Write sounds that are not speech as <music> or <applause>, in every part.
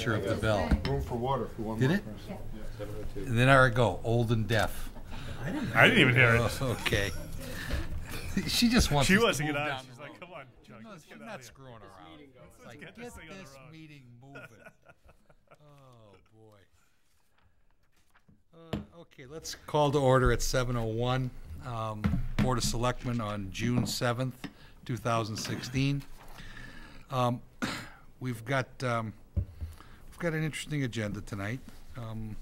nature of the bell. Room for water for one Did more it? person. And then I go, old and deaf. I didn't. I didn't even hear it. Oh, Okay. <laughs> She just wants She us wants to get on. down She's the like, road. "Come on, Chuck, No, she's not of here." screwing around. It's like, get get this thing this road." meeting moving. <laughs> Oh, boy. Uh, Okay, let's call to order at seven oh one. Um, Board of Selectmen on June seventh, two thousand sixteen. Um, <coughs> we've got, um, we've got an interesting agenda tonight. Um,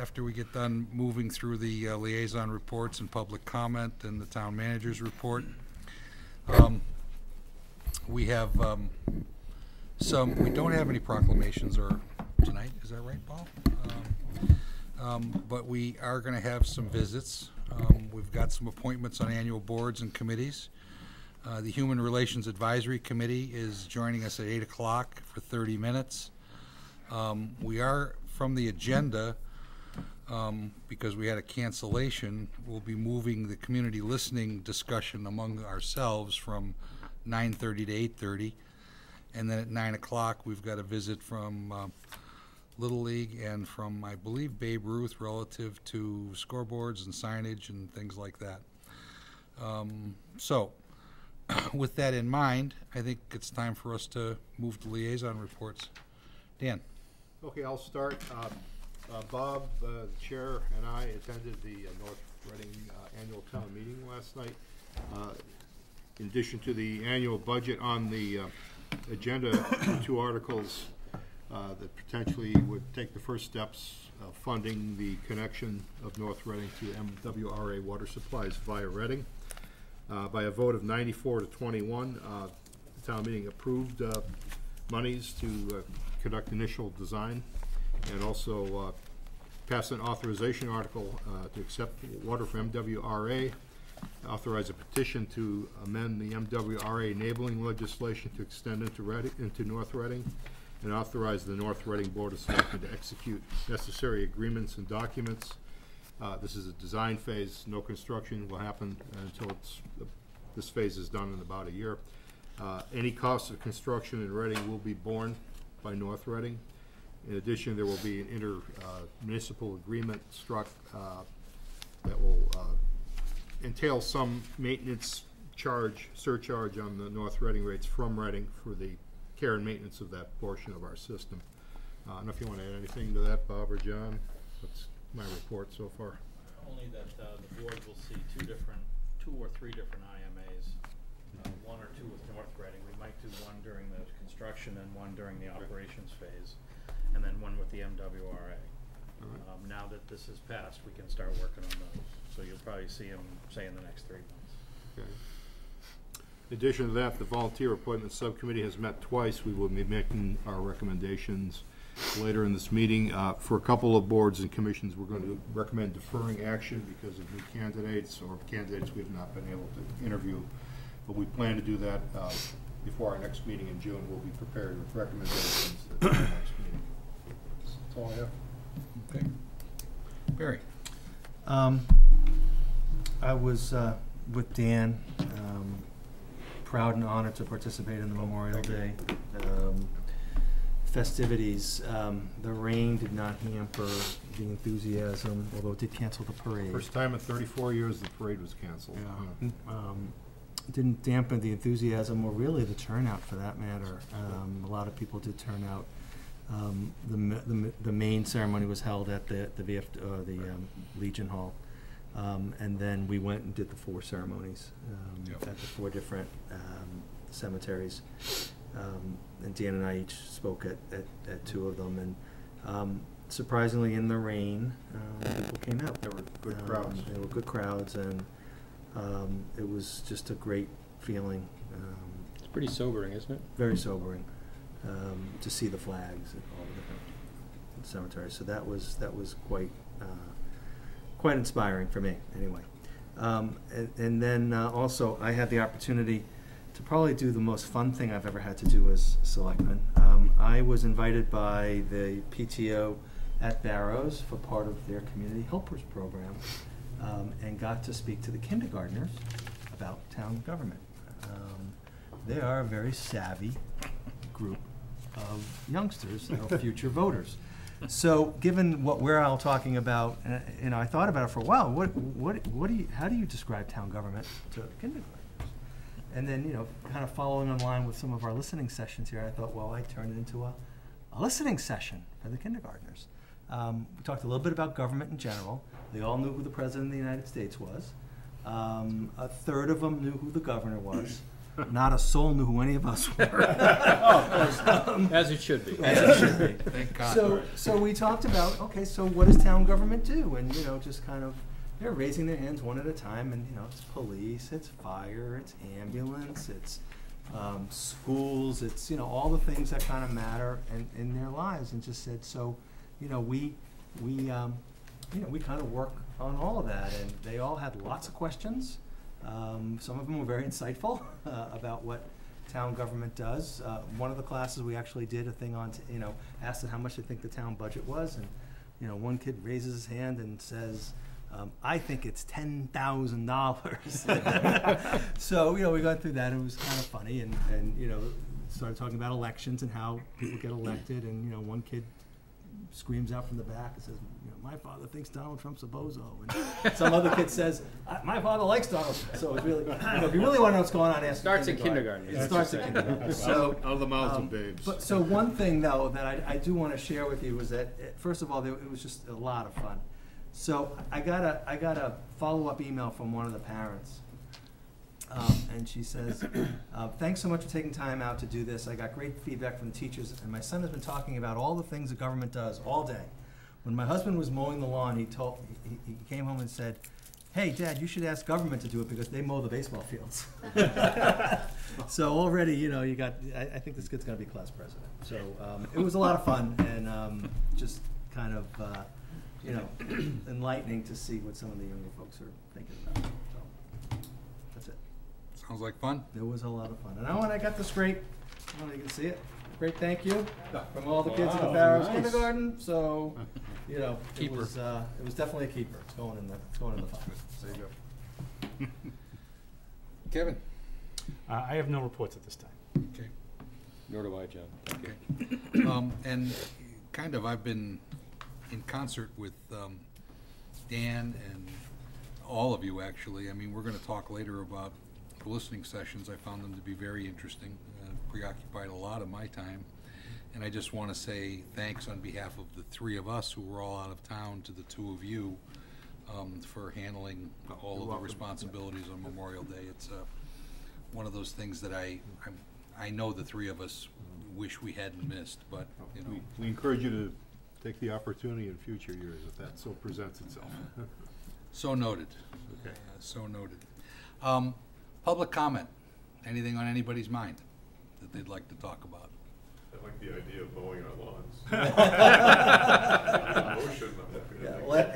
after we get done moving through the uh, liaison reports and public comment and the town manager's report, um, we have, um, some, we don't have any proclamations or tonight, is that right, Paul? Um, um, but we are gonna have some visits. Um, we've got some appointments on annual boards and committees. Uh, the Human Relations Advisory Committee is joining us at eight o'clock for thirty minutes. Um, we are, from the agenda, um, because we had a cancellation, we'll be moving the community listening discussion among ourselves from nine thirty to eight thirty. And then at nine o'clock, we've got a visit from, uh, Little League and from, I believe, Babe Ruth relative to scoreboards and signage and things like that. Um, so, <coughs> with that in mind, I think it's time for us to move to liaison reports. Dan? Okay, I'll start. Uh, uh, Bob, uh, the chair, and I attended the uh, North Reading uh, Annual Town Meeting last night. Uh, In addition to the annual budget on the uh, agenda, <coughs> two articles that potentially would take the first steps of funding the connection of North Reading to MWRA water supplies via Reading. By a vote of ninety-four to twenty-one, uh, the town meeting approved monies to conduct initial design and also uh, pass an authorization article uh, to accept water from MWRA, authorize a petition to amend the MWRA enabling legislation to extend into into North Reading, and authorize the North Reading Board of Selectmen to execute necessary agreements and documents. Uh, This is a design phase, no construction will happen until it's, this phase is done in about a year. Uh, Any costs of construction in Reading will be borne by North Reading. In addition, there will be an inter uh, municipal agreement struck uh, that will uh, entail some maintenance charge, surcharge on the North Reading rates from Reading for the care and maintenance of that portion of our system. Uh, I don't know if you want to add anything to that, Bob or John? That's my report so far. Only that the board will see two different, two or three different IMAs, one or two with North Reading. We might do one construction and one during the operations phase, and then one with the MWRA. right. Um, Now that this is passed, we can start working on those. So you'll probably see them, say, in the next three months. Okay. In addition to that, the volunteer appointment subcommittee has met twice. We will be making our recommendations later in this meeting. Uh, For a couple of boards and commissions, we're going to recommend deferring action because of new candidates or candidates we have not been able to interview. But we plan to do that uh, before our next meeting in June. We'll be prepared with recommendations at the next meeting. That's all I have. Okay. Barry? Um, I was uh, with Dan, um, proud and honored to participate in the Memorial Day um, festivities. Um, The rain did not hamper the enthusiasm, although it did cancel the parade. First time in thirty-four years the parade was canceled. Yeah. um, didn't dampen the enthusiasm or really the turnout for that matter. Um, a lot of people did turn out. Um, the, ma- the, ma- the main ceremony was held at the, the VF, uh, the um, Legion Hall. Um, and then we went and did the four ceremonies um, Yep. at the four different um, cemeteries. Um, and Dan and I each spoke at, at, at two of them. And um, surprisingly, in the rain, um, people came out. There were good Um, crowds. There were good crowds, and um, it was just a great feeling. Um, It's pretty sobering, isn't it? very sobering um, to see the flags at all the different cemeteries. So that was that was quite uh, quite inspiring for me, anyway. Um, and, and then uh, also, I had the opportunity to probably do the most fun thing I've ever had to do as selectman. Um, I was invited by the PTO at Barrows for part of their community helpers program, um, and got to speak to the kindergartners about town government. Um, they are a very savvy group of youngsters, our <laughs> future voters. So, given what we're all talking about, uh, you know, I thought about it for a while. What, what, what do you, how do you describe town government to kindergartners? And then, you know, kind of following on line with some of our listening sessions here, I thought, well, I turned it into a, a listening session for the kindergartners. Um, we talked a little bit about government in general. They all knew who the president of the United States was. Um, a third of them knew who the governor was. <laughs> Not a soul knew who any of us were. <laughs> As it should be. As it should be. <laughs> Thank God. So, so we talked about, okay, so what does town government do? And, you know, just kind of, they're raising their hands one at a time, and, you know, it's police, it's fire, it's ambulance, it's, um, schools, it's, you know, all the things that kind of matter in, in their lives, and just said, so, you know, we, we, um, you know, we kind of work on all of that, and they all had lots of questions. Um, some of them were very insightful, <laughs> uh, about what town government does. Uh, one of the classes, we actually did a thing on, you know, asked them how much they think the town budget was, and, you know, one kid raises his hand and says, um, I think it's ten thousand dollars. <laughs> So, you know, we got through that, and it was kind of funny, and, and, you know, started talking about elections and how people get elected, and, you know, one kid screams out from the back and says, you know, my father thinks Donald Trump's a bozo. And some other kid says, my father likes Donald Trump. So it's really, you know, if you really want to know what's going on, ask. Starts in kindergarten, It starts what in kindergarten. So. Out of the mouths um, of babes. But, so one thing though, that I, I do want to share with you was that, eh, first of all, there- it was just a lot of fun. So I got a, I got a follow-up email from one of the parents. Um, and she says, uh, thanks so much for taking time out to do this. I got great feedback from the teachers, and my son has been talking about all the things the government does all day. When my husband was mowing the lawn, he told, he, he came home and said, hey, Dad, you should ask government to do it because they mow the baseball fields. <laughs> So already, you know, you got, I, I think this kid's gonna be class president. So, um, it was a lot of fun and, um, just kind of, uh, you know, <clears throat> enlightening to see what some of the younger folks are thinking about. So, that's it. Sounds like fun. It was a lot of fun. And I want, I got this great, I don't know if you can see it, great thank you from all the kids at the Wow, Barrows nice. Kindergarten, so, you know, it Keeper. was, uh, it was definitely a keeper. It's going in the, it's going in the file. There you go. <laughs> Kevin? Uh, I have no reports at this time. Okay. Nor do I, John. Thank you. Okay. Um, and kind of, I've been in concert with, um, Dan and all of you, actually. I mean, we're gonna talk later about the listening sessions. I found them to be very interesting, preoccupied a lot of my time. And I just wanna say thanks on behalf of the three of us who were all out of town to the two of you, um, for handling all of the responsibilities on Memorial Day. It's, uh, one of those things that I, I'm, I know the three of us wish we hadn't missed, but, you know. We, we encourage you to take the opportunity in future years if that so presents itself. <laughs> So noted. Okay. Uh, So noted. Um, public comment, anything on anybody's mind that they'd like to talk about? I like the idea of mowing our lawns. <laughs> <laughs> Motion, I'm happy to Yeah, well,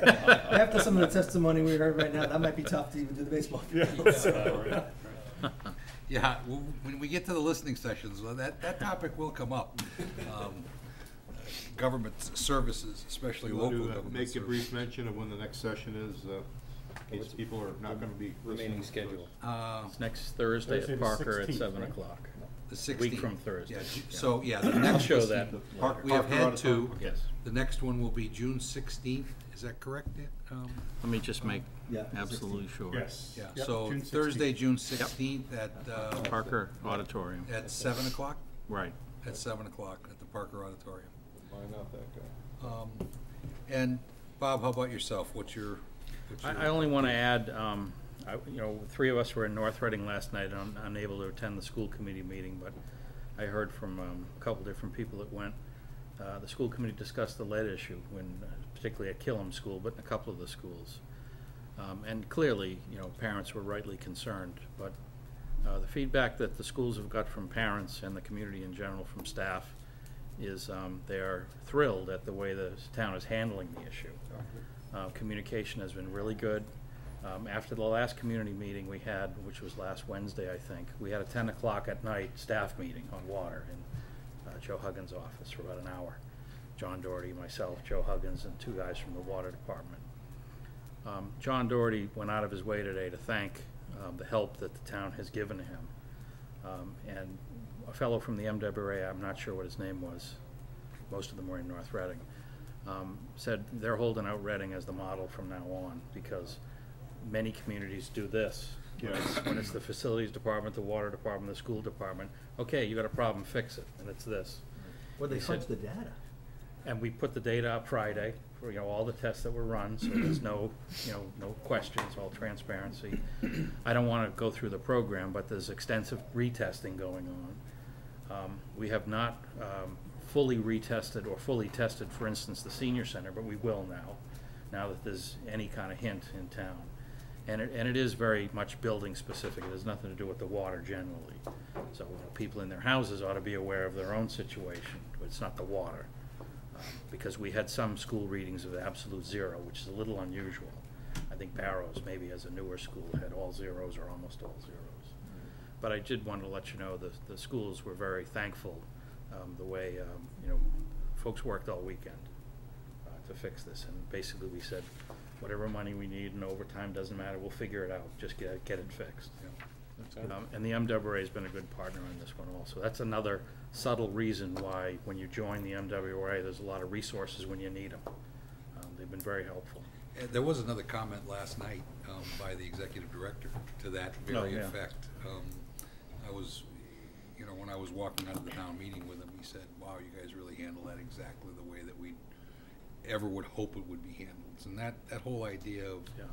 <laughs> after some of the testimony we heard right now, that might be tough to even do the baseball field. so. Yeah, when we get to the listening sessions, well, that, that topic will come up. Um, Government services, especially You want local to uh, government make a brief mention of when the next session is, uh, in case people are not gonna be. Remaining listening to us. schedule. Uh, It's next Thursday Thursday at the Parker at 16th, seven right? o'clock. The sixteenth. from Thursday, Yeah, Ju- so, yeah, the I'll next. show that. Park- We have Parker had Auditorium. two. Yes. The next one will be June sixteenth, is that correct? Dan? Um, Let me just make Yeah, absolutely sure. Yes. Yeah, Yep, so June Thursday, June sixteenth at, uh, Parker Auditorium, at seven o'clock? right. At seven o'clock at the Parker Auditorium. Why not that guy? Um, And Bob, how about yourself? What's your? what's I, your- I only want to add, um, I, you know, three of us were in North Reading last night, un unable to attend the school committee meeting, but I heard from, um, a couple different people that went. Uh, the school committee discussed the lead issue when, uh, particularly at Killam School, but in a couple of the schools. Um, and clearly, you know, parents were rightly concerned, but, uh, the feedback that the schools have got from parents and the community in general from staff is, um, they are thrilled at the way the town is handling the issue. Uh, Communication has been really good. Um, After the last community meeting we had, which was last Wednesday, I think, we had a 10 o'clock at night staff meeting on water in uh, Joe Huggins' office for about an hour. John Doherty, myself, Joe Huggins, and two guys from the water department. Um, John Doherty went out of his way today to thank um, the help that the town has given him. Um, And a fellow from the MWA, I'm not sure what his name was, most of them were in North Reading, um, said they're holding out Reading as the model from now on, because many communities do this. When it's, when it's the facilities department, the water department, the school department, okay, you got a problem, fix it, and it's this. Well, they He said- punch the data. And we put the data up Friday for, you know, all the tests that were run, so there's no, you know, no questions, all transparency. I don't wanna go through the program, but there's extensive retesting going on. Um, we have not, um, fully retested or fully tested, for instance, the senior center, but we will now, now that there's any kind of hint in town. And it, and it is very much building specific, it has nothing to do with the water generally. So, you know, people in their houses ought to be aware of their own situation, it's not the water. Um, Because we had some school readings of absolute zero, which is a little unusual. I think Barrows, maybe as a newer school, had all zeros or almost all zeros. But I did want to let you know, the, the schools were very thankful, um, the way, um, you know, folks worked all weekend uh, to fix this, and basically we said, whatever money we need and overtime, doesn't matter, we'll figure it out, just get, get it fixed. Um, and the MWA has been a good partner on this one also. That's another subtle reason why, when you join the MWA, there's a lot of resources when you need them. Um, they've been very helpful. Uh, There was another comment last night um, by the executive director to that Oh, very yeah. effect. Um, I was, you know, when I was walking out of the town meeting with him, he said, wow, you guys really handle that exactly the way that we ever would hope it would be handled. And that, that whole idea of Yeah.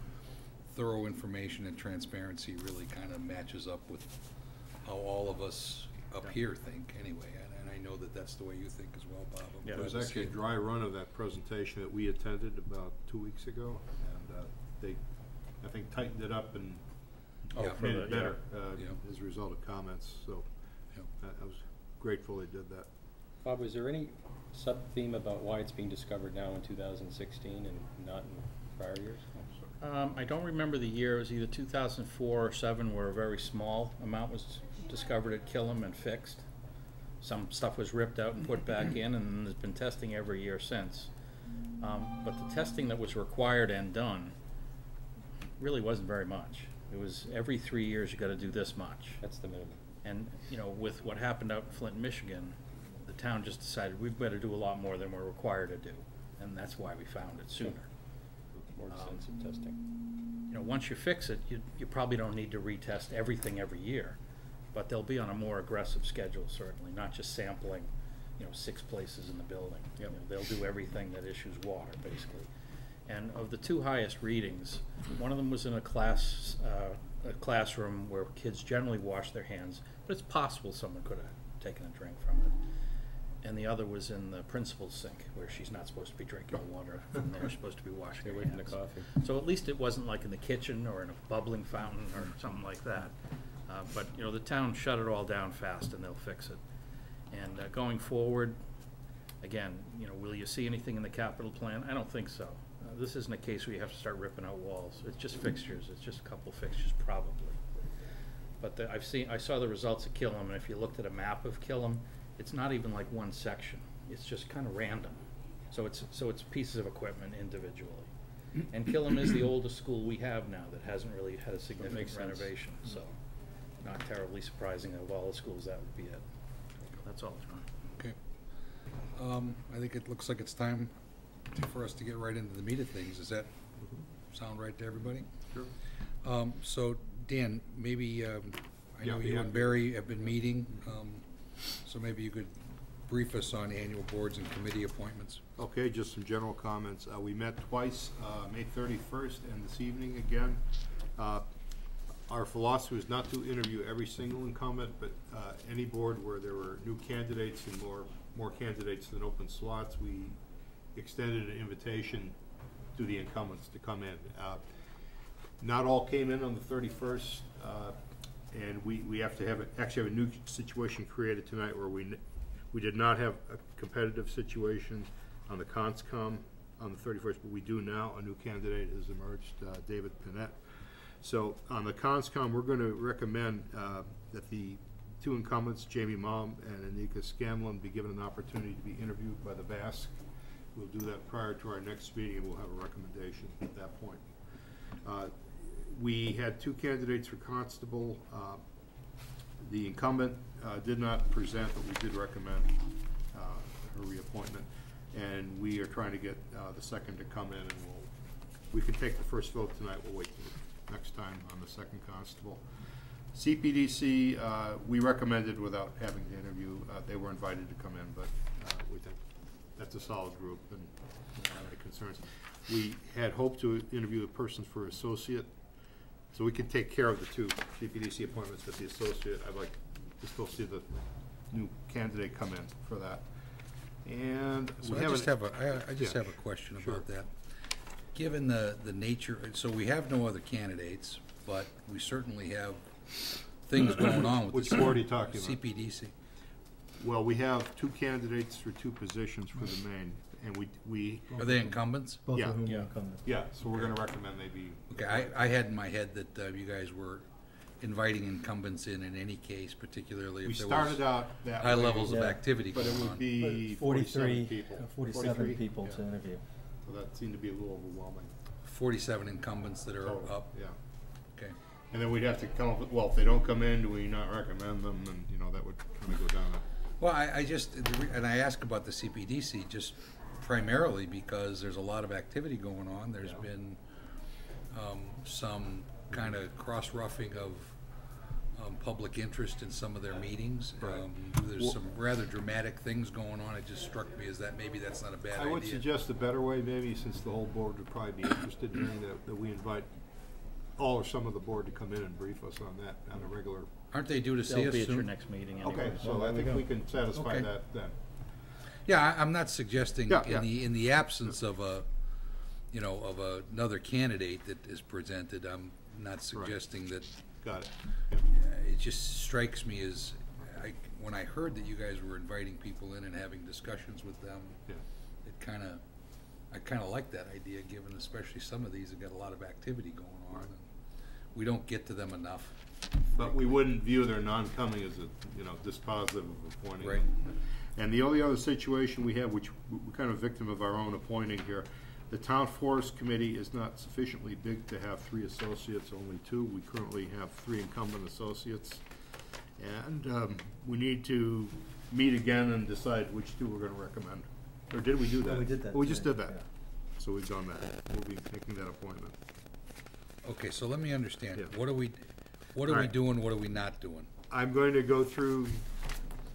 thorough information and transparency really kind of matches up with how all of us up Yeah. here think anyway. And- And I know that that's the way you think as well, Bob. I'm Yeah. There was actually a dry run of that presentation that we attended about two weeks ago, and uh, they, I think, tightened it up and Oh, Yeah. for made the- it better Yeah. uh, as a result of comments, so Yeah. I I was grateful they did that. Bob, was there any sub-theme about why it's being discovered now in two thousand sixteen and not in prior years? Um, I don't remember the year, it was either two thousand four or seven, where a very small amount was discovered at Killam and fixed. Some stuff was ripped out and put back in, and then there's been testing every year since. Um, but the testing that was required and done really wasn't very much. It was every three years you gotta do this much. That's the minimum. And, you know, with what happened out in Flint, Michigan, town just decided we've better do a lot more than we're required to do. And that's why we found it sooner. More Um, testing. You know, once you fix it, you, you probably don't need to retest everything every year. But they'll be on a more aggressive schedule certainly, not just sampling, you know, six places in the building. You know, They'll do everything that issues water, basically. And of the two highest readings, one of them was in a class, uh, a classroom where kids generally wash their hands, but it's possible someone could have taken a drink from it. And the other was in the principal's sink, where she's not supposed to be drinking the water, and they're supposed to be washing their away from the hands. coffee. So at least it wasn't like in the kitchen or in a bubbling fountain or something like that. Uh, but, you know, the town shut it all down fast and they'll fix it. And, uh, going forward, again, you know, will you see anything in the capital plan? I don't think so. Uh, this isn't a case where you have to start ripping out walls. It's just fixtures. It's just a couple fixtures probably. But the, I've seen, I saw the results of Killam, and if you looked at a map of Killam, it's not even like one section. It's just kind of random. So it's, so it's pieces of equipment individually. And Killam is the oldest school we have now that hasn't really had a significant makes sense. renovation, so not terribly surprising that of all the schools, that would be it. That's all, John. Okay. Um, I think it looks like it's time to- for us to get right into the meat of things. Does that sound right to everybody? Sure. Um, so, Dan, maybe, um, I Yeah, know be you and. Barry have been meeting, um, so maybe you could brief us on annual boards and committee appointments. Okay, just some general comments. Uh, we met twice, uh, May thirty-first and this evening again. Uh, Our philosophy was not to interview every single incumbent, but, uh, any board where there were new candidates and more, more candidates than open slots, we extended an invitation to the incumbents to come in. Uh, Not all came in on the thirty-first, uh, and we, we have to have, a- actually have a new situation created tonight where we, we did not have a competitive situation on the conscom on the thirty-first, but we do now. A new candidate has emerged, uh, David Pinette. So on the conscom, we're gonna recommend, uh, that the two incumbents, Jamie Malm and Anika Scanlon, be given an opportunity to be interviewed by the VASC. We'll do that prior to our next meeting, and we'll have a recommendation at that point. Uh, We had two candidates for constable. Uh, The incumbent uh, did not present, but we did recommend uh, her reappointment. And we are trying to get uh, the second to come in, and we'll, we can take the first vote tonight, we'll wait till next time on the second constable. CPDC, uh, we recommended without having the interview, they were invited to come in, but we think that's a solid group and we have any concerns. We had hoped to interview the persons for associate, so we can take care of the two CPDC appointments with the associate. I'd like to still see the new candidate come in for that. And So we I haven't. just have a, I, I just Yeah, have a question sure. about that. Given the, the nature, so we have no other candidates, but we certainly have things going on with Which the board are you talking about? CPDC. Well, we have two candidates for two positions for the main, and we, we, Are they incumbents? Both Yeah. of whom Yeah. will come. yeah, so we're gonna recommend they be. Okay, I, I had in my head that uh, you guys were inviting incumbents in in any case, particularly We if there started was out that high way, levels of Yeah. activity But going it would on. be Forty-three, forty-seven people. uh, forty-seven 43? people Yeah. to interview. So that seemed to be a little overwhelming. Forty-seven incumbents that are total, up, Yeah, okay. and then we'd have to come up with, well, if they don't come in, do we not recommend them, and, you know, that would kinda go down a. Well, I, I just, and I ask about the CPDC just primarily because there's a lot of activity going on. There's Yeah. been um, some kind of cross-roughing of um, public interest in some of their meetings. Right. Um, There's some rather dramatic things going on. It just struck me as that maybe that's not a bad I idea. would suggest a better way, maybe, since the whole board would probably be interested in hearing that, that we invite all or some of the board to come in and brief us on that on a regular. Aren't they due to see They'll us be at your next meeting Okay, anyway. so I think we can satisfy Okay. that then. Yeah, I, I'm not suggesting Yeah, in yeah. the, in the absence of a, you know, of a- another candidate that is presented, I'm not suggesting that Got it. Uh, it just strikes me as, I, when I heard that you guys were inviting people in and having discussions with them, Yeah. it kinda, I kinda like that idea, given especially some of these have got a lot of activity going on. and We don't get to them enough. But we wouldn't view their non-coming as a, you know, dispositive of appointing Right. them. And the only other situation we have, which we're kind of victim of our own appointing here, the Town Forest Committee is not sufficiently big to have three associates, only two. We currently have three incumbent associates. And um, we need to meet again and decide which two we're gonna recommend. Or did we do that? We did that We just did that. yeah. So we've done that. We'll be making that appointment. Okay, so let me understand, Yeah. what are we, what are we Alright. doing, what are we not doing? I'm going to go through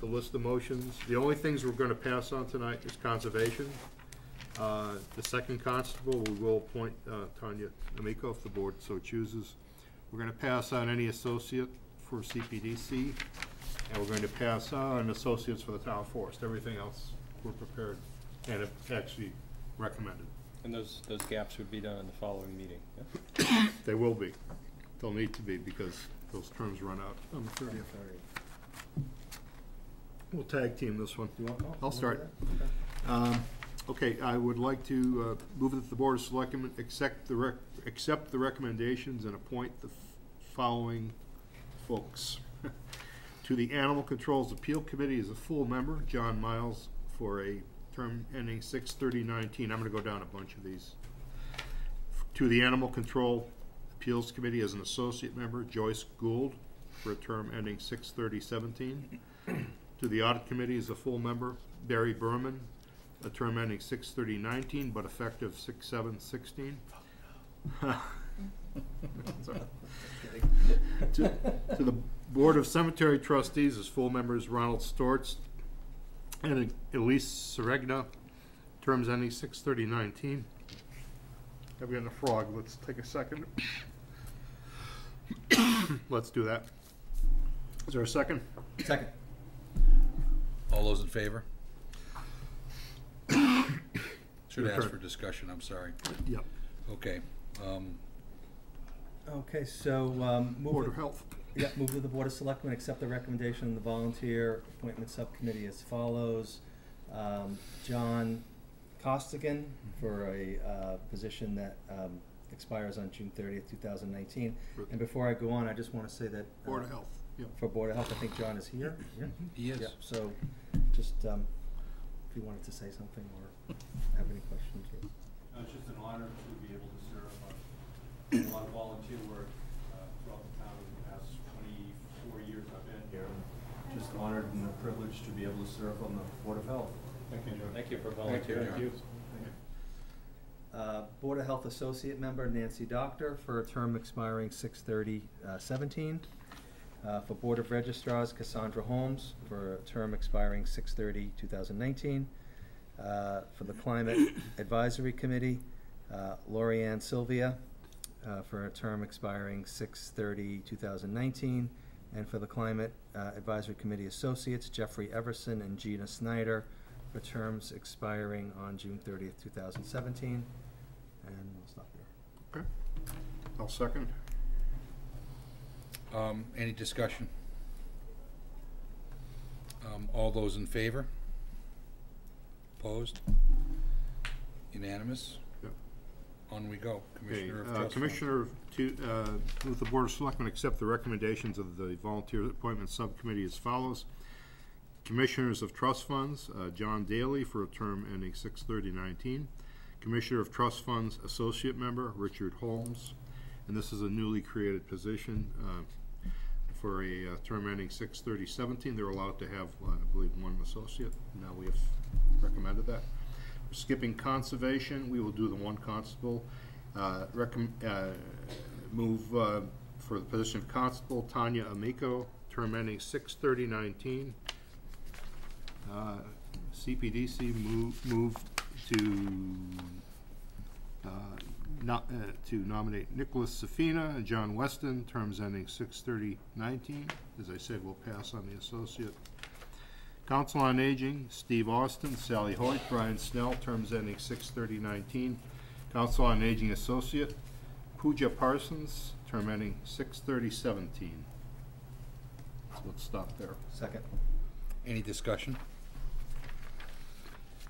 the list of motions. The only things we're gonna pass on tonight is conservation. Uh, The second constable, we will appoint uh, Tanya Amico if the board so chooses. We're gonna pass on any associate for CPDC, and we're going to pass on associates for the town forest. Everything else, we're prepared and have actually recommended. And those, those gaps would be done in the following meeting, yeah? They will be. They'll need to be because those terms run out on the thirtieth. We'll tag team this one. You want, I'll start. Okay. Um, Okay, I would like to uh, move that the Board of Selectmen accept the rec, accept the recommendations and appoint the f- following folks. <laughs> To the Animal Control's Appeal Committee as a full member, John Miles, for a term ending six thirty nineteen. I'm gonna go down a bunch of these. To the Animal Control Appeals Committee as an associate member, Joyce Gould, for a term ending six thirty seventeen. To the Audit Committee as a full member, Barry Berman, a term ending six thirty nineteen, but effective six seven sixteen. <laughs> To to the Board of Cemetery Trustees as full members Ronald Storts and Elise Seregna, terms ending six thirty nineteen. I've got a frog, let's take a second. <coughs> Let's do that. Is there a second? Second. All those in favor? <coughs> Should ask for discussion, I'm sorry. Yep. Okay, um, Okay, so, um, move. Board of Health. Yeah, move that the Board of Selectmen accept the recommendation of the volunteer appointment subcommittee as follows. Um, John Costigan for a, uh, position that, um, expires on June thirtieth, two thousand nineteen. And before I go on, I just wanna say that. uh, Board of Health, yep. For Board of Health, I think John is here, yeah? he is. Yeah, so, just, um, if you wanted to say something or have any questions or. Uh, It's just an honor to be able to serve. I've a lot of volunteer work uh, throughout the town in the past twenty-four years I've been here. Just honored and privileged to be able to serve on the Board of Health. Thank you, John. Thank you for you, volunteering. John. Uh, Board of Health Associate Member Nancy Doctor for a term expiring six thirty seventeen. Uh, For Board of Registrars Cassandra Holmes for a term expiring 6:30, 2019. Uh, For the Climate <coughs> Advisory Committee, uh, Lori Ann Sylvia uh, for a term expiring 6:30, 2019. And for the Climate uh, Advisory Committee Associates, Jeffrey Everson and Gina Snyder for terms expiring on June thirtieth, two thousand seventeen. And we'll stop here. Okay. I'll second. Um, any discussion? Um, all those in favor? Opposed? Unanimous? Yep. On we go. Okay, Commissioner of uh, Trust Funds. Commissioner, to, uh, move the Board of Selectmen accept the recommendations of the Volunteer Appointment Subcommittee as follows. Commissioners of Trust Funds, uh, John Daly for a term ending six thirty nineteen. Commissioner of Trust Funds, Associate Member, Richard Holmes, and this is a newly created position, uh, for a, uh, term ending six thirty seventeen. They're allowed to have, uh, I believe, one associate. Now we have recommended that. Skipping conservation, we will do the one constable. Uh, uh, move, uh, for the position of constable, Tanya Amico, term ending six thirty nineteen. Uh, CPDC move, move to, uh, to nominate Nicholas Safina and John Weston, terms ending six thirty nineteen. As I said, we'll pass on the associate. Council on Aging, Steve Austin, Sally Hoyt, Brian Snell, terms ending six thirty nineteen. Council on Aging Associate, Pooja Parsons, term ending six thirty seventeen. So let's stop there. Second. Any discussion?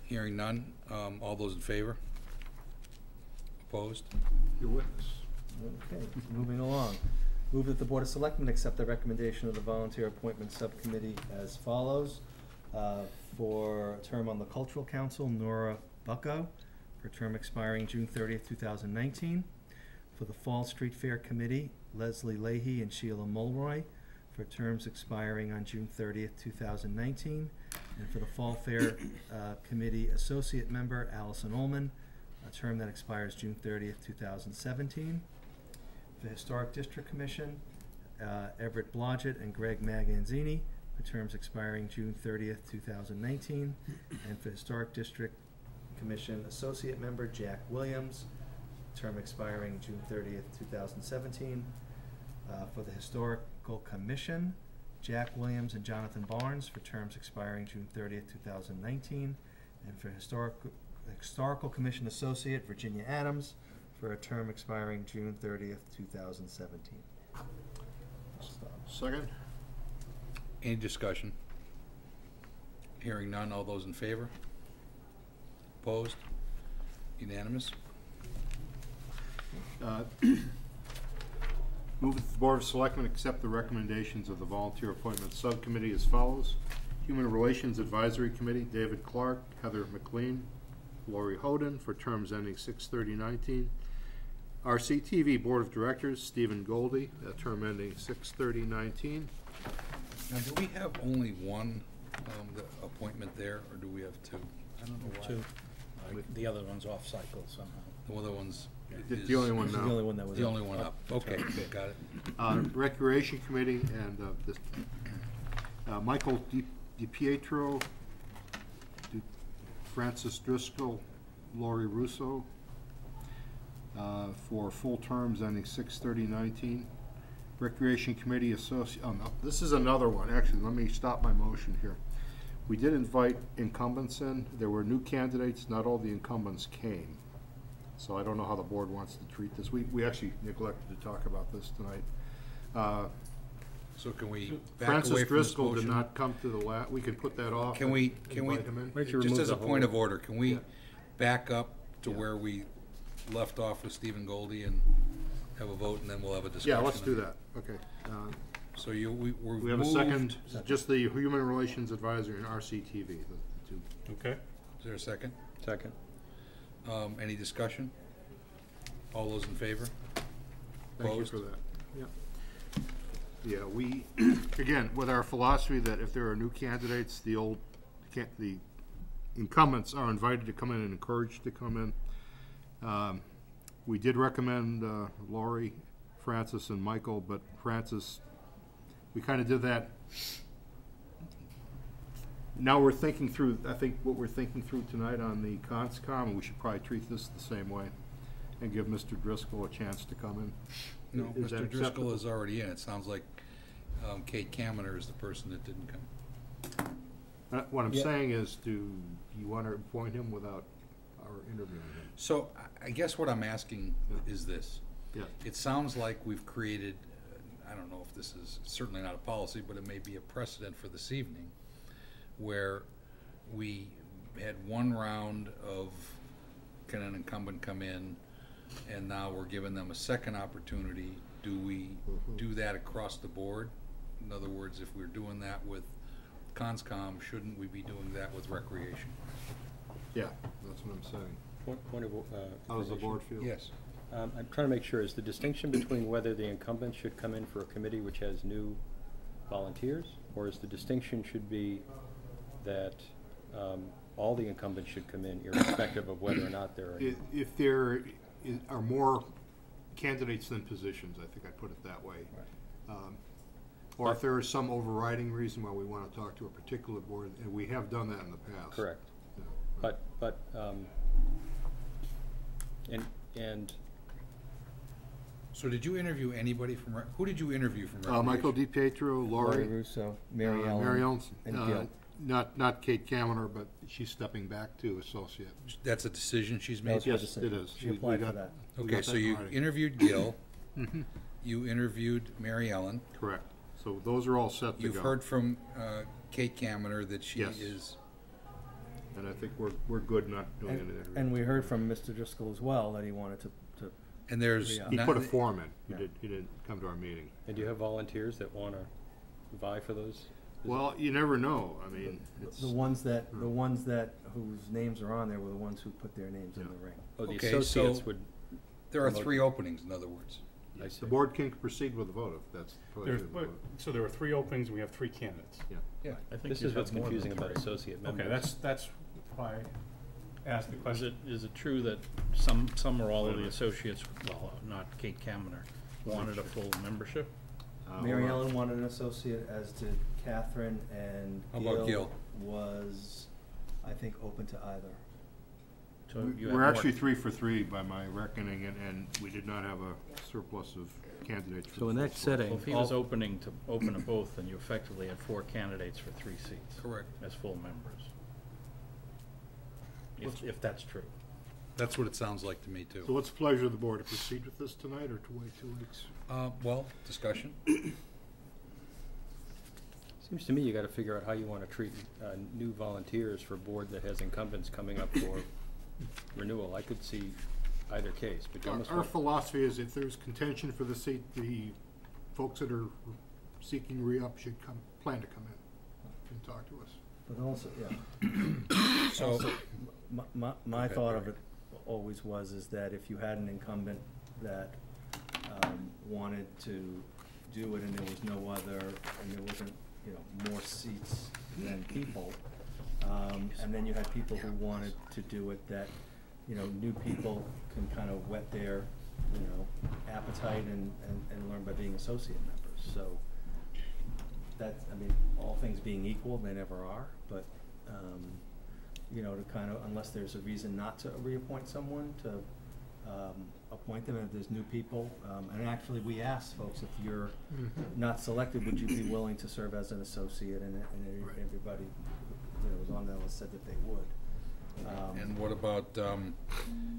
Hearing none. Um, all those in favor? Opposed? Your witness. Okay, moving along. Move that the Board of Selectmen accept the recommendation of the Volunteer Appointment Subcommittee as follows. Uh, For term on the Cultural Council, Nora Bucko, for term expiring June thirtieth, two thousand nineteen. For the Fall Street Fair Committee, Leslie Leahy and Sheila Mulroy, for terms expiring on June thirtieth, two thousand nineteen. And for the Fall Fair uh, Committee Associate Member, Allison Ullman, a term that expires June thirtieth, two thousand seventeen. The Historic District Commission, uh, Everett Blodgett and Greg Maganzini, the terms expiring June thirtieth, two thousand nineteen. And for Historic District Commission Associate Member, Jack Williams, term expiring June thirtieth, two thousand seventeen. Uh, for the Historical Commission, Jack Williams and Jonathan Barnes, for terms expiring June thirtieth, two thousand nineteen. And for Historic, Historical Commission Associate, Virginia Adams, for a term expiring June thirtieth, two thousand seventeen. Second? Any discussion? Hearing none. All those in favor? Opposed? Unanimous? Uh, <clears throat> Move that the Board of Selectmen accept the recommendations of the Volunteer Appointment Subcommittee as follows. Human Relations Advisory Committee, David Clark, Heather McLean, Lori Hoden, for terms ending 6/30/19. RCTV Board of Directors, Stephen Goldie, a term ending six thirty nineteen. Now, do we have only one, um, the appointment there, or do we have two? I don't know why. Two. Uh, The other one's off cycle somehow. The other one's. The- is- the only one now. the only one that was. The up. only one up. Okay, got it. Uh, Recreation Committee and uh, this, uh, Michael Di DiPietro, Di- Francis Driscoll, Laurie Russo, uh, for full terms ending six thirty nineteen. Recreation Committee Associ, oh, no, this is another one, actually, let me stop my motion here. We did invite incumbents in, there were new candidates, not all the incumbents came. So I don't know how the board wants to treat this. We, we actually neglected to talk about this tonight. Uh, So can we back away Francis from this Driscoll did motion? not come to the la, we can put that off. Can and we, can we, invite him in. Why don't you just remove as a the point of order, can we Yeah. back up to where we left off with Stephen Goldie and have a vote, and then we'll have a discussion? Yeah, let's do that, okay. Uh, So you, we, we're We have a second, just the Human Relations Advisory and RCTV, the two. Okay. Is there a second? Second. Um, any discussion? All those in favor? Thank you Opposed? for that. Yeah. Yeah, we, <clears throat> again, with our philosophy that if there are new candidates, the old, can the incumbents are invited to come in and encouraged to come in. Um, We did recommend uh, Laurie, Francis, and Michael, but Francis, we kind of did that. Now we're thinking through, I think what we're thinking through tonight on the conscom, and we should probably treat this the same way and give Mr. Driscoll a chance to come in. No, Is that Mr. Driscoll acceptable? is already in. It sounds like um, Kate Kamener is the person that didn't come. Uh, What I'm Yeah. saying is, do you want to appoint him without our interviewing him? So I- I guess what I'm asking is this. Yeah. It sounds like we've created, uh, I don't know if this is certainly not a policy, but it may be a precedent for this evening, where we had one round of, can an incumbent come in, and now we're giving them a second opportunity. Do we Mhm. do that across the board? In other words, if we're doing that with Conscom, shouldn't we be doing that with Recreation? Yeah, that's what I'm saying. Point, point of, uh. How does the information. board feel? Yes. Um, I'm trying to make sure, is the distinction between whether the incumbent should come in for a committee which has new volunteers? Or is the distinction should be that, um, all the incumbents should come in irrespective of whether or not there are? I- If there are more candidates than positions, I think I put it that way. Um, Or if there is some overriding reason why we want to talk to a particular board, and we have done that in the past. Correct. Yeah. But, but, um, and, and, So did you interview anybody from, Rec- who did you interview from Recreation? Uh, Michael DiPietro, Laurie Laurie. Russo, Mary uh, Ellen. Mary Ellen, and uh, Gil. Not, not Kate Kamener, but she's stepping back to associate. That's a decision she's made? was her Yes, decision. it is. She We- we applied for got- that. we Okay, so in you writing. interviewed Gil, <laughs> Mhm, you interviewed Mary Ellen. Correct. So those are all set to You've heard from uh, Kate Kamener that she Yes. is, And I think we're, we're good not doing an And, interview. and we heard from Mr. Driscoll as well that he wanted to, to, and there's. Yeah. He not- put a form in. He Yeah. did, he didn't come to our meeting. and do you have volunteers that wanna vie for those? Well, you never know. I mean, it's, the ones that, the Hmm. ones that, whose names are on there were the ones who put their names in the ring. Oh, the Okay, so- associates would, There are three openings, in other words. I see. the board can proceed with the vote if that's. the pleasure There's, but- so there were three openings, we have three candidates. Yeah. Yeah. I think This you is what's more than confusing about three. associate members. Okay, that's, that's why I asked the Is question. is it true that some, some or all of the associates, well, uh, not Kate Kamener, wanted a full membership? Uh, Mary hold on. Ellen wanted an associate, as did Catherine, and How about Gil Gil? was, I think, open to either. So We- you have We're more- actually three for three by my reckoning, and, and we did not have a surplus of candidates. for So in the that full slot. setting- Well, if he was all- opening to, open to both, then you effectively had four candidates for three seats. Correct. As full members. If, if that's true. That's what it sounds like to me, too. So too. what's the pleasure of the board, to proceed with this tonight or to wait two weeks? Uh, Well, discussion? <coughs> Seems to me you gotta figure out how you wanna treat, uh, new volunteers for a board that has incumbents coming up for renewal. I could see either case, but you Our, almost our want. philosophy is if there's contention for the seat, the folks that are seeking re-up should come, plan to come in and talk to us. But also, yeah. <coughs> So, My, my, my thought of it always was, is that if you had an incumbent that, um, wanted to do it and there was no other, and there wasn't, you know, more seats than people, um, and then you had people who wanted to do it that, you know, new people can kind of whet their, you know, appetite and, and, and learn by being associate members, so that's, I mean, all things being equal, they never are, but, um, you know, to kind of, unless there's a reason not to reappoint someone, to, um, appoint them if there's new people. Um, and actually, we asked folks, if you're not selected, would you be willing to serve as an associate? And, and everybody, you know, was on that list said that they would. Um, and what about um,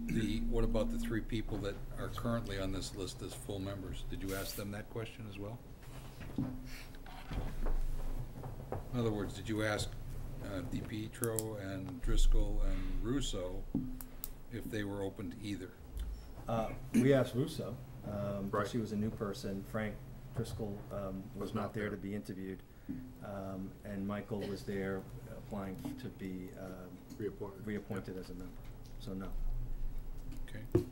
the, what about the three people that are currently on this list as full members? Did you ask them that question as well? In other words, did you ask uh, DiPietro and Driscoll and Russo if they were open to either? Uh, we asked Russo, um, 'cause Right. she was a new person. Frank Driscoll, um, was Was not not there there. to be interviewed. Um, and Michael was there applying to be, um, Reappointed. reappointed as a member, so no. Okay.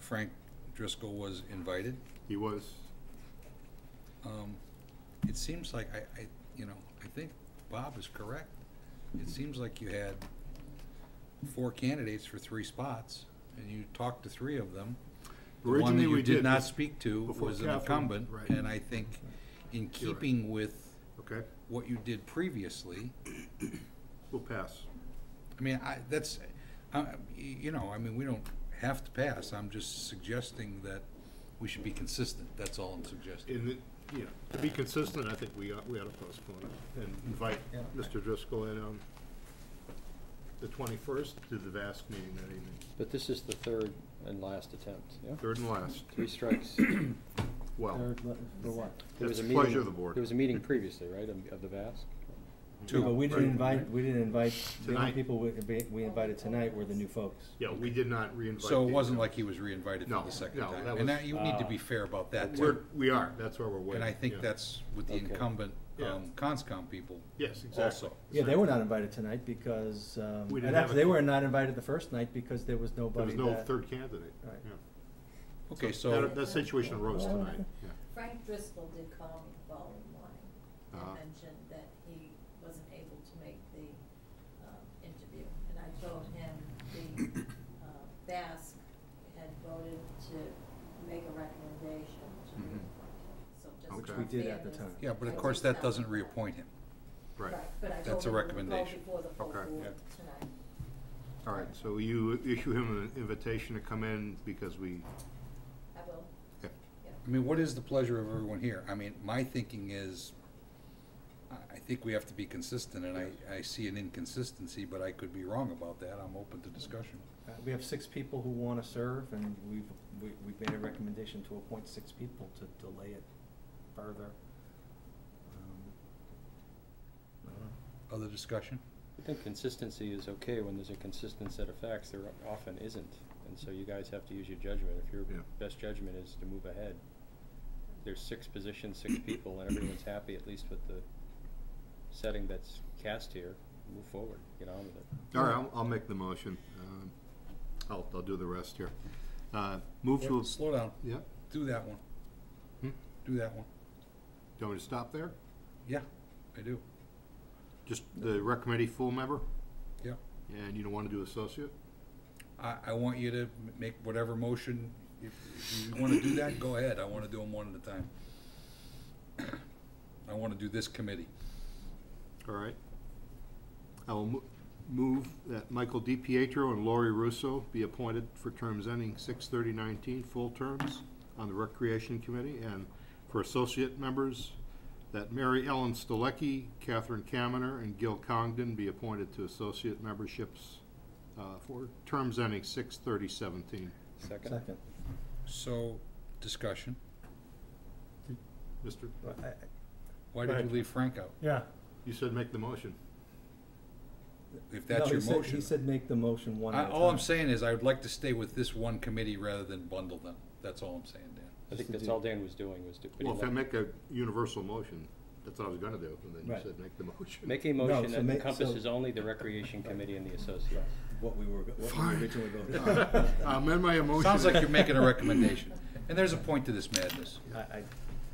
Frank Driscoll was invited. He was, um, it seems like I, I, you know, I think Bob is correct. It seems like you had four candidates for three spots, and you talked to three of them. The one that Originally, we you did did not speak to before was an Catherine, incumbent, right. and I think in keeping with Okay, what you did previously, we'll pass. I mean, I, that's, I, you know, I mean, we don't have to pass, I'm just suggesting that we should be consistent, that's all I'm suggesting. In the, you know, to be consistent, I think we ought, we ought to postpone it and invite Yeah. Mr. Driscoll in on the twenty-first to the VASC meeting that evening, But this is the third and last attempt, yeah? third and last. Three strikes. <clears throat> Well, For what? There was That's a the pleasure meeting- of the board. There was a meeting previously, right, of of the VASC? Yeah, but we didn't Right. invite, we didn't invite, the only Tonight. people we, we invited tonight were the new folks. yeah, we did not re-invite. So it the- wasn't like he was re-invited No, for the second no, time, that and was- that, you need to be fair about that We're, too. we are, that's where we're waiting. And I think that's with the Okay. incumbent, Yeah. um, conscom people Yes, exactly. also. Yeah, they were not invited tonight because, um, We didn't and have actually, a- they were not invited the first night because there was There nobody was no third candidate. Right. yeah. Okay, so, that situation arose tonight, yeah. Frank Driscoll did call me the following morning Uh-huh. and mentioned that he wasn't able to make the, um, interview. And I told him the, uh, VASC had voted to make a recommendation to Mhm. reappoint him, so just. Which for we did at the fairness, time. yeah, but I of course, just that felt doesn't that- reappoint him. Right. but I That's told a him it would go recommendation. before the full Okay. board Yeah. tonight. All right, so you issue him an invitation to come in because we, I will, yeah. yeah. I mean, what is the pleasure of everyone here? I mean, my thinking is, I, I think we have to be consistent, and I, I see an inconsistency, but I could be wrong about that, I'm open to discussion. Uh, We have six people who wanna serve and we've, we, we've made a recommendation to appoint six people to delay it further. Um, I don't know. Other discussion? I think consistency is okay when there's a consistent set of facts, there often isn't. And so you guys have to use your judgment. If your Yeah. best judgment is to move ahead, there's six positions, six people, and everyone's happy, at least with the setting that's cast here, move forward, get on with it. All right, I'll, I'll make the motion. Um, I'll, I'll do the rest here. Uh, Move to, Slow down, yeah, do that one, Hmm? do that one. do you want me to stop there? Yeah, I do, Just the rec committee full member, yeah. and you don't want to do associate? I, I want you to m- make whatever motion, if, if you wanna do that, go ahead, I wanna do them one at a time. <clears throat> I wanna do this committee. All right. I will mo- move that Michael DiPietro and Laurie Russo be appointed for terms ending six thirty nineteen, full terms on the Recreation Committee, and for associate members, that Mary Ellen Stolecki, Catherine Kaminer, and Gil Congdon be appointed to associate memberships uh, for terms ending six thirty seventeen. Second? Second. So, discussion, Mister, Well, I- I- why did you ahead. leave Frank out? Yeah, you said make the motion. If that's no, your he said- motion. He said make the motion one I, at a all I'm saying is I would like to stay with this one committee rather than bundle them, that's all I'm saying, Dan. I think that's all Dan was doing, was to. put Well, if I up- make a universal motion, that's what I was gonna do, and then you Right. said make the motion. Make a No, motion so that make- so- encompasses only the Recreation Committee and the associates. What we were, go- what Fine. we originally voted All right. on. I'll amend my motion. Sounds like you're making a recommendation, and there's a point to this madness. I, I,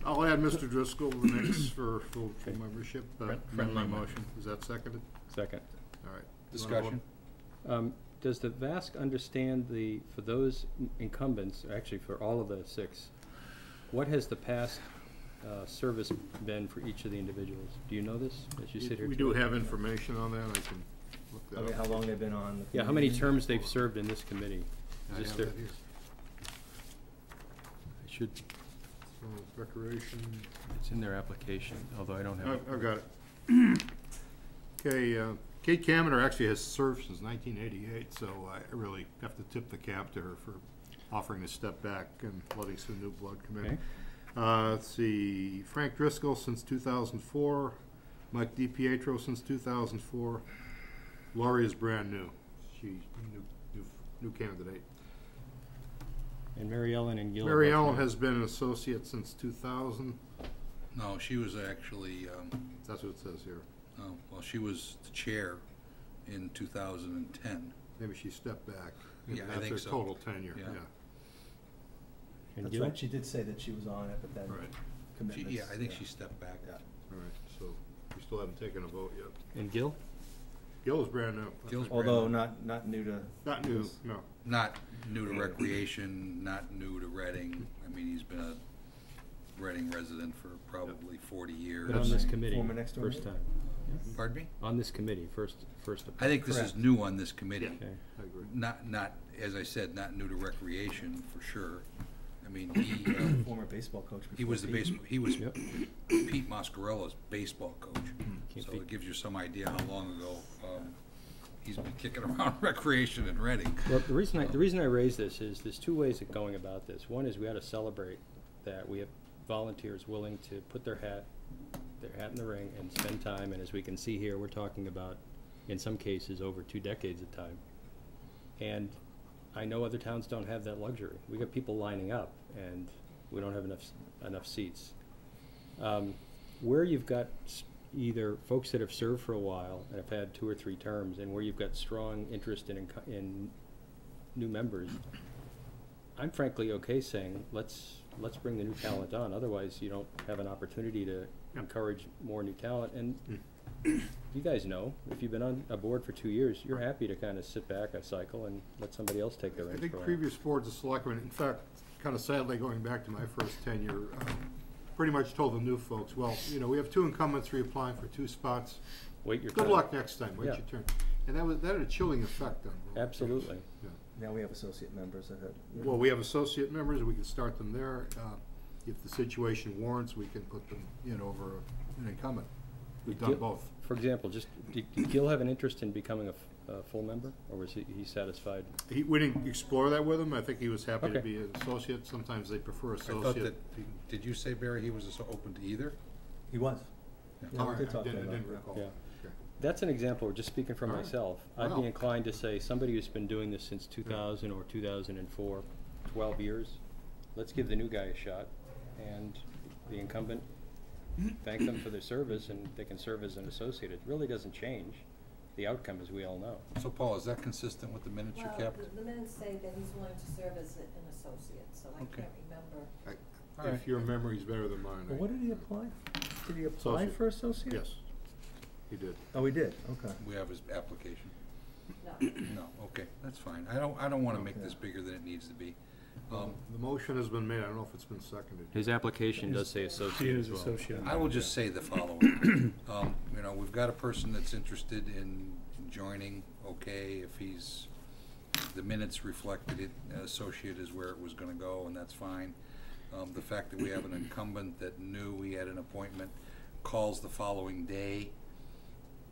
I'll add Mr. Driscoll to the mix for full, full membership, uh, Friend- amend my friendly motion. Is that seconded? Second. All right. Discussion? Um, Does the VASC understand the, for those incumbents, actually for all of the six, what has the past uh, service been for each of the individuals? Do you know this, as you sit here? We do have information on that, I can look I mean, that how up. long they've been on. the Yeah, how many committee. terms they've served in this committee? I this have their, that here. it should, So, Recreation, it's in their application, although I don't have it. I've, I've got it. <clears throat> Okay, uh, Kate Kaminer actually has served since nineteen eighty-eight, so I really have to tip the cap to her for offering to step back and letting some new blood come in. Okay. Uh, let's see, Frank Driscoll since two thousand four, Mike DiPietro since two thousand four. Laurie is brand new. She's new, new, new candidate. And Mary Ellen and Gil. Mary Ellen has been an associate since two thousand. No, she was actually, um, That's what it says here. oh, well, she was the chair in two thousand and ten. Maybe she stepped back. Yeah, I That's think her so. total tenure, Yeah. yeah. And That's Gil? right, she did say that she was on it, but then. Right. She- commitments. Yeah, I think she stepped back. Yeah. All right, so we still haven't taken a vote yet. And Gil? Gil is brand new. Gil's brand Although new. not, not new to. Not new, no. Not new to recreation, not new to Reading. I mean, he's been a Reading resident for probably forty years. But on this Former committee, next door first neighbor? time. Pardon me? On this committee, first, first. I think this is new on this committee. Okay. I agree. Not, not, as I said, not new to recreation, for sure. I mean, he, uh, Former baseball coach. he before was the Pete. baseball, he was Yep. Pete Moscarella's baseball coach. Can't So beat- it gives you some idea how long ago, um, he's been kicking <laughs> around recreation in Reading. Well, the reason I, the reason I raise this is there's two ways of going about this. One is we ought to celebrate that we have volunteers willing to put their hat, their hat in the ring and spend time, and as we can see here, we're talking about, in some cases, over two decades of time. And I know other towns don't have that luxury. We got people lining up, and we don't have enough, enough seats. Um, where you've got either folks that have served for a while and have had two or three terms, and where you've got strong interest in, in new members, I'm frankly okay saying, let's, let's bring the new talent on, otherwise you don't have an opportunity to encourage more new talent, and you guys know, if you've been on a board for two years, you're happy to kind of sit back a cycle and let somebody else take the reins. I reins think for a while. previous boards of selectmen, in fact, kind of sadly, going back to my first tenure, um, pretty much told the new folks, well, you know, we have two incumbents reapplying for two spots. Wait your Good time. luck next time, wait Yeah. your turn. And that was, that had a chilling effect on volunteers. Absolutely. Yeah. Now we have associate members that have. Well, we have associate members, we can start them there. Uh, If the situation warrants, we can put them in over an incumbent. We've done Gil- both. For example, just, did did Gil have an interest in becoming a, f- a full member, or was he, he satisfied? He, we didn't explore that with him, I think he was happy to be an associate, sometimes they prefer associate. that, did you say, Barry, he was also open to either? He was. Yeah. Yeah, All right, did I talk to didn't, I didn't recall. Yeah. Okay. That's an example, just speaking for All right. myself. I'd Wow. be inclined to say, somebody who's been doing this since two thousand or 2004, 12 years, let's give the new guy a shot, and the incumbent, thank them for their service, and they can serve as an associate. It really doesn't change the outcome, as we all know. So Paul, is that consistent with the minutes you Well, kept? the- the minutes say that he's willing to serve as a- an associate, so I Okay. can't remember. I- If right. your memory's better than mine. I- Well, what did he apply? Did he apply Associate. for associate? Yes, he did. Oh, he did, okay. We have his application. No. No, okay, that's fine. I don't, I don't wanna make Okay. this bigger than it needs to be. Um, The motion has been made, I don't know if it's been seconded. His application does say He associate is as well. associate. I will just say the following. <clears throat> Um, you know, we've got a person that's interested in joining, okay, if he's, the minutes reflected it, associate is where it was gonna go, and that's fine. Um, the fact that we have an <clears throat> incumbent that knew he had an appointment, calls the following day,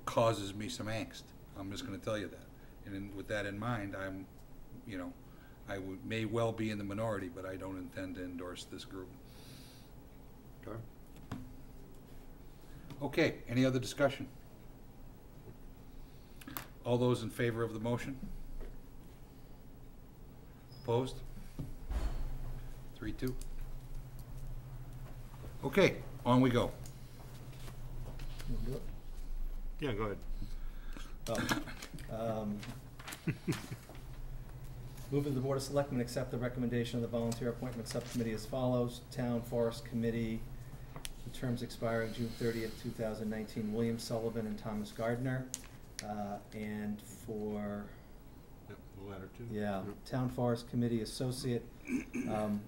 causes me some angst. I'm just gonna tell you that. And in- with that in mind, I'm, you know, I would, may well be in the minority, but I don't intend to endorse this group. Okay. Okay, any other discussion? All those in favor of the motion? Opposed? Three, two? Okay, on we go. We'll do it. Yeah, go ahead. Oh, um, <laughs> Move that the Board of Selectmen accept the recommendation of the Volunteer Appointment Subcommittee as follows. Town Forest Committee, the terms expiring June thirtieth, two thousand nineteen, William Sullivan and Thomas Gardner. Uh, and for, Yep, the latter two. yeah, Yep. Town Forest Committee Associate, um,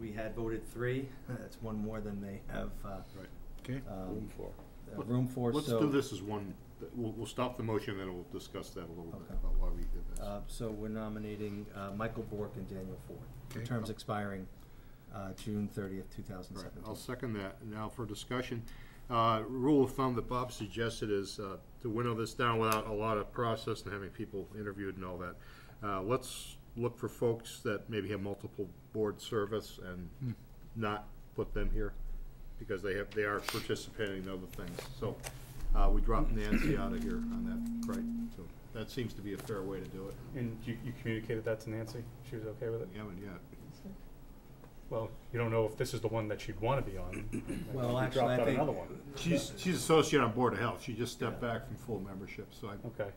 we had voted three. That's one more than they have, uh, Right. Okay. um, Room for. uh, room for, so. Let's do this as one, we'll, we'll stop the motion, then we'll discuss that a little bit Okay. about why we did this. Uh, So we're nominating uh, Michael Bork and Daniel Ford, for Okay. terms expiring uh, June thirtieth, two thousand Right, seventeen. I'll second that. Now for discussion, uh, rule of thumb that Bob suggested is, uh, to winnow this down without a lot of process and having people interviewed and all that. Uh, let's look for folks that maybe have multiple board service and Hmm. not put them here, because they have, they are participating in other things. So, uh, we dropped Nancy out of here on that, right, so that seems to be a fair way to do it. And you, you communicated that to Nancy? She was okay with it? We haven't yet. Well, you don't know if this is the one that she'd want to be on. <coughs> Well, You actually, dropped I out think- another one. She's, she's associate on Board of Health. She just stepped Yeah. back from full membership, so I, Okay.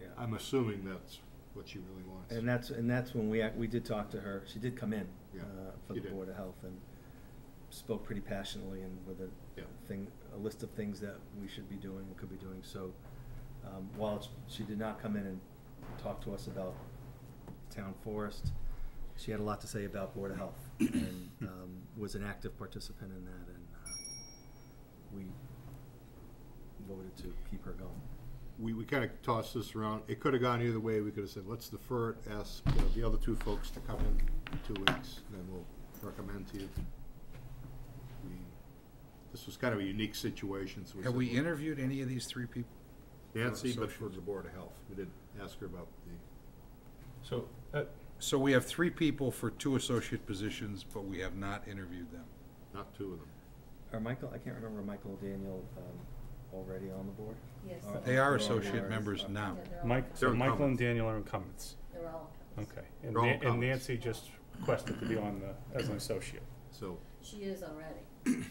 yeah. I'm assuming that's what she really wants. And that's, and that's when we, ac- we did talk to her, she did come in Yeah, uh, for she the did. Board of Health, and spoke pretty passionately and with a Yeah. thing, a list of things that we should be doing and could be doing. So, um, while she did not come in and talk to us about town forest, she had a lot to say about Board of Health <coughs> and, um, was an active participant in that and, uh, we voted to keep her going. We, we kind of tossed this around. It could have gone either way. We could have said, let's defer it, ask uh, the other two folks to come in in two weeks, and then we'll recommend to you. We, this was kind of a unique situation, so we Have said, we well, interviewed any of these three people? Nancy, but for the Board of Health. We didn't ask her about the, So, uh, So we have three people for two associate positions, but we have not interviewed them. not two of them. Are Michael, I can't remember Michael Daniel, um, already on the board? Yes. Are- They are they're associate already- members now. Yeah, they're all Mike, so They're Michael and incumbents. Daniel are incumbents. They're all incumbents. Okay. And They're all Nan- and incumbents. Nancy just requested to be on the, as an associate. So She is already. <clears throat>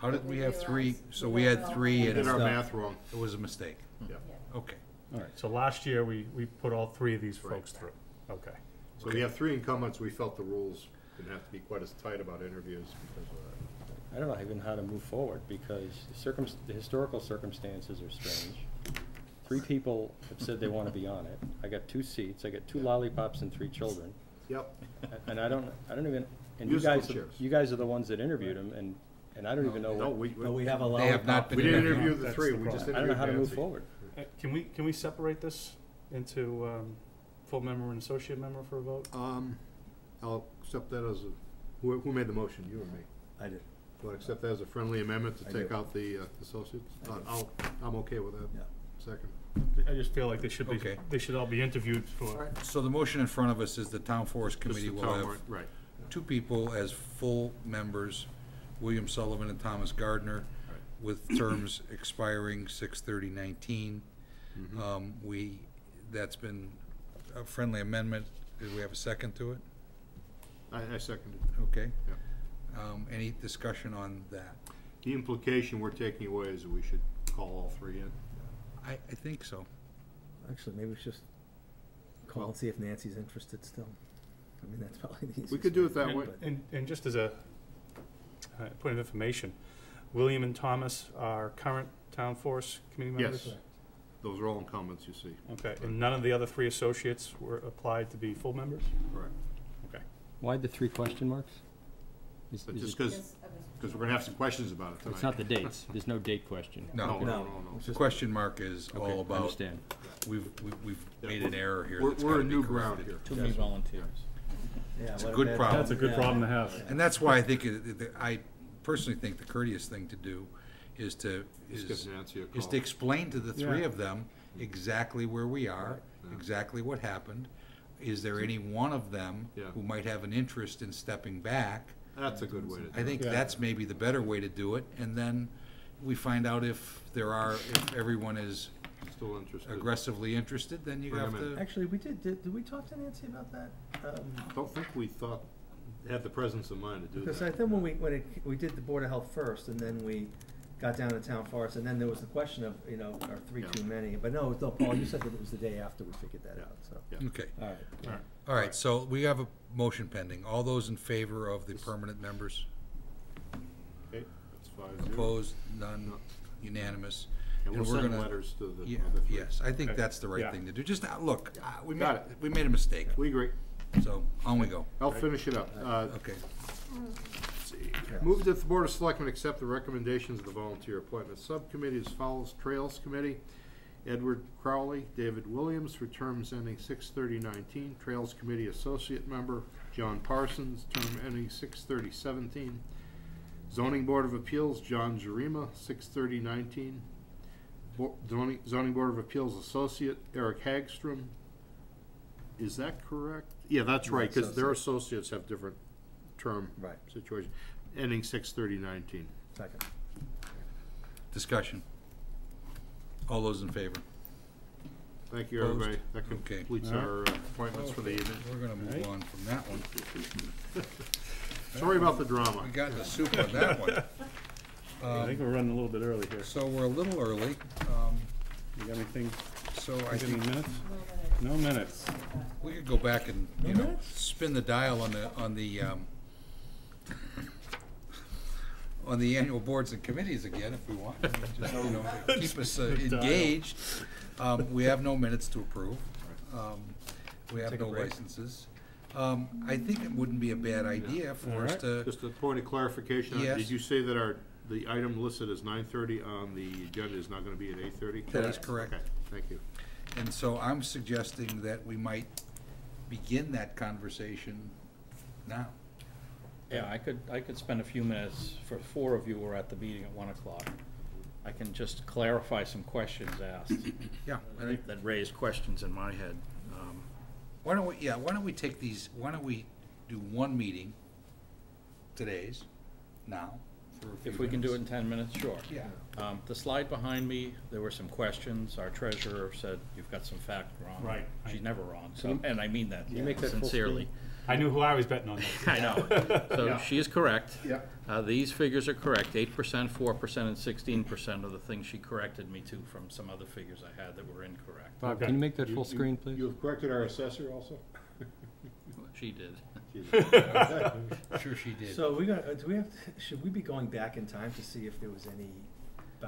How did we We have three, so we we had three we and did our Stop. math wrong. it was a mistake. Yeah. Yeah. Okay. All right, so last year, we, we put all three of these folks through. Okay. So we have three incumbents. We felt the rules didn't have to be quite as tight about interviews because of that. I don't know even how to move forward, because the circum, the historical circumstances are strange. Three people have said they wanna be on it. I got two seats, I got two lollipops and three children. Yep. And I don't, I don't even, and you Musical guys, are- chairs. you guys are the ones that interviewed them, and, and I don't even know No, what, we, But we we, have a They have not lollipop. been we didn't interview the That's three. the We just problem. I don't know how to move interviewed forward. Uh, Can we, can we separate this into, um, full member and associate member for a vote? Um, I'll accept that as a, who, who made the motion? You or me? I did, Do I accept that as a friendly amendment to I take do. out the uh, associates? I Uh, do. I'll, I'm okay with that. yeah. Second. I just feel like they should be, Okay. they should all be interviewed for, So the motion in front of us is the town forest Just committee the will town have warrant, Right. two people as full members, William Sullivan and Thomas Gardner, with terms expiring six thirty nineteen. Mhm. Um, we, that's been a friendly amendment. Do we have a second to it? I, I seconded. Okay. Yeah. Um, any discussion on that? The implication we're taking away is that we should call all three in. I, I think so. Actually, maybe we should just call and see if Nancy's interested still. I mean, that's probably the easiest. We could do it that way, way. but- and, and just as a, uh, point of information, William and Thomas are current town forest committee members? Yes. Those are all incumbents, you see. Okay, and none of the other three associates were applied to be full members? Correct. Okay. Why the three question marks? Is- But is just it- because, Yes, I was- because we're gonna have some questions about it tonight. It's not the dates, there's no date question. No. No, no, No. no, no. The question mark is Okay, all about, understand. we've, we've, we've Yeah, made an error here We're, that's we're gotta in be new ground corrected. here. Too many volunteers. Yeah, It's a let good them- problem. That's a good Yeah. problem to have. And that's why I think, it- it- I personally think the courteous thing to do is to, Just is, give Nancy a is call. to explain to the three Yeah. of them exactly where we are, Yeah. exactly what happened. Is there any one of them Yeah. who might have an interest in stepping back? That's a good way to do it. I think Yeah. that's maybe the better way to do it, and then we find out if there are, if everyone is Still interested. aggressively interested, then you Bring have 'em in. to. Actually, we did, did, did we talk to Nancy about that? Um, Don't think we thought, had the presence of mind to do it. Because I think when we, when it, we did the Board of Health first, and then we got down to Town Forest, and then there was the question of, you know, are three Yeah. too many? But no, no, Paul, you said that it was the day after we figured that Yeah. out, so. Yeah. Okay, All right. All right. all right, so we have a motion pending. All those in favor of the permanent members? Okay, that's five zero. Opposed? None? Unanimous? And we'll we're send letters to the other three. yes, I think that's the right thing to do. Just, uh, look, uh, we made, we made a mistake, We agree. so on we go. I'll finish it up. Uh, okay. Move that the Board of Selectmen accept the recommendations of the volunteer appointment subcommittee as follows. Trails Committee, Edward Crowley, David Williams for terms ending 6 19 Trails Committee Associate Member, John Parsons, term ending 6 17 Zoning Board of Appeals, John Jurema, 6 19 Zoning Board of Appeals Associate Eric Hagstrom. Is that correct? Yeah, that's right, because their associates have different term situation. Ending six thirty nineteen. Second. Discussion. All those in favor? Thank you, everybody. That completes our uh, appointments for the evening. We're gonna move on from that one. <laughs> Sorry about the drama. We got the soup on that one. <laughs> I think Um, we're running a little bit early here. So we're a little early, um, You got anything, so I any think minutes? No minutes. No minutes. we could go back and, you know, spin the dial on the, on the, um, on the annual boards and committees again if we want. I mean, just, you know, to <laughs> Keep us uh, engaged. Um, we have no minutes to approve. Um, we have Take a no break. licenses. Um, I think it wouldn't be a bad idea for us Alright. to, Just a point of clarification, Yes. did you say that our, the item listed as nine thirty on the agenda is not gonna be at eight thirty? That is correct. Okay, thank you. and so I'm suggesting that we might begin that conversation now. Yeah, I could, I could spend a few minutes, for four of you who are at the meeting at one o'clock. I can just clarify some questions asked. Yeah, I think- That raised questions in my head. Um, Why don't we, yeah, why don't we take these, why don't we do one meeting, today's, now, for a few If we can do it in minutes? ten minutes, sure. Yeah. Um, the slide behind me, there were some questions. Our treasurer said, you've got some fact wrong. Right. She's never wrong, so, and I mean that Can you make that full sincerely. I knew who I was betting on. <laughs> I know. <laughs> So Yeah. she is correct. Yeah. Uh, these figures are correct. Eight percent, four percent, and sixteen percent are the things she corrected me to from some other figures I had that were incorrect. Bob, Okay. can you make that You- full you- screen, please? You've corrected our assessor also? <laughs> She did. <laughs> Sure she did. So we gonna, uh, do we have, to- should we be going back in time to see if there was any?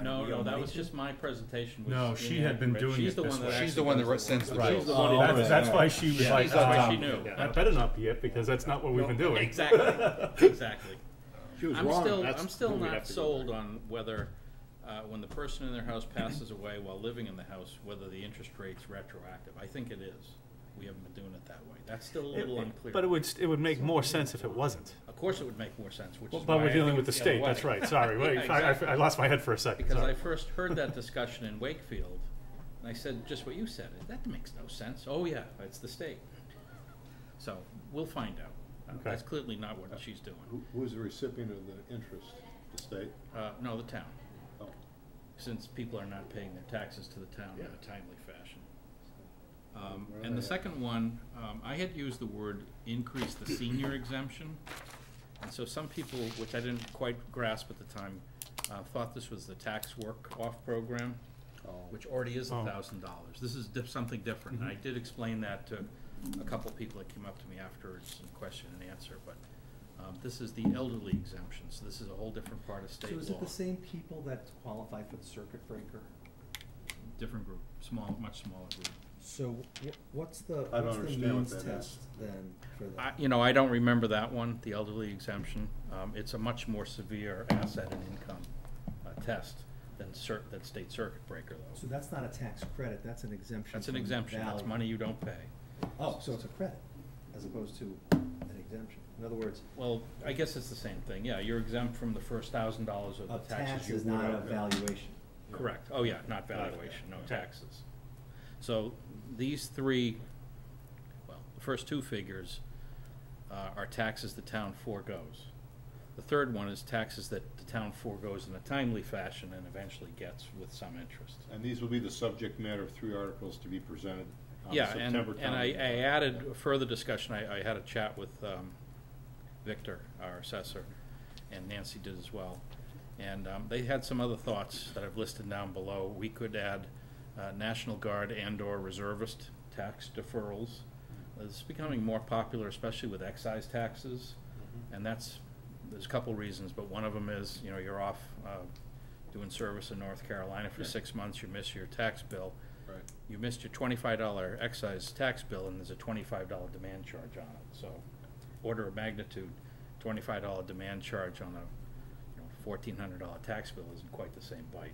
No, no, that was just my presentation. was No, she had been inaccurate. doing She's it the this one that way. She's the one that the sends the work. bills. She's the Oh, one who. That's, that's why she was Yeah, like, that's why uh, she knew. that better not be it, because that's not what we've been doing. Exactly, <laughs> exactly. She was I'm wrong. still, That's I'm still who we'd not to go sold back. on whether, uh, when the person in their house passes away while living in the house, whether the interest rate's retroactive. I think it is. We haven't been doing it that way. That's still a little It- unclear. But it would, it would make more sense if it wasn't. Of course, it would make more sense, which is But why we're dealing think with the it's other state, that's way. right, sorry, <laughs> wait, Yeah, I, I- I lost my head for a second, Because I sorry. first heard that discussion in Wakefield, and I said, just what you said, that makes no sense. Oh, yeah, it's the state. So, we'll find out. Uh, Okay. That's clearly not what she's doing. Who, who's the recipient of the interest? The state? Uh, no, the town, Oh. since people are not paying their taxes to the town in Yeah. a timely fashion. Um, and the second one, um, I had used the word increase the senior exemption. And so some people, which I didn't quite grasp at the time, uh, thought this was the tax work-off program, which already is a Oh. thousand dollars. This is dif- something different. And I did explain that to a couple of people that came up to me afterwards in question and answer, but, um, this is the elderly exemption, so this is a whole different part of state law. So law. is it the same people that qualify for the circuit breaker? Different group, small, much smaller group. So wh- what's the, I don't what's the understand what means that is. test then for I, that? you know, I don't remember that one, the elderly exemption. Um, it's a much more severe asset and income, uh, test than cert, than state circuit breaker though. So though. that's not a tax credit, that's an exemption That's an from exemption, that's value. money you don't pay. Oh, so it's a credit as opposed to an exemption. In other words, Well, I guess it's the same thing, yeah, you're exempt from the first thousand dollars of a the taxes tax you is not a valuation. Correct, oh yeah, not valuation, no taxes. So these three, well, the first two figures uh, are taxes the town foregoes. The third one is taxes that the town foregoes in a timely fashion and eventually gets with some interest. And these will be the subject matter of three articles to be presented on Yeah, and, September and I, town I meeting. added further discussion, I, I had a chat with, um, Victor, our assessor, and Nancy did as well. And, um, they had some other thoughts that I've listed down below. We could add, uh, National Guard and/or reservist tax deferrals. It's becoming more popular, especially with excise taxes, and that's, there's a couple reasons, but one of them is, you know, you're off, uh, doing service in North Carolina for six months, you miss your tax bill Right. you missed your twenty-five dollar excise tax bill and there's a twenty-five dollar demand charge on it, so order of magnitude, twenty-five dollar demand charge on a, you know, fourteen hundred dollar tax bill isn't quite the same bite.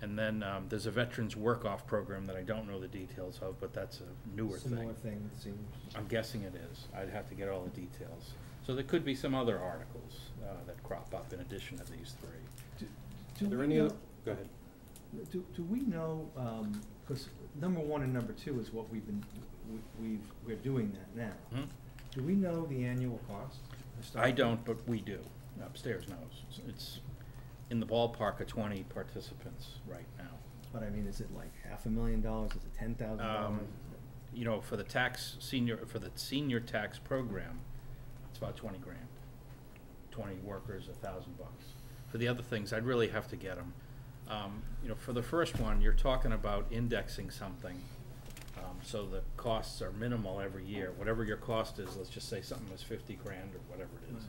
And then, um, there's a veterans work-off program that I don't know the details of, but that's a newer thing. Similar thing, it seems. I'm guessing it is, I'd have to get all the details. So there could be some other articles, uh, that crop up in addition to these three. Do Are there any know- other, go ahead. Do, do we know, um 'cause cause number one and number two is what we've been, we- we've, we're doing that now. Hmm? Do we know the annual cost? I don't, but we do. Upstairs knows. It's in the ballpark of twenty participants right now. But I mean, is it like half a million dollars, is it ten thousand dollars? Um, You know, for the tax senior, for the senior tax program, it's about twenty grand. Twenty workers, a thousand bucks. For the other things, I'd really have to get them. Um, you know, for the first one, you're talking about indexing something. Um, so the costs are minimal every year. Whatever your cost is, let's just say something was fifty grand or whatever it is.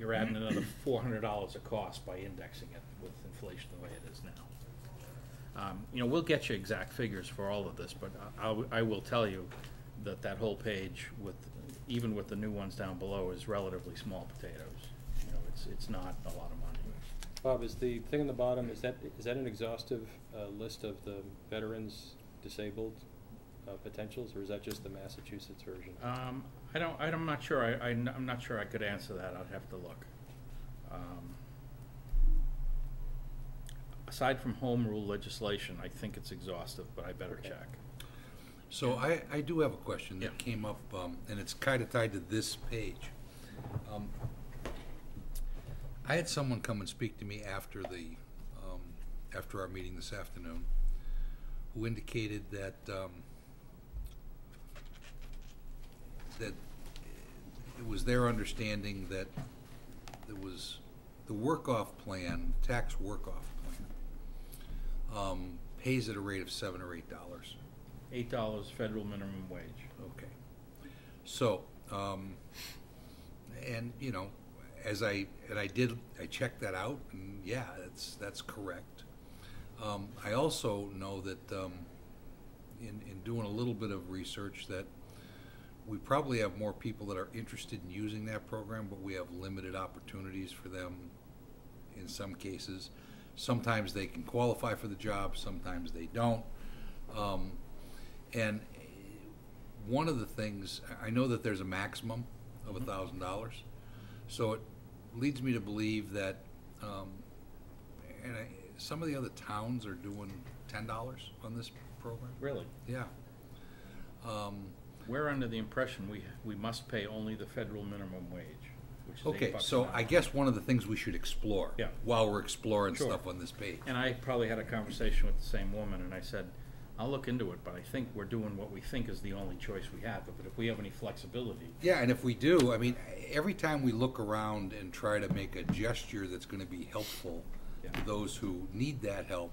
You're adding another four hundred dollars of cost by indexing it with inflation the way it is now. Um, you know, we'll get you exact figures for all of this, but I will tell you that that whole page with, even with the new ones down below, is relatively small potatoes. You know, it's, it's not a lot of money. Bob, is the thing on the bottom, is that, is that an exhaustive uh, list of the veterans disabled uh, potentials, or is that just the Massachusetts version? Um, I don't, I'm not sure, I, I, am not sure I could answer that, I'd have to look. Um, Aside from home rule legislation, I think it's exhaustive, but I better check. So I, I do have a question that Yeah. came up, um, and it's kind of tied to this page. Um, I had someone come and speak to me after the, um, after our meeting this afternoon, who indicated that, um, that it was their understanding that there was, the work-off plan, tax work-off plan, um, pays at a rate of seven or eight dollars. Eight dollars federal minimum wage. Okay. So, um, and, you know, as I, and I did, I checked that out, and yeah, that's, that's correct. Um, I also know that, um, in, in doing a little bit of research, that we probably have more people that are interested in using that program, but we have limited opportunities for them in some cases. Sometimes they can qualify for the job, sometimes they don't. Um, and one of the things, I know that there's a maximum of a thousand dollars. So it leads me to believe that, um, and I, some of the other towns are doing ten dollars on this program. Really? Yeah. Um, We're under the impression we, we must pay only the federal minimum wage, which is eight okay, bucks so I guess one of the things we should explore. Yeah. While we're exploring Sure. stuff on this page. And I probably had a conversation with the same woman, and I said, I'll look into it, but I think we're doing what we think is the only choice we have, but if we have any flexibility, Yeah, and if we do, I mean, every time we look around and try to make a gesture that's gonna be helpful Yeah. to those who need that help.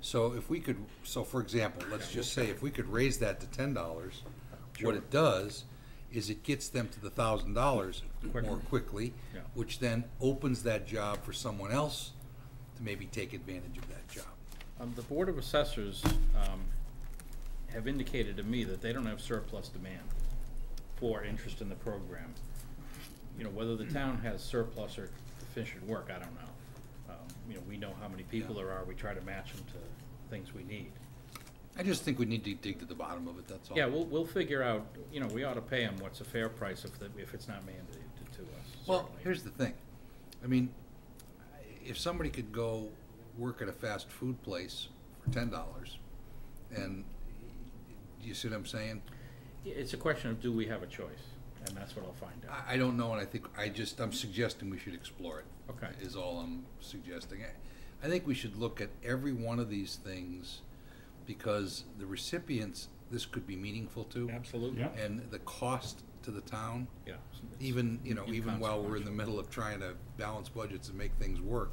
So if we could, so for example, let's just say if we could raise that to ten dollars, what it does is it gets them to the thousand dollars more quickly, Yeah. which then opens that job for someone else to maybe take advantage of that job. Um, the Board of Assessors, um, have indicated to me that they don't have surplus demand for interest in the program. You know, whether the town has surplus or deficient work, I don't know. Um, you know, we know how many people there are, we try to match them to things we need. I just think we need to dig to the bottom of it, that's all. Yeah, we'll, we'll figure out, you know, we ought to pay them what's a fair price if, the- if it's not mandated to us, Well, certainly. here's the thing. I mean, if somebody could go work at a fast food place for ten dollars, and, do you see what I'm saying? It's a question of do we have a choice, and that's what I'll find out. I, I don't know, and I think, I just, I'm suggesting we should explore it. Okay. Is all I'm suggesting. I, I think we should look at every one of these things, because the recipients, this could be meaningful to. Absolutely. Yeah. And the cost to the town, Yeah. even, you know, even while we're in the middle of trying to balance budgets and make things work,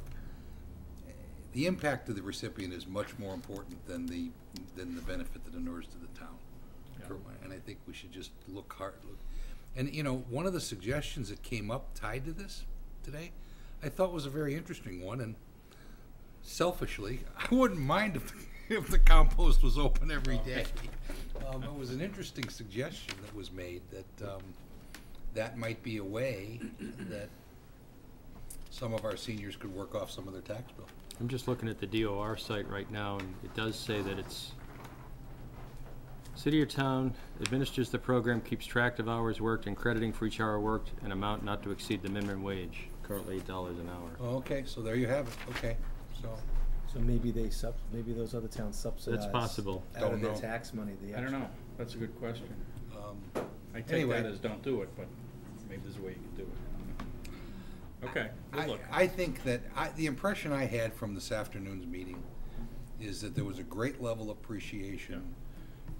the impact of the recipient is much more important than the, than the benefit that inures to the town. Yeah. And I think we should just look hard, look. And, you know, one of the suggestions that came up tied to this today, I thought was a very interesting one, and selfishly, <laughs> I wouldn't mind if, <laughs> if the compost was open every day. Um, it was an interesting suggestion that was made that, um, that might be a way that some of our seniors could work off some of their tax bill. I'm just looking at the DOR site right now, and it does say that it's, city or town administers the program, keeps track of hours worked, and crediting for each hour worked, an amount not to exceed the minimum wage, currently eight dollars an hour. Oh, okay, so there you have it, okay, so, So maybe they sub, maybe those other towns subsidize. possible. Out of Don't their know. tax money, the I don't extra. know, that's a good question. um, I take Anyway. that as don't do it, but maybe there's a way you can do it. Okay, we'll I, look. I think that, I, the impression I had from this afternoon's meeting is that there was a great level of appreciation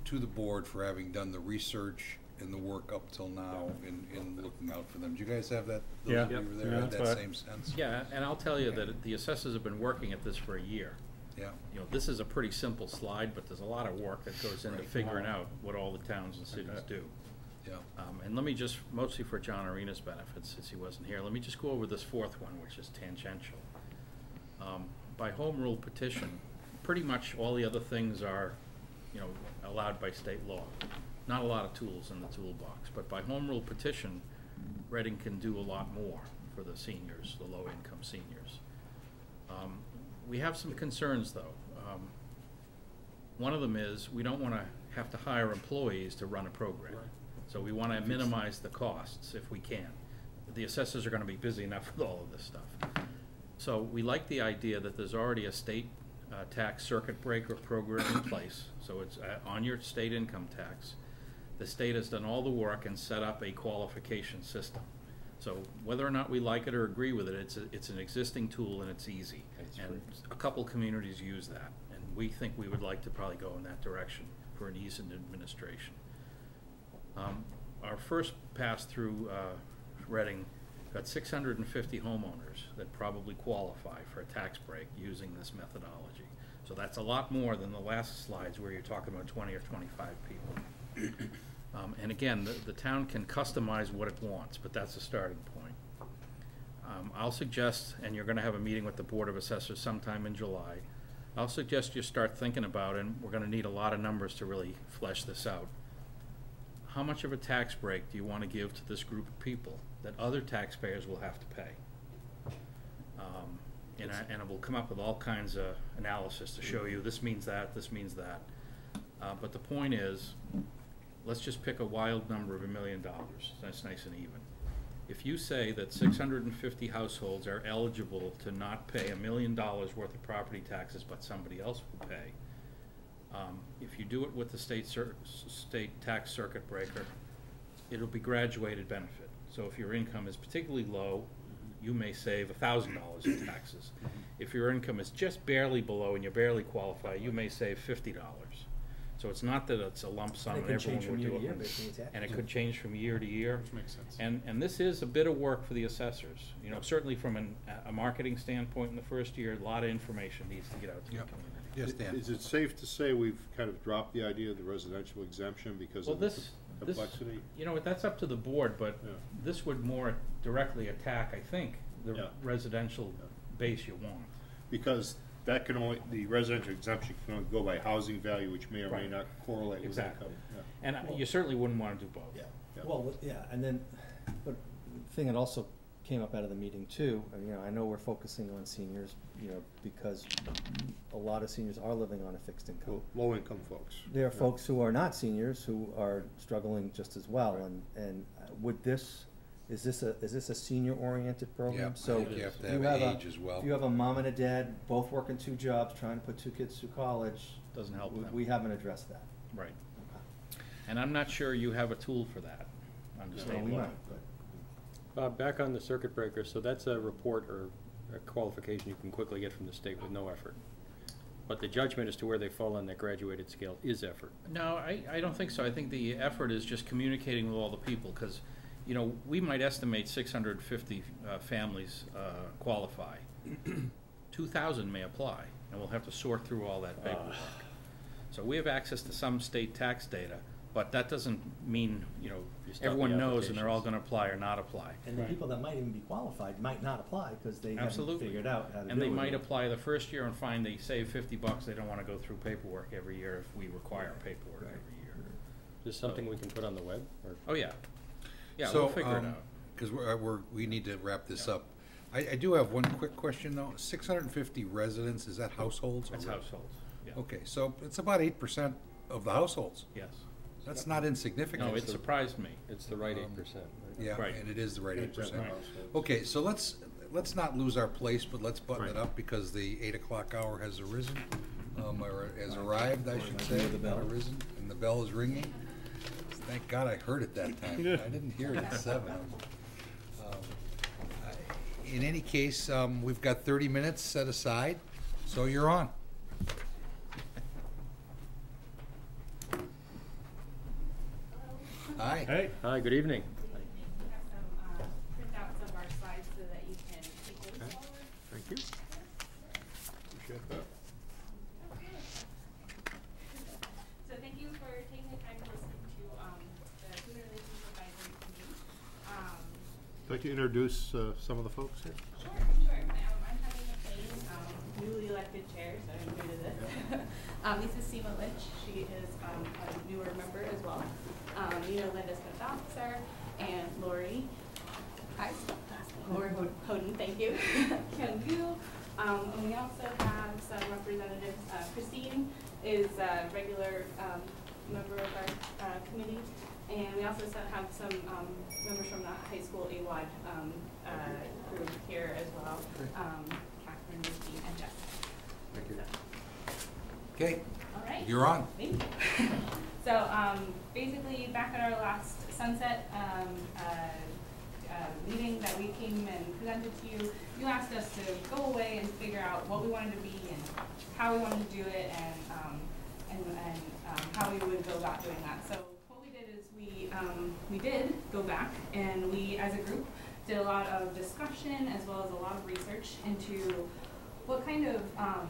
to the board for having done the research and the work up till now in, in looking out for them. Do you guys have that? those Yeah. of you who were there Yeah, had that's that what- same sense? Yeah, and I'll tell you that the assessors have been working at this for a year. Yeah, You know, this is a pretty simple slide, but there's a lot of work that goes into Right. figuring out what all the towns and cities do. Yeah. Um, And let me just, mostly for John Arena's benefit, since he wasn't here, let me just go over this fourth one, which is tangential. Um, By home rule petition, pretty much all the other things are, you know, allowed by state law. Not a lot of tools in the toolbox, but by home rule petition, Reading can do a lot more for the seniors, the low-income seniors. Um, We have some concerns, though. Um, One of them is, we don't want to have to hire employees to run a program. So we want to minimize the costs if we can. The assessors are going to be busy enough with all of this stuff. So we like the idea that there's already a state uh, tax circuit breaker program in place. So it's uh, on your state income tax. The state has done all the work and set up a qualification system. So whether or not we like it or agree with it, it's, a- it's an existing tool and it's easy. It's And free. a couple communities use that, and we think we would like to probably go in that direction for an ease in administration. Um, Our first pass through uh, Reading got six hundred and fifty homeowners that probably qualify for a tax break using this methodology. So that's a lot more than the last slides where you're talking about twenty or twenty-five people. <clears throat> Um, And again, the, the town can customize what it wants, but that's a starting point. Um, I'll suggest, and you're gonna have a meeting with the Board of Assessors sometime in July, I'll suggest you start thinking about, and we're gonna need a lot of numbers to really flesh this out. How much of a tax break do you wanna give to this group of people that other taxpayers will have to pay? Um, And I, and we'll come up with all kinds of analysis to show you, this means that, this means that. Uh, but the point is, let's just pick a wild number of a million dollars, that's nice and even. If you say that six hundred and fifty households are eligible to not pay a million dollars worth of property taxes, but somebody else will pay, um, if you do it with the state state tax circuit breaker, it'll be graduated benefit. So if your income is particularly low, you may save a thousand dollars in taxes. If your income is just barely below and you barely qualify, you may save fifty dollars. So it's not that it's a lump sum And and it can everyone change will from do year it. to year when- based on. And it could change from year to year. Which makes sense. And, and this is a bit of work for the assessors, you know, certainly from an, a marketing standpoint in the first year, a lot of information needs to get out to the Yep. community. Yes, Dan? Is it safe to say we've kind of dropped the idea of the residential exemption because Well, of the this, this, complexity? you know, that's up to the board, but Yeah. this would more directly attack, I think, Yeah. the residential base you want. Because that can only, the residential exemption can only go by housing value, which may or may Right. not correlate with Exactly. income. Yeah. And I- you certainly wouldn't wanna do both. Yeah, Yeah. well, yeah, and then, but the thing that also came up out of the meeting too, and, you know, I know we're focusing on seniors, you know, because a lot of seniors are living on a fixed income. Low- Low-income folks. There are Yeah. folks who are not seniors who are struggling just as well, and, and uh, would this, is this a, is this a senior-oriented program? I So think you have to if you have a- age as well. If you have a mom and a dad, both working two jobs, trying to put two kids through college. Doesn't help we- them. We haven't addressed that. Right. And I'm not sure you have a tool for that under So state we might, but. Bob, back on the circuit breaker, so that's a report or a qualification you can quickly get from the state with no effort. But the judgment as to where they fall on that graduated scale is effort. No, I, I don't think so. I think the effort is just communicating with all the people, because, you know, we might estimate six hundred fifty, uh, families, uh, qualify. <clears throat> Two thousand may apply, and we'll have to sort through all that paperwork. So we have access to some state tax data, but that doesn't mean, you know, You stop the everyone knows and they're all applications. gonna apply or not apply. And the Right. people that might even be qualified might not apply because they haven't Absolutely. figured out how to do it. And they might apply the first year and find they save fifty bucks, they don't wanna go through paperwork every year if we require paperwork Right. every year. Is this something we can put on the web, or? Oh, yeah. Yeah, So, we'll figure it um, out. Cause we're, uh, we're, we need to wrap this up. I, I do have one quick question though. Six hundred and fifty residents, is that households? That's households, yeah. Okay, so it's about eight percent of the households. Yes. That's not insignificant. No, it surprised me. It's the right Um, eight percent, right? Yeah, Right. and it is the right eight percent. Right. Okay, so let's, let's not lose our place, but let's button it up because the eight o'clock hour has arisen, um, or has arrived, I should say. the bell. not Arisen, and the bell is ringing. Thank God I heard it that <laughs> time. I didn't hear it at seven. Um, I- In any case, um, we've got thirty minutes set aside, so you're on. Hi. Hey, Hi, good evening. We have some uh, printouts of our slides so that you can take those Okay. forward. Thank you. Appreciate that. So thank you for taking the time to listen to um, the Human Relations like to introduce uh, some of the folks here? Sure, sure. Um, I'm Heather McLean, um, newly elected chair, so I'm new to this. <laughs> um, this is Seema Lynch. She is um, a newer member as well. Um, you know Linda Smith Officer and Lori. Hi, Lori Ho- Hoden, thank you. <laughs> Ken Gu. Um, and we also have some representatives. Uh, Christine is a regular um, member of our uh, committee. And we also have some um, members from the high school AWAD um, uh, group here as well. Um, Catherine, Nikki, and Jeff. Thank you. Okay, All right. you're on. Thank you. <laughs> So, um, basically, back at our last sunset, um, uh, uh, meeting that we came and presented to you, you asked us to go away and figure out what we wanted to be and how we wanted to do it and, um, and, and, um, how we would go about doing that. So we did um, we did go back and we, as a group, did a lot of discussion as well as a lot of research into what kind of, um,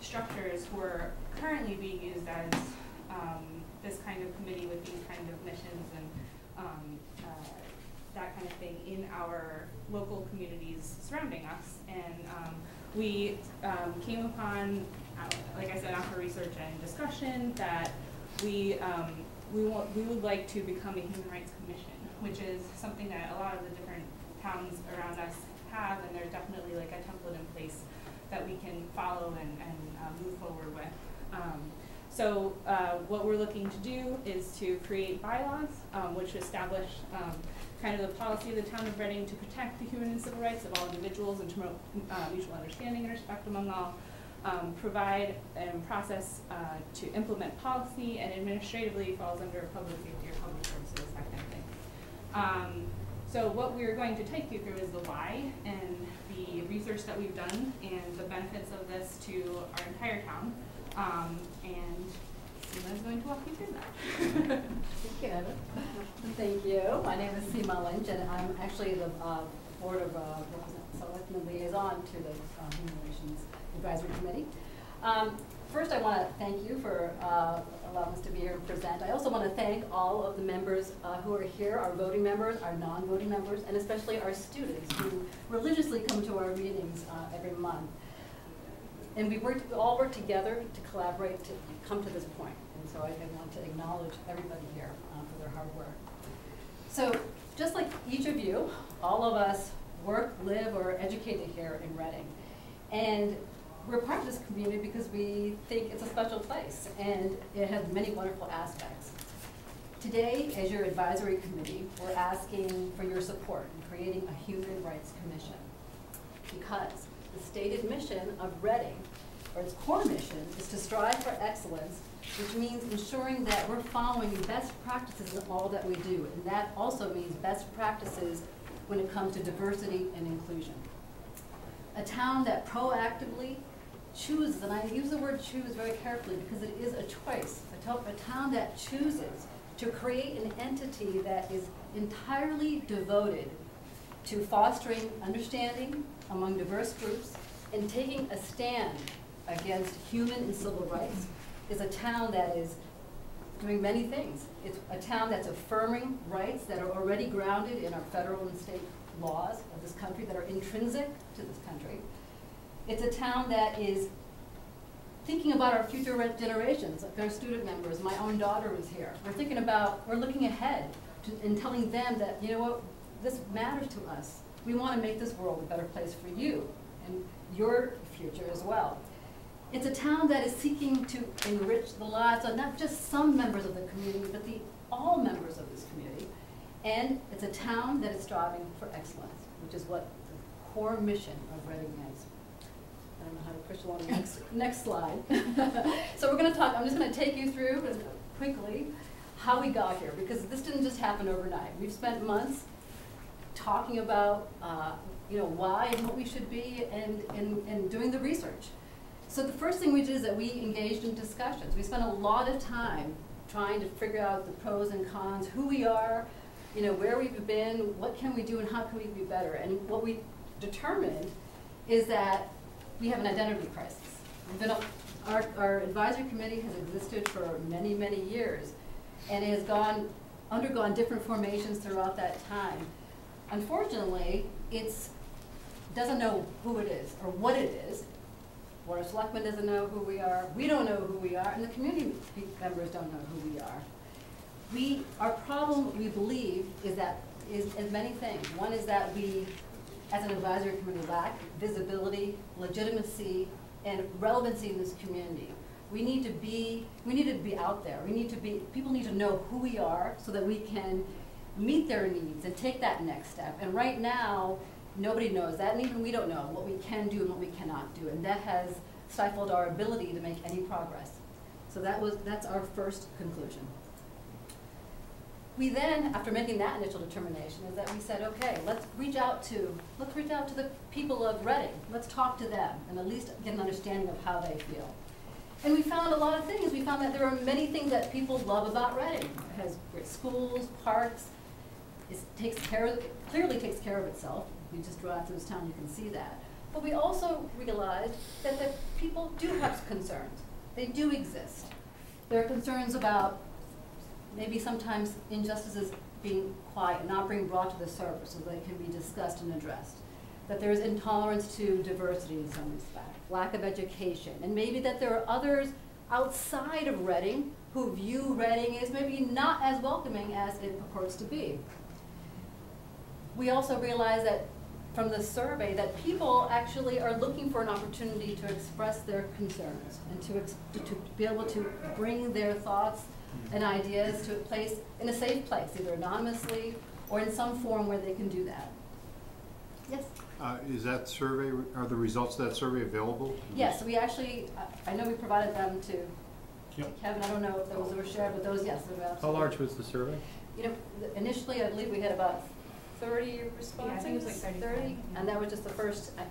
structures were currently being used as, um, this kind of committee with these kind of missions and, um, uh, that kind of thing in our local communities surrounding us. And, um, we, um, came upon, like I said, after research and discussion, that we, um, we want, we would like to become a human rights commission, which is something that a lot of the different towns around us have, and there's definitely like a template in place that we can follow and, and, uh, move forward with. Um, so, uh, what we're looking to do is to create bylaws, um, which establish, um, kind of the policy of the town of Reading to protect the human and civil rights of all individuals and to promote, uh, mutual understanding and respect among all. Um, provide and process, uh, to implement policy and administratively falls under public safety or public services, that kind of thing. Um, so what we're going to take you through is the why and the research that we've done and the benefits of this to our entire town. Um, and is going to walk you through that. Thank you, Thank you. My name is Seema Lynch, and I'm actually the uh, Board of uh, Selectmen Liaison to the uh, Human Relations Advisory Committee. Um, First, I want to thank you for uh, allowing us to be here and present. I also want to thank all of the members uh, who are here, our voting members, our non-voting members, and especially our students who religiously come to our meetings uh, every month. And we worked, we all worked together to collaborate to come to this point. And so I, I want to acknowledge everybody here uh, for their hard work. So, just like each of you, all of us work, live, or educated here in Reading. And we're part of this community because we think it's a special place and it has many wonderful aspects. Today, as your advisory committee, we're asking for your support in creating a human rights commission. Because the stated mission of Reading, or its core mission, is to strive for excellence, which means ensuring that we're following best practices in all that we do. And that also means best practices when it comes to diversity and inclusion. A town that proactively chooses, and I use the word choose very carefully because it is a choice, a, to- a town that chooses to create an entity that is entirely devoted to fostering understanding among diverse groups and taking a stand against human and civil rights is a town that is doing many things. It's a town that's affirming rights that are already grounded in our federal and state laws of this country that are intrinsic to this country. It's a town that is thinking about our future re- generations, like our student members. My own daughter is here. We're thinking about, we're looking ahead to, and telling them that, you know what, this matters to us. We want to make this world a better place for you and your future as well. It's a town that is seeking to enrich the lives of not just some members of the community, but the all members of this community. And it's a town that is striving for excellence, which is what the core mission of Reading is. To push along the next, next slide. <laughs> so we're going to talk, I'm just going to take you through quickly how we got here, because this didn't just happen overnight. We've spent months talking about, uh, you know, why and what we should be and, and, and doing the research. So the first thing we did is that we engaged in discussions. We spent a lot of time trying to figure out the pros and cons, who we are, you know, where we've been, what can we do, and how can we be better. And what we determined is that we have an identity crisis. Our, our advisory committee has existed for many, many years, and it has gone, undergone different formations throughout that time. Unfortunately, it's, doesn't know who it is or what it is. Board of Selectmen doesn't know who we are, we don't know who we are, and the community members don't know who we are. We, our problem, we believe, is that, is, is many things. One is that we, as an advisory committee, lack visibility, legitimacy, and relevancy in this community. We need to be, we need to be out there. We need to be, people need to know who we are so that we can meet their needs and take that next step. And right now, nobody knows that, and even we don't know what we can do and what we cannot do. And that has stifled our ability to make any progress. So that was, that's our first conclusion. We then, after making that initial determination, is that we said, okay, let's reach out to, let's reach out to the people of Reading. Let's talk to them and at least get an understanding of how they feel. And we found a lot of things. We found that there are many things that people love about Reading. It has great schools, parks, it takes care of, clearly takes care of itself. You just drive through this town, you can see that. But we also realized that the people do have concerns. They do exist. There are concerns about maybe sometimes injustices being quiet, not being brought to the surface so they can be discussed and addressed. That there's intolerance to diversity in some respect, lack of education, and maybe that there are others outside of Reading who view Reading as maybe not as welcoming as it purports to be. We also realize that from the survey that people actually are looking for an opportunity to express their concerns and to, to be able to bring their thoughts and ideas to a place, in a safe place, either anonymously or in some form where they can do that. Yes? Uh, Is that survey, are the results of that survey available? Yes, we actually, I- I know we provided them to Kevin, I don't know if those were shared, but those, yes, they're How large was the survey? You know, th- initially, I believe we had about thirty responses. Yeah, I think it was like 35, yeah. And that was just the first, uh,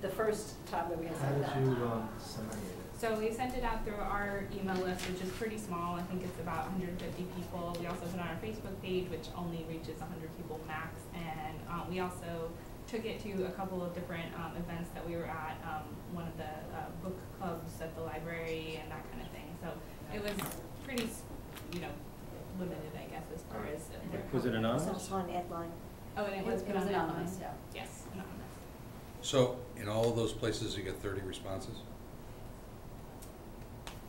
the first time that we had How said did that. you, um, disseminate it? So we sent it out through our email list, which is pretty small. I think it's about 150 people. We also put it on our Facebook page, which only reaches 100 people max. And um, we also took it to a couple of different um, events that we were at, um, one of the uh, book clubs at the library and that kind of thing. So it was pretty, you know, limited, I guess, as far as. Was it comment. anonymous? on Edline. Oh, and it It was was put on anonymous, Edline? yeah. Yes, anonymous. So in all of those places, you get 30 responses?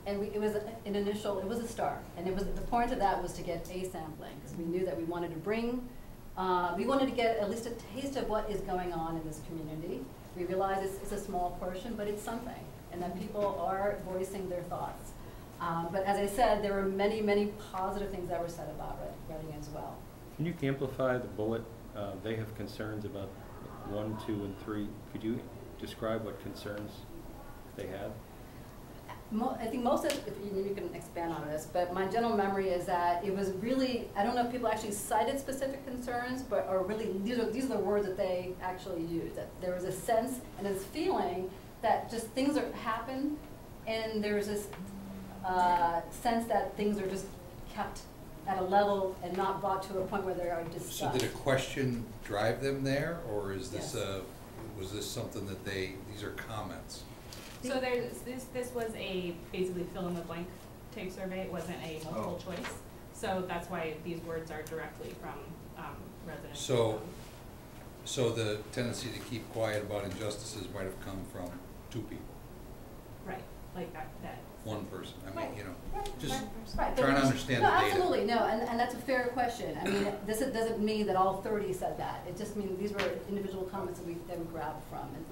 And we, it was an initial, it was a start, and it was, the point of that was to get a sampling, because we knew that we wanted to bring, uh, we wanted to get at least a taste of what is going on in this community. We realize it's, it's a small portion, but it's something, and that people are voicing their thoughts. Um, but as I said, there were many, many positive things that were said about Reading as well. Can you amplify the bullet, uh, they have concerns about one, two, and three? Could you describe what concerns they have? Mo- I think most of, if you, you can expand on this, but my general memory is that it was really, I don't know if people actually cited specific concerns, but are really, these are, these are the words that they actually used. That there was a sense and this feeling that just things are, happen, and there's this, uh, sense that things are just kept at a level and not brought to a point where they are discussed. So did a question drive them there, or is this, Yes. uh, was this something that they, these are comments? So there's, this, this was a basically fill in the blank type survey, it wasn't a multiple Oh. choice. So that's why these words are directly from, um, residents. So, so the tendency to keep quiet about injustices might have come from two people, Right, like that, that. one person, I mean, Right. you know, Right, just right, right. trying to understand no, the data. absolutely, no, and, and that's a fair question. I mean, this is- doesn't mean that all thirty said that. It just means these were individual comments that we, then grabbed from and,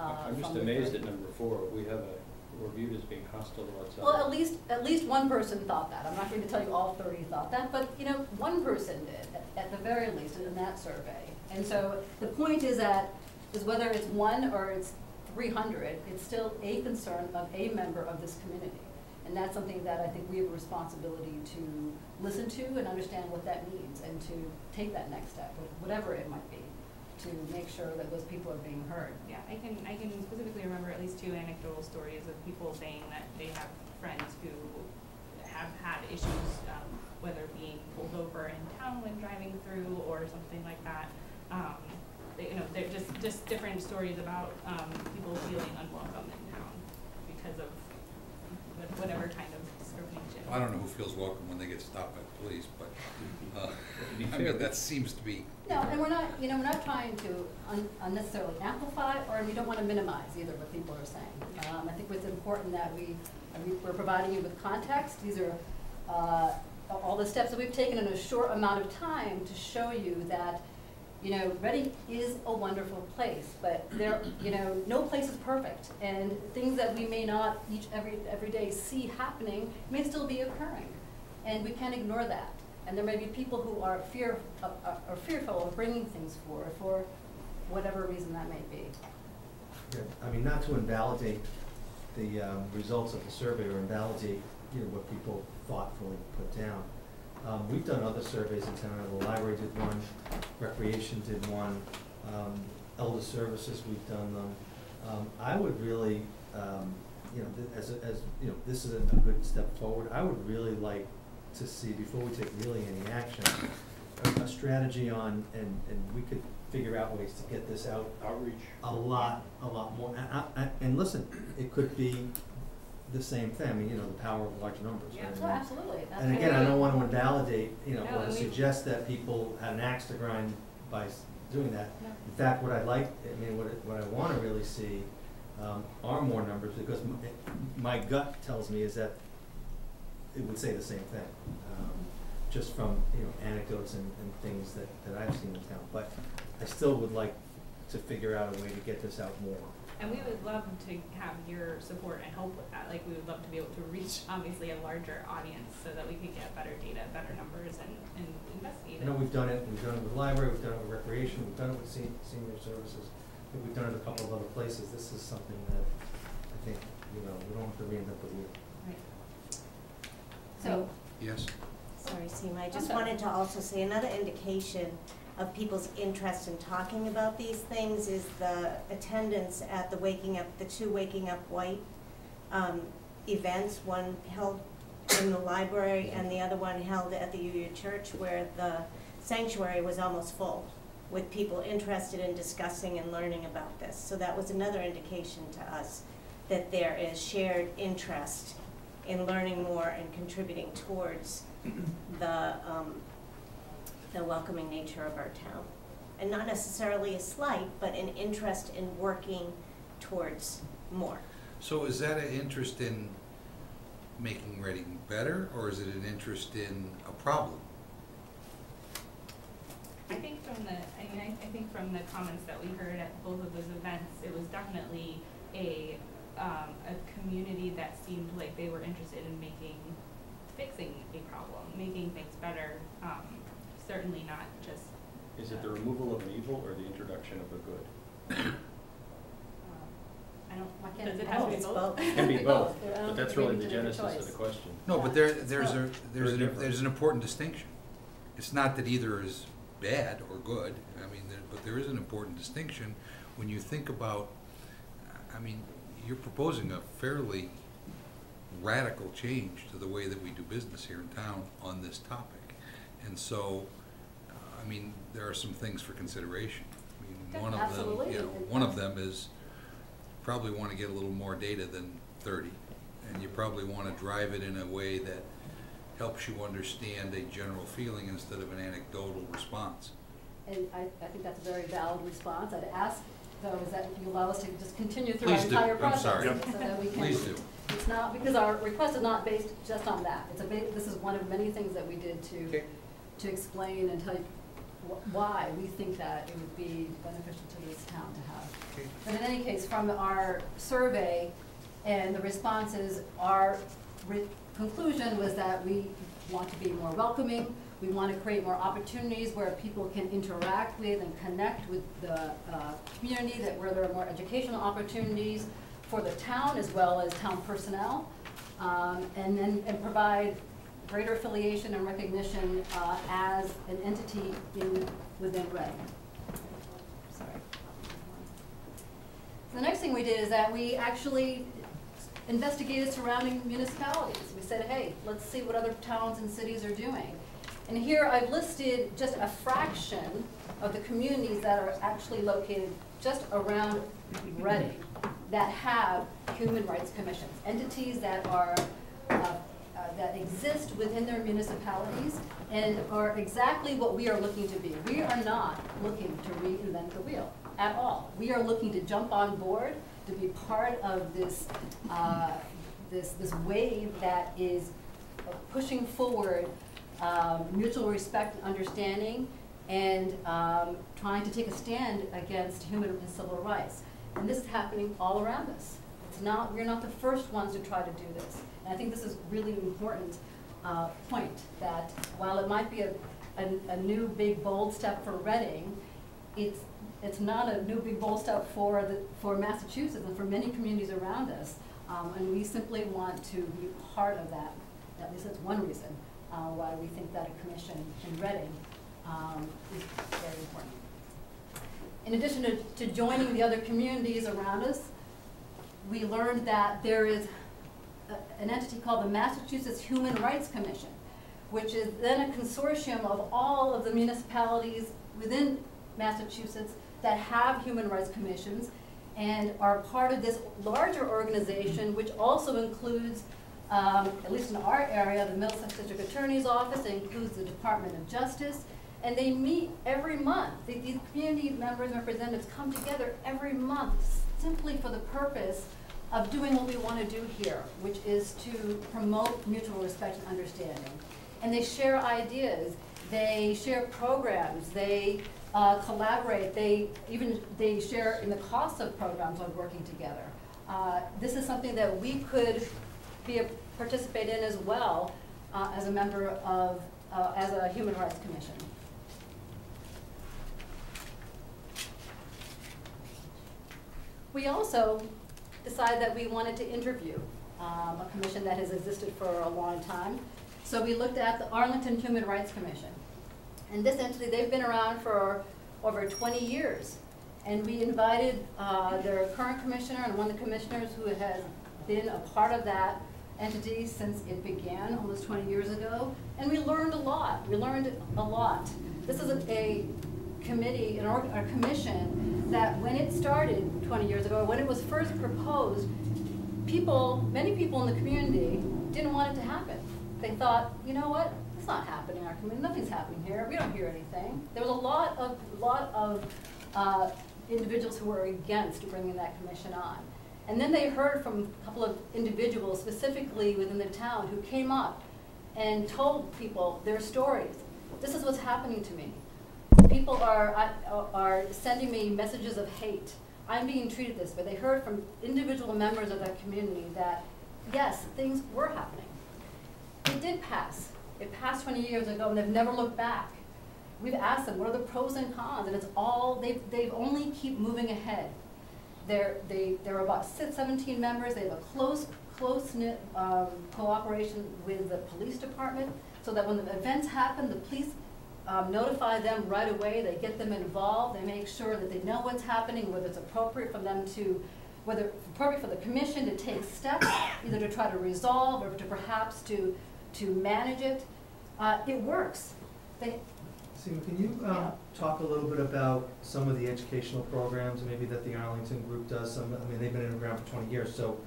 uh, I'm just amazed at number four. We have a, we're viewed as being hostile to what's Well, at least, at least one person thought that. I'm not going to tell you all thirty thought that, but, you know, one person did, at- at the very least, in that survey. And so the point is that, is whether it's one or it's three hundred, it's still a concern of a member of this community. And that's something that I think we have a responsibility to listen to and understand what that means and to take that next step, whatever it might be, to make sure that those people are being heard. Yeah, I can, I can specifically remember at least two anecdotal stories of people saying that they have friends who have had issues, um, whether being pulled over in town when driving through or something like that. Um, they, you know, they're just, just different stories about, um, people feeling unwelcome in town because of wha- whatever kind of discrimination I don't know who feels welcome when they get stopped by the police, but, uh, To be <laughs> I fair, mean, that seems to be, No, and we're not, you know, we're not trying to un- unnecessarily amplify, or we don't want to minimize either what people are saying. Um, I think what's important that we, I mean, we're providing you with context, these are, uh, all the steps that we've taken in a short amount of time to show you that, you know, Reading is a wonderful place, but there, you know, no place is perfect, and things that we may not each, every, every day see happening may still be occurring, and we can't ignore that. And there may be people who are fear, are are fearful of bringing things forward for whatever reason that may be. Yeah, I mean, not to invalidate the um, results of the survey or invalidate, you know, what people thoughtfully put down. Um, We've done other surveys in town, the library did one, recreation did one, um, elder services, we've done them. Um, I would really, um, you know, as, a- as, you know, this is a a good step forward. I would really like to see, before we take really any action, a, a strategy on, and, and we could figure out ways to get this out Outreach. a lot, a lot more. And, I- I- and listen, it could be the same thing, I mean, you know, the power of large numbers, right? So absolutely. that's And again, I don't wanna invalidate, you know, No, or suggest that people had an axe to grind by doing that. No. In fact, what I'd like, I mean, what, what I wanna really see, um, are more numbers, because m- my gut tells me is that it would say the same thing, um, just from, you know, anecdotes and, and things that, that I've seen in town. But I still would like to figure out a way to get this out more. And we would love to have your support and help with that. Like, we would love to be able to reach, obviously, a larger audience so that we could get better data, better numbers, and, and investigate I it. know we've done it, we've done it with the library, we've done it with recreation, we've done it with se- senior services, I think we've done it a couple of other places, this is something that I think, you know, we don't have to reinvent the wheel. Right. So, yes? Sorry, Seema, I just wanted to also say another indication of people's interest in talking about these things is the attendance at the Waking Up, the two Waking Up White um, events, one held in the library and the other one held at the UU Church where the sanctuary was almost full with people interested in discussing and learning about this. So that was another indication to us that there is shared interest in learning more and contributing towards the, um, the welcoming nature of our town. And not necessarily a slight, but an interest in working towards more. So is that an interest in making Reading better, or is it an interest in a problem? I think from the, I mean, I, I think from the comments that we heard at both of those events, it was definitely a, um, a community that seemed like they were interested in making, fixing a problem, making things better, um, certainly not just. Is it the removal of an evil or the introduction of a good? um, I don't, Why can't does it it be have to be both? both. Can be <laughs> both, but that's really the to make genesis of the question. No, but there, there's a, there's an, there's an important distinction. It's not that either is bad or good, I mean, there, but there is an important distinction when you think about, I mean, you're proposing a fairly radical change to the way that we do business here in town on this topic. And so, uh, I mean, there are some things for consideration. I mean, one of them, you know, one of them is probably wanna get a little more data than thirty. And you probably wanna drive it in a way that helps you understand a general feeling instead of an anecdotal response. And I, I think that's a very valid response. I'd ask, though, is that if you allow us to just continue through our Please do. entire I'm process. sorry. So that we can. Please do. It's not, because our request is not based just on that. It's a, ba- this is one of many things that we did to, Okay. to explain and tell you wh- why we think that it would be beneficial to this town to have. Okay. But in any case, from our survey and the responses, our re- conclusion was that we want to be more welcoming. We want to create more opportunities where people can interact with and connect with the uh, community, that where there are more educational opportunities for the town as well as town personnel. Um, And then, and provide greater affiliation and recognition uh, as an entity in, within Reading. Sorry. The next thing we did is that we actually investigated surrounding municipalities. We said, hey, let's see what other towns and cities are doing. And here I've listed just a fraction of the communities that are actually located just around Reading that have human rights commissions, entities that are uh, uh, that exist within their municipalities and are exactly what we are looking to be. We are not looking to reinvent the wheel at all. We are looking to jump on board, to be part of this, uh, this, this wave that is pushing forward um, mutual respect and understanding and um, trying to take a stand against human and civil rights. And this is happening all around us. It's not, we're not the first ones to try to do this. And I think this is really important uh, point, that while it might be a, a, a new big bold step for Reading, it's, it's not a new big bold step for the, for Massachusetts and for many communities around us. Um, and we simply want to be part of that. At least that's one reason uh, why we think that a commission in Reading um, is very important. In addition to, to joining the other communities around us, we learned that there is a- an entity called the Massachusetts Human Rights Commission, which is then a consortium of all of the municipalities within Massachusetts that have human rights commissions and are part of this larger organization, which also includes, um, at least in our area, the Middlesex District Attorney's Office, it includes the Department of Justice, and they meet every month. The- These community members and representatives come together every month simply for the purpose of doing what we want to do here, which is to promote mutual respect and understanding. And they share ideas, they share programs, they uh, collaborate, they even, they share in the costs of programs on working together. Uh, This is something that we could be, a participate in as well uh, as a member of, uh, as a Human Rights Commission. We also decided that we wanted to interview um, a commission that has existed for a long time. So we looked at the Arlington Human Rights Commission. And this entity, they've been around for over 20 years. And we invited uh, their current commissioner and one of the commissioners who has been a part of that entity since it began almost 20 years ago. And we learned a lot. We learned a lot. This is a, a committee, an org, a commission that when it started 20 years ago, when it was first proposed, people, many people in the community didn't want it to happen. They thought, you know what, it's not happening in our community, nothing's happening here, we don't hear anything. There was a lot of, lot of uh, individuals who were against bringing that commission on. And then they heard from a couple of individuals specifically within the town who came up and told people their stories. This is what's happening to me. People are, are- sending me messages of hate. I'm being treated this way. They heard from individual members of that community that, yes, things were happening. It did pass. It passed 20 years ago, and they've never looked back. We've asked them, what are the pros and cons? And it's all, they've, they've only keep moving ahead. They're, they, there are about six, 17 members. They have a close, close-knit um, cooperation with the police department, so that when the events happen, the police um, notify them right away. They get them involved. They make sure that they know what's happening, whether it's appropriate for them to, whether it's appropriate for the commission to take steps, either to try to resolve or to perhaps to, to manage it. Uh, it works. They, Seema, can you Yeah. um, talk a little bit about some of the educational programs maybe that the Arlington Group does? Some, I mean, they've been in the ground for 20 years, so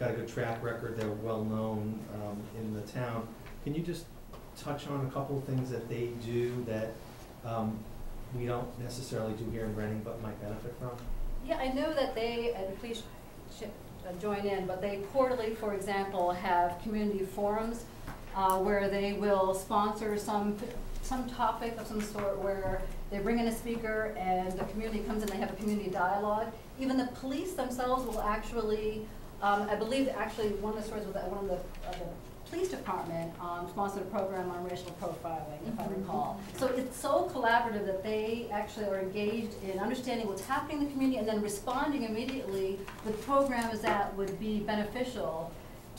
got a good track record. They're well-known um, in the town. Can you just touch on a couple of things that they do that um, we don't necessarily do here in Reading but might benefit from? Yeah, I know that they, and please uh, join in, but they quarterly, for example, have community forums uh, where they will sponsor some, some topic of some sort where they bring in a speaker and the community comes in, they have a community dialogue. Even the police themselves will actually, um, I believe actually one of the stories was that one of the, of the police department um, sponsored a program on racial profiling, if I recall. So it's so collaborative that they actually are engaged in understanding what's happening in the community and then responding immediately with programs that would be beneficial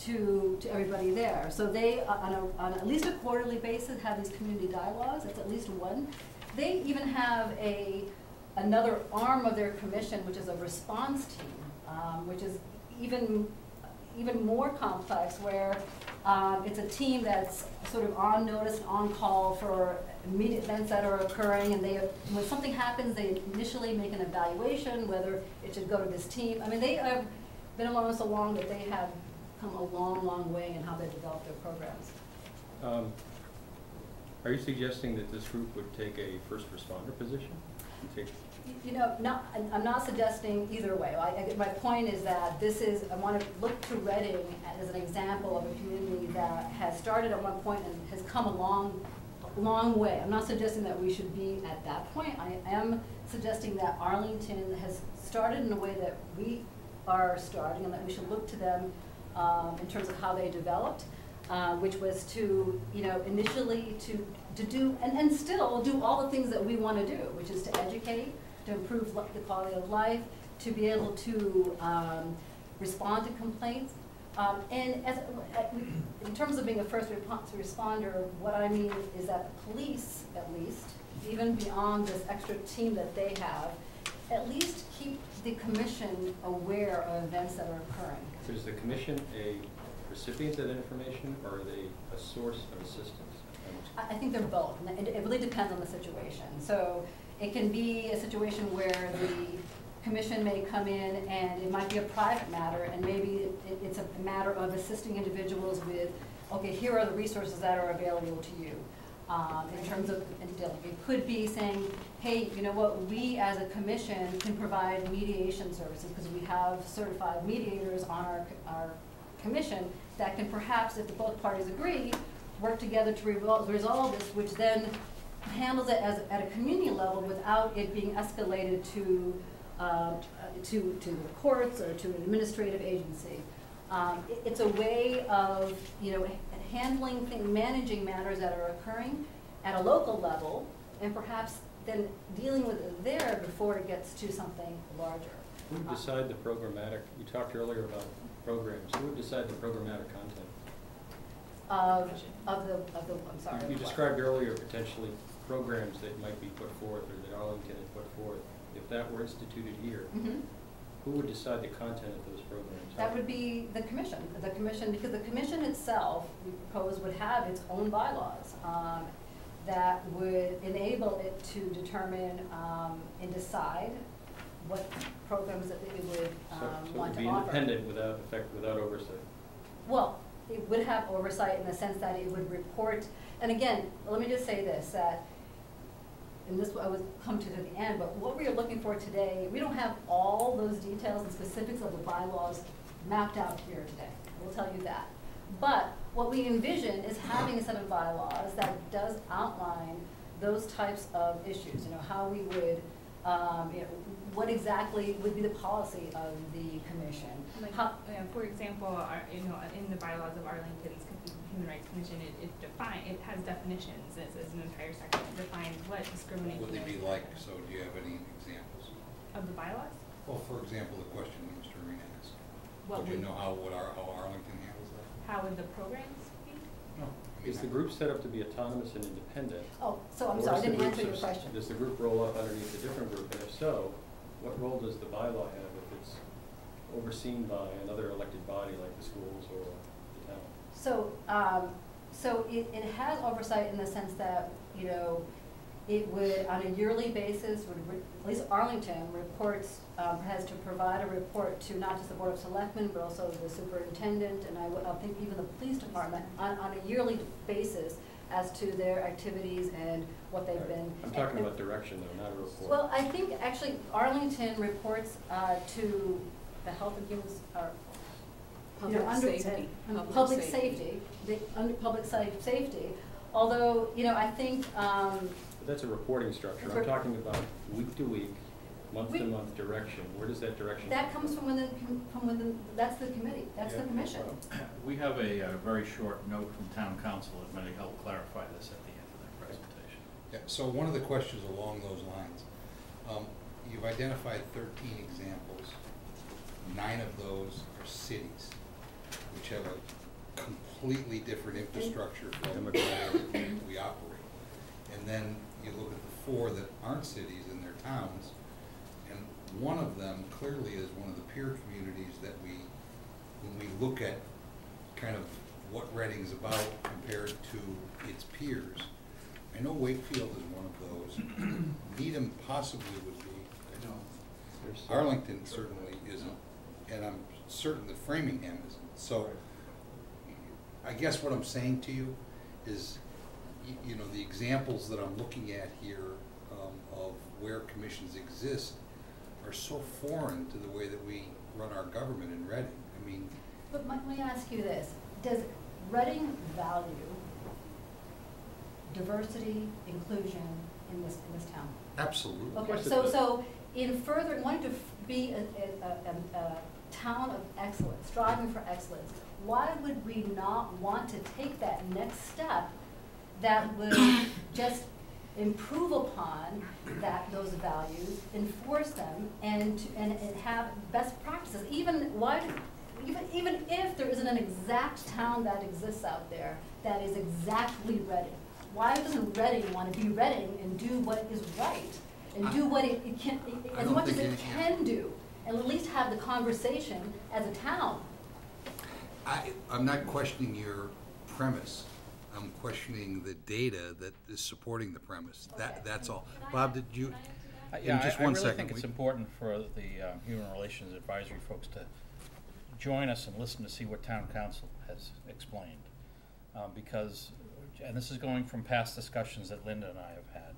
to, to everybody there. So they, uh, on a, on at least a quarterly basis, have these community dialogues, that's at least one. They even have a, another arm of their commission, which is a response team, um, which is even, even more complex, where um, it's a team that's sort of on notice, on call for immediate events that are occurring, and they, when something happens, they initially make an evaluation, whether it should go to this team. I mean, they have been along so long that they have come a long, long way in how they develop their programs. Um, Are you suggesting that this group would take a first responder position? Take- You know, not, I'm- I'm not suggesting either way. I, I- my point is that this is, I want to look to Reading as an example of a community that has started at one point and has come a long, long way. I'm not suggesting that we should be at that point. I am suggesting that Arlington has started in a way that we are starting and that we should look to them um, in terms of how they developed, uh, which was to, you know, initially to, to do, and, and still do all the things that we want to do, which is to educate, to improve the quality of life, to be able to um, respond to complaints. Um, And as, uh, in terms of being a first responder, what I mean is that the police, at least, even beyond this extra team that they have, at least keep the commission aware of events that are occurring. Is the commission a recipient of that information, or are they a source of assistance? I, I think they're both, it, it really depends on the situation. So it can be a situation where the commission may come in and it might be a private matter, and maybe it, it's a matter of assisting individuals with, okay, here are the resources that are available to you. Um, in terms of, it could be saying, hey, you know what, we as a commission can provide mediation services, because we have certified mediators on our, our commission that can perhaps, if the both parties agree, work together to resolve, resolve this, which then handles it as, at a community level without it being escalated to, uh, to, to the courts or to an administrative agency. Um, it- it's a way of, you know, handling, thing, managing matters that are occurring at a local level, and perhaps then dealing with it there before it gets to something larger. Who would decide the programmatic, you talked earlier about programs, who would decide the programmatic content? Of, of the, of the, I'm sorry. You- You described earlier potentially programs that might be put forth, or that Arlington had put forth. If that were instituted here, Mhm. who would decide the content of those programs? That would be the commission, the commission, because the commission itself, we propose, would have its own bylaws, um, that would enable it to determine, um, and decide what programs that it would, So- um, So it would want to be offer. independent without effect, without oversight. Well, it would have oversight in the sense that it would report, and again, let me just say this, that, and this I would come to the end, but what we are looking for today, we don't have all those details and specifics of the bylaws mapped out here today, I will tell you that. But what we envision is having a set of bylaws that does outline those types of issues, you know, how we would, um, you know, what exactly would be the policy of the commission. Like, How- uh, for example, our, you know, in the bylaws of Arlington's Com- Human Rights Commission, it, it define, it has definitions, it says an entire section, it defines what discrimination What would they be like, so do you have any examples? Of the bylaws? Well, for example, the question that Mr. Arena asked. What Would you know how, what our, how Arlington handles that? How would the programs be? No. I mean, Is the group set up to be autonomous and independent? Oh, so I'm Or sorry, I didn't answer your question. Does the group roll up underneath a different group, and if so, what role does the bylaw have if it's overseen by another elected body like the schools or the town? So, um, so it, it has oversight in the sense that, you know, it would, on a yearly basis, would, re- at least Arlington reports, um, has to provide a report to not just the Board of Selectmen, but also the superintendent, and I I think even the police department, on, on a yearly basis as to their activities and what they've been. I'm talking about direction though, not a report. Well, I think actually Arlington reports uh, to the Health and Human, S- or, you know, Public under- safety. uh, Public Public safety. safety, the, under public sa- safety, although, you know, I think, um, But that's a reporting structure. For- I'm talking about week to week, month to month direction. Where does that direction? that comes from within, com- from within, that's the committee, that's the Yeah. commission. <clears throat> We have a, uh very short note from town counsel that may help clarify this at the end of their presentation. Yeah, so one of the questions along those lines, um, you've identified thirteen examples. Nine of those are cities, which have a completely different infrastructure from the way we operate. And then you look at the four that aren't cities in their towns, and one of them clearly is one of the peer communities that we, when we look at kind of what Reading's about compared to its peers, I know Wakefield is one of those. <clears throat> Needham possibly would be, I know. Arlington certainly isn't, and I'm certain that Framingham isn't. So I guess what I'm saying to you is, you know, the examples that I'm looking at here um, of where commissions exist are so foreign to the way that we run our government in Reading. I mean, But let me ask you this, does Reading value diversity, inclusion in this, in this town? absolutely. Okay, so, does. so in further, wanting to f- be a, a, a, a, a town of excellence, striving for excellence, why would we not want to take that next step that would just improve upon that, those values, enforce them, and, to- and, and have best practices? Even, why, even, even if there isn't an exact town that exists out there that is exactly Reading, why doesn't Reading want to be Reading and do what is right? And do what it, it can, I as much as it any- can do, and at least have the conversation as a town. I, I'm not questioning your premise. I'm questioning the data that is supporting the premise. Okay. That, that's all. Bob, did you? Uh, in just I, I really second, think it's important for the uh, Human Relations Advisory folks to join us and listen to see what town counsel has explained. Um, because, and this is going from past discussions that Linda and I have had,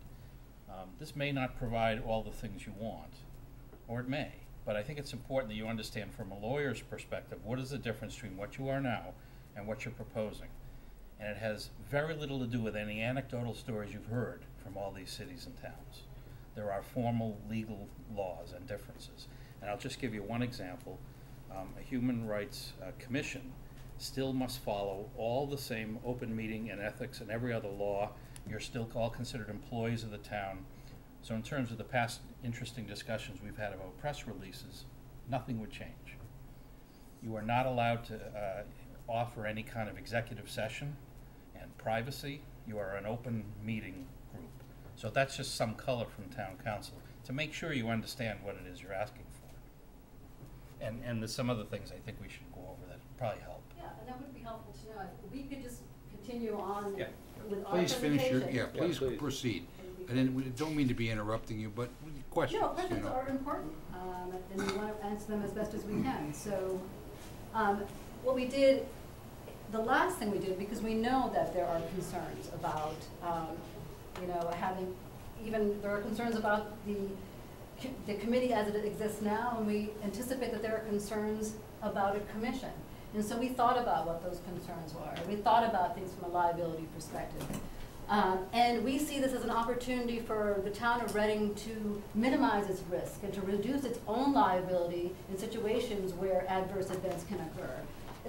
um, this may not provide all the things you want, or it may. But I think it's important that you understand from a lawyer's perspective, what is the difference between what you are now and what you're proposing? And it has very little to do with any anecdotal stories you've heard from all these cities and towns. There are formal legal laws and differences. And I'll just give you one example. Um, a Human Rights uh, Commission still must follow all the same open meeting and ethics and every other law. You're still all considered employees of the town. So in terms of the past interesting discussions we've had about press releases, nothing would change. You are not allowed to uh, offer any kind of executive session privacy. You are an open meeting group. So that's just some color from town counsel, to make sure you understand what it is you're asking for. And, and there's some other things I think we should go over that probably help. Yeah, and that would be helpful to know. If we could just continue on Yeah. with our Please finish your, yeah, please please. proceed. I didn't, we don't mean to be interrupting you, but questions, No, you questions know. are important, um, and we want to answer them as best as we can. So, um, what we did, the last thing we did, because we know that there are concerns about, um, you know, having, even, there are concerns about the, the committee as it exists now, and we anticipate that there are concerns about a commission. And so we thought about what those concerns were. We thought about things from a liability perspective. Um, and we see this as an opportunity for the town of Reading to minimize its risk and to reduce its own liability in situations where adverse events can occur.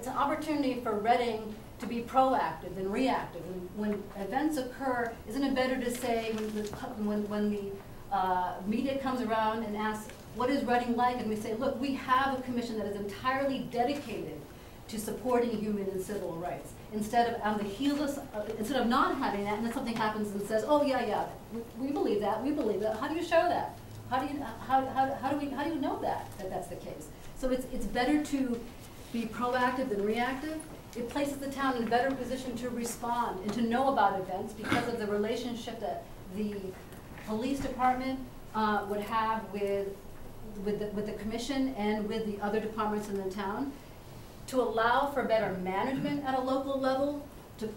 It's an opportunity for Reading to be proactive than reactive. And when events occur, isn't it better to say when the, when, when the uh, media comes around and asks, what is Reading like? And we say, look, we have a commission that is entirely dedicated to supporting human and civil rights. Instead of on the heels, of- uh, instead of not having that, and then something happens and says, oh, yeah, yeah, we, we believe that, we believe that. How do you show that? How do you, how, how, how do we, how do you know that, that that's the case? So it's, it's better to be proactive than reactive. It places the town in a better position to respond and to know about events because of the relationship that the police department uh, would have with, with the, with the commission and with the other departments in the town to allow for better management at a local level, to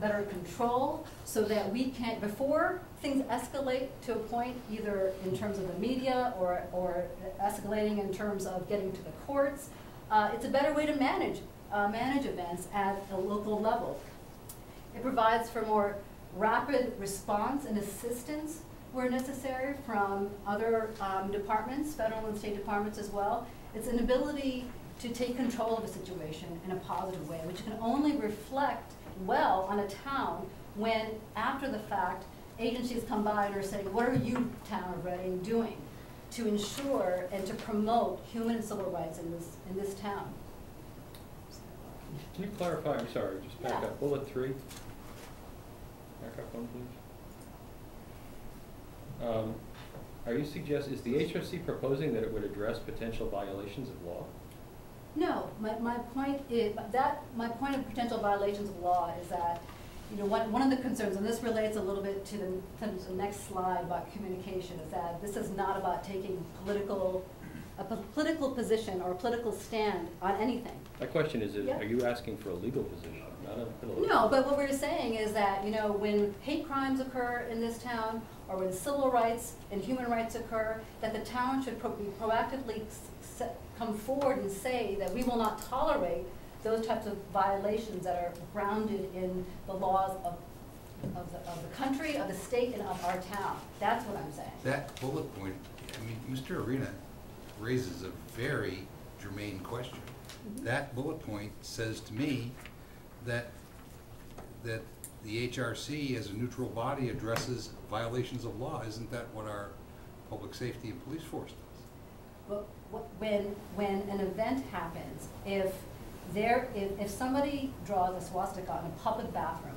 better control, so that we can, before things escalate to a point, either in terms of the media or, or escalating in terms of getting to the courts, uh, it's a better way to manage, uh, manage events at a local level. It provides for more rapid response and assistance where necessary from other um, departments, federal and state departments as well. It's an ability to take control of a situation in a positive way, which can only reflect well on a town when, after the fact, agencies come by and are saying, what are you, town of Reading, doing to ensure and to promote human and civil rights in this, in this town? Can you clarify, I'm sorry, just back Yeah. up, bullet three? Back up one, please. Um, Are you suggest, is the HRC proposing that it would address potential violations of law? No, my, my point is, that, my point of potential violations of law is that, you know, one, one of the concerns, and this relates a little bit to the, to the next slide about communication, is that this is not about taking political, a political position or a political stand on anything. My question is, is, Yeah. are you asking for a legal position? not a middle. No, but what we're saying is that, you know, when hate crimes occur in this town, or when civil rights and human rights occur, that the town should pro- be proactively s- s- come forward and say that we will not tolerate those types of violations that are grounded in the laws of, of the, of the country, of the state, and of our town. That's what I'm saying. That bullet point, I mean, Mr. Arena raises a very germane question. Mhm. That bullet point says to me that, that the HRC as a neutral body addresses violations of law. Isn't that what our public safety and police force does? Wh- when, when an event happens, if there, if, if somebody draws a swastika in a public bathroom,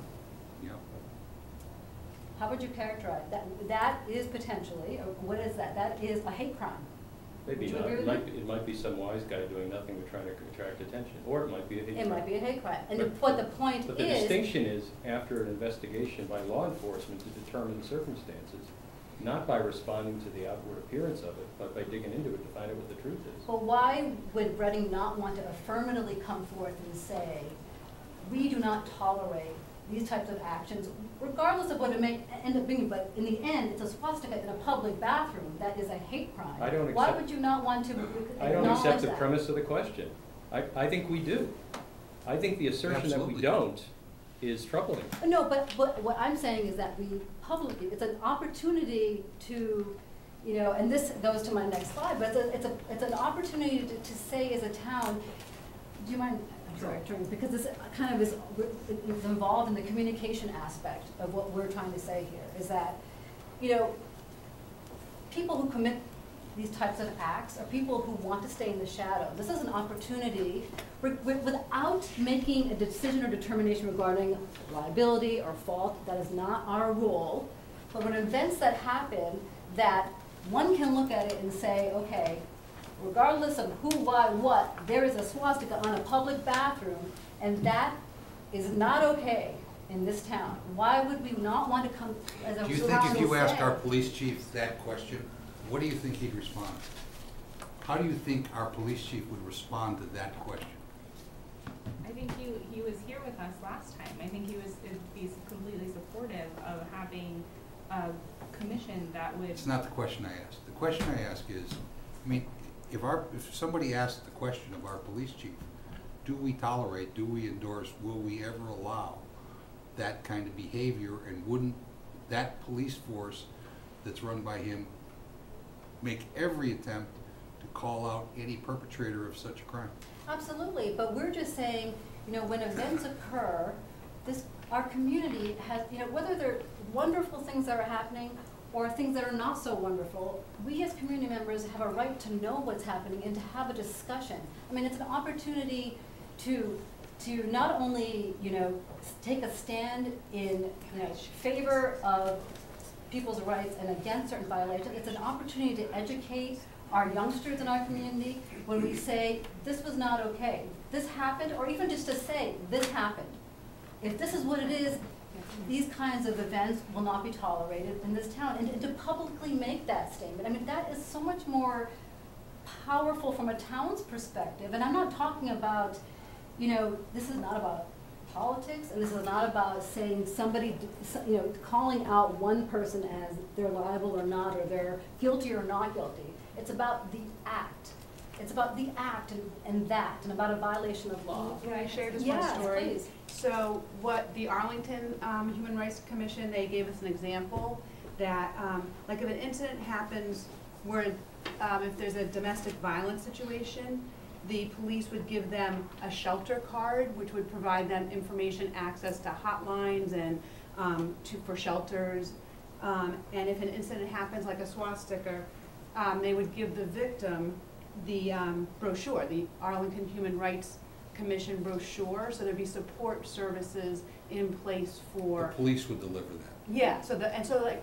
know, how would you characterize that? That is potentially, what is that? That is a hate crime. Maybe not, it might, be- it might be some wise guy doing nothing but trying to attract attention, or it might be a hate It might be a hate crime. And the- But- what the point But the distinction is after an investigation by law enforcement to determine the circumstances, not by responding to the outward appearance of it, but by digging into it to find out what the truth is. well, why would Reading not want to affirmatively come forth and say, we do not tolerate these types of actions, regardless of what it may end up being, but in the end, it's a swastika in a public bathroom, that is a hate crime. I don't Why accept- would you not want to I don't acknowledge accept the that? premise of the question. I, I think we do. I think the assertion that we Absolutely. don't is troubling. No, but what, what I'm saying is that we publicly, it's an opportunity to, you know, and this goes to my next slide, but it's a, it's a, it's an opportunity to, to say as a town, do you mind, I'm because this kind of is, is involved in the communication aspect of what we're trying to say here, is that, you know, people who commit these types of acts are people who want to stay in the shadow. This is an opportunity, wi- wi- without making a decision or determination regarding liability or fault, that is not our role. But when events that happen, that one can look at it and say, okay, regardless of who, why, what, there is a swastika on a public bathroom, and that is not okay in this town. Why would we not want to come as a Do you think if you and asked our police chief that question, what do you think he'd respond? How do you think our police chief would respond to that question? I think he, he was here with us last time. I think he was, he's completely supportive of having a commission that would. It's not the question I asked. The question I ask is, I mean, if our, if somebody asked the question of our police chief, do we tolerate, do we endorse, will we ever allow that kind of behavior, and wouldn't that police force that's run by him make every attempt to call out any perpetrator of such a crime? Absolutely, but we're just saying, you know, when events occur, this, our community has, you know, whether they're wonderful things that are happening or things that are not so wonderful, we as community members have a right to know what's happening and to have a discussion. I mean, it's an opportunity to, to not only, you know, take a stand in, you know, favor of people's rights and against certain violations. It's an opportunity to educate our youngsters in our community when we say, this was not okay, this happened, or even just to say, this happened. If this is what it is, these kinds of events will not be tolerated in this town. And to publicly make that statement, I mean, that is so much more powerful from a town's perspective. And I'm not talking about, you know, this is not about politics, and this is not about saying somebody, you know, calling out one person as they're liable or not, or they're guilty or not guilty. It's about the act. It's about the act and, and that, and about a violation of law. Can I share just one Yes, story? please. So what the Arlington um, Human Rights Commission, they gave us an example that, um, like if an incident happens where, um, if there's a domestic violence situation, the police would give them a shelter card, which would provide them information, access to hotlines and um, to, for shelters. Um, And if an incident happens like a swastika, um, they would give the victim the um, brochure, the Arlington Human Rights Commission brochure, so there'd be support services in place The for, police would deliver that. yeah, so the, and so like,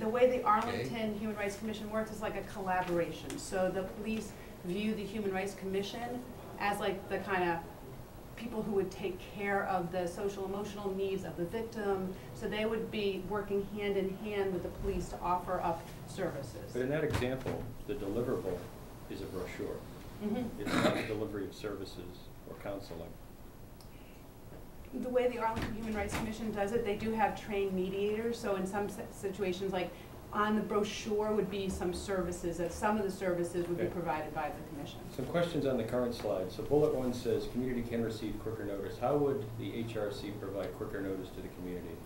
the way the Arlington Human Rights Commission works is like a collaboration. So the police view the Human Rights Commission as like the kind of people who would take care of the social emotional needs of the victim. So they would be working hand in hand with the police to offer up services. But in that example, the deliverable is a brochure. Mhm. It's not the delivery of services or counseling. the way the Arlington Human Rights Commission does it, they do have trained mediators, so in some si- situations, like, on the brochure would be some services, that some of the services would be Okay. provided by the commission. Some questions on the current slide. So bullet one says, community can receive quicker notice. How would the HRC provide quicker notice to the community?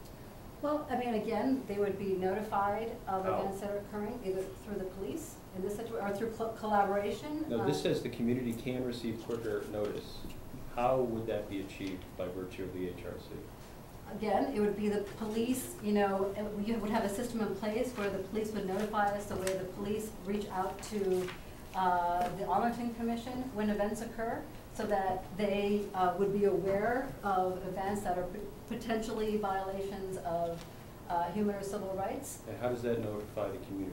Well, I mean, again, they would be notified of How? events that are occurring, either through the police in this situation, or through col- collaboration. No, this uh, says the community can receive quicker notice. How would that be achieved by virtue of the HRC? Again, it would be the police, you know, you would have a system in place where the police would notify us, the way the police reach out to uh, the Arlington Commission when events occur, so that they uh, would be aware of events that are pot- potentially violations of uh, human or civil rights. And how does that notify the community?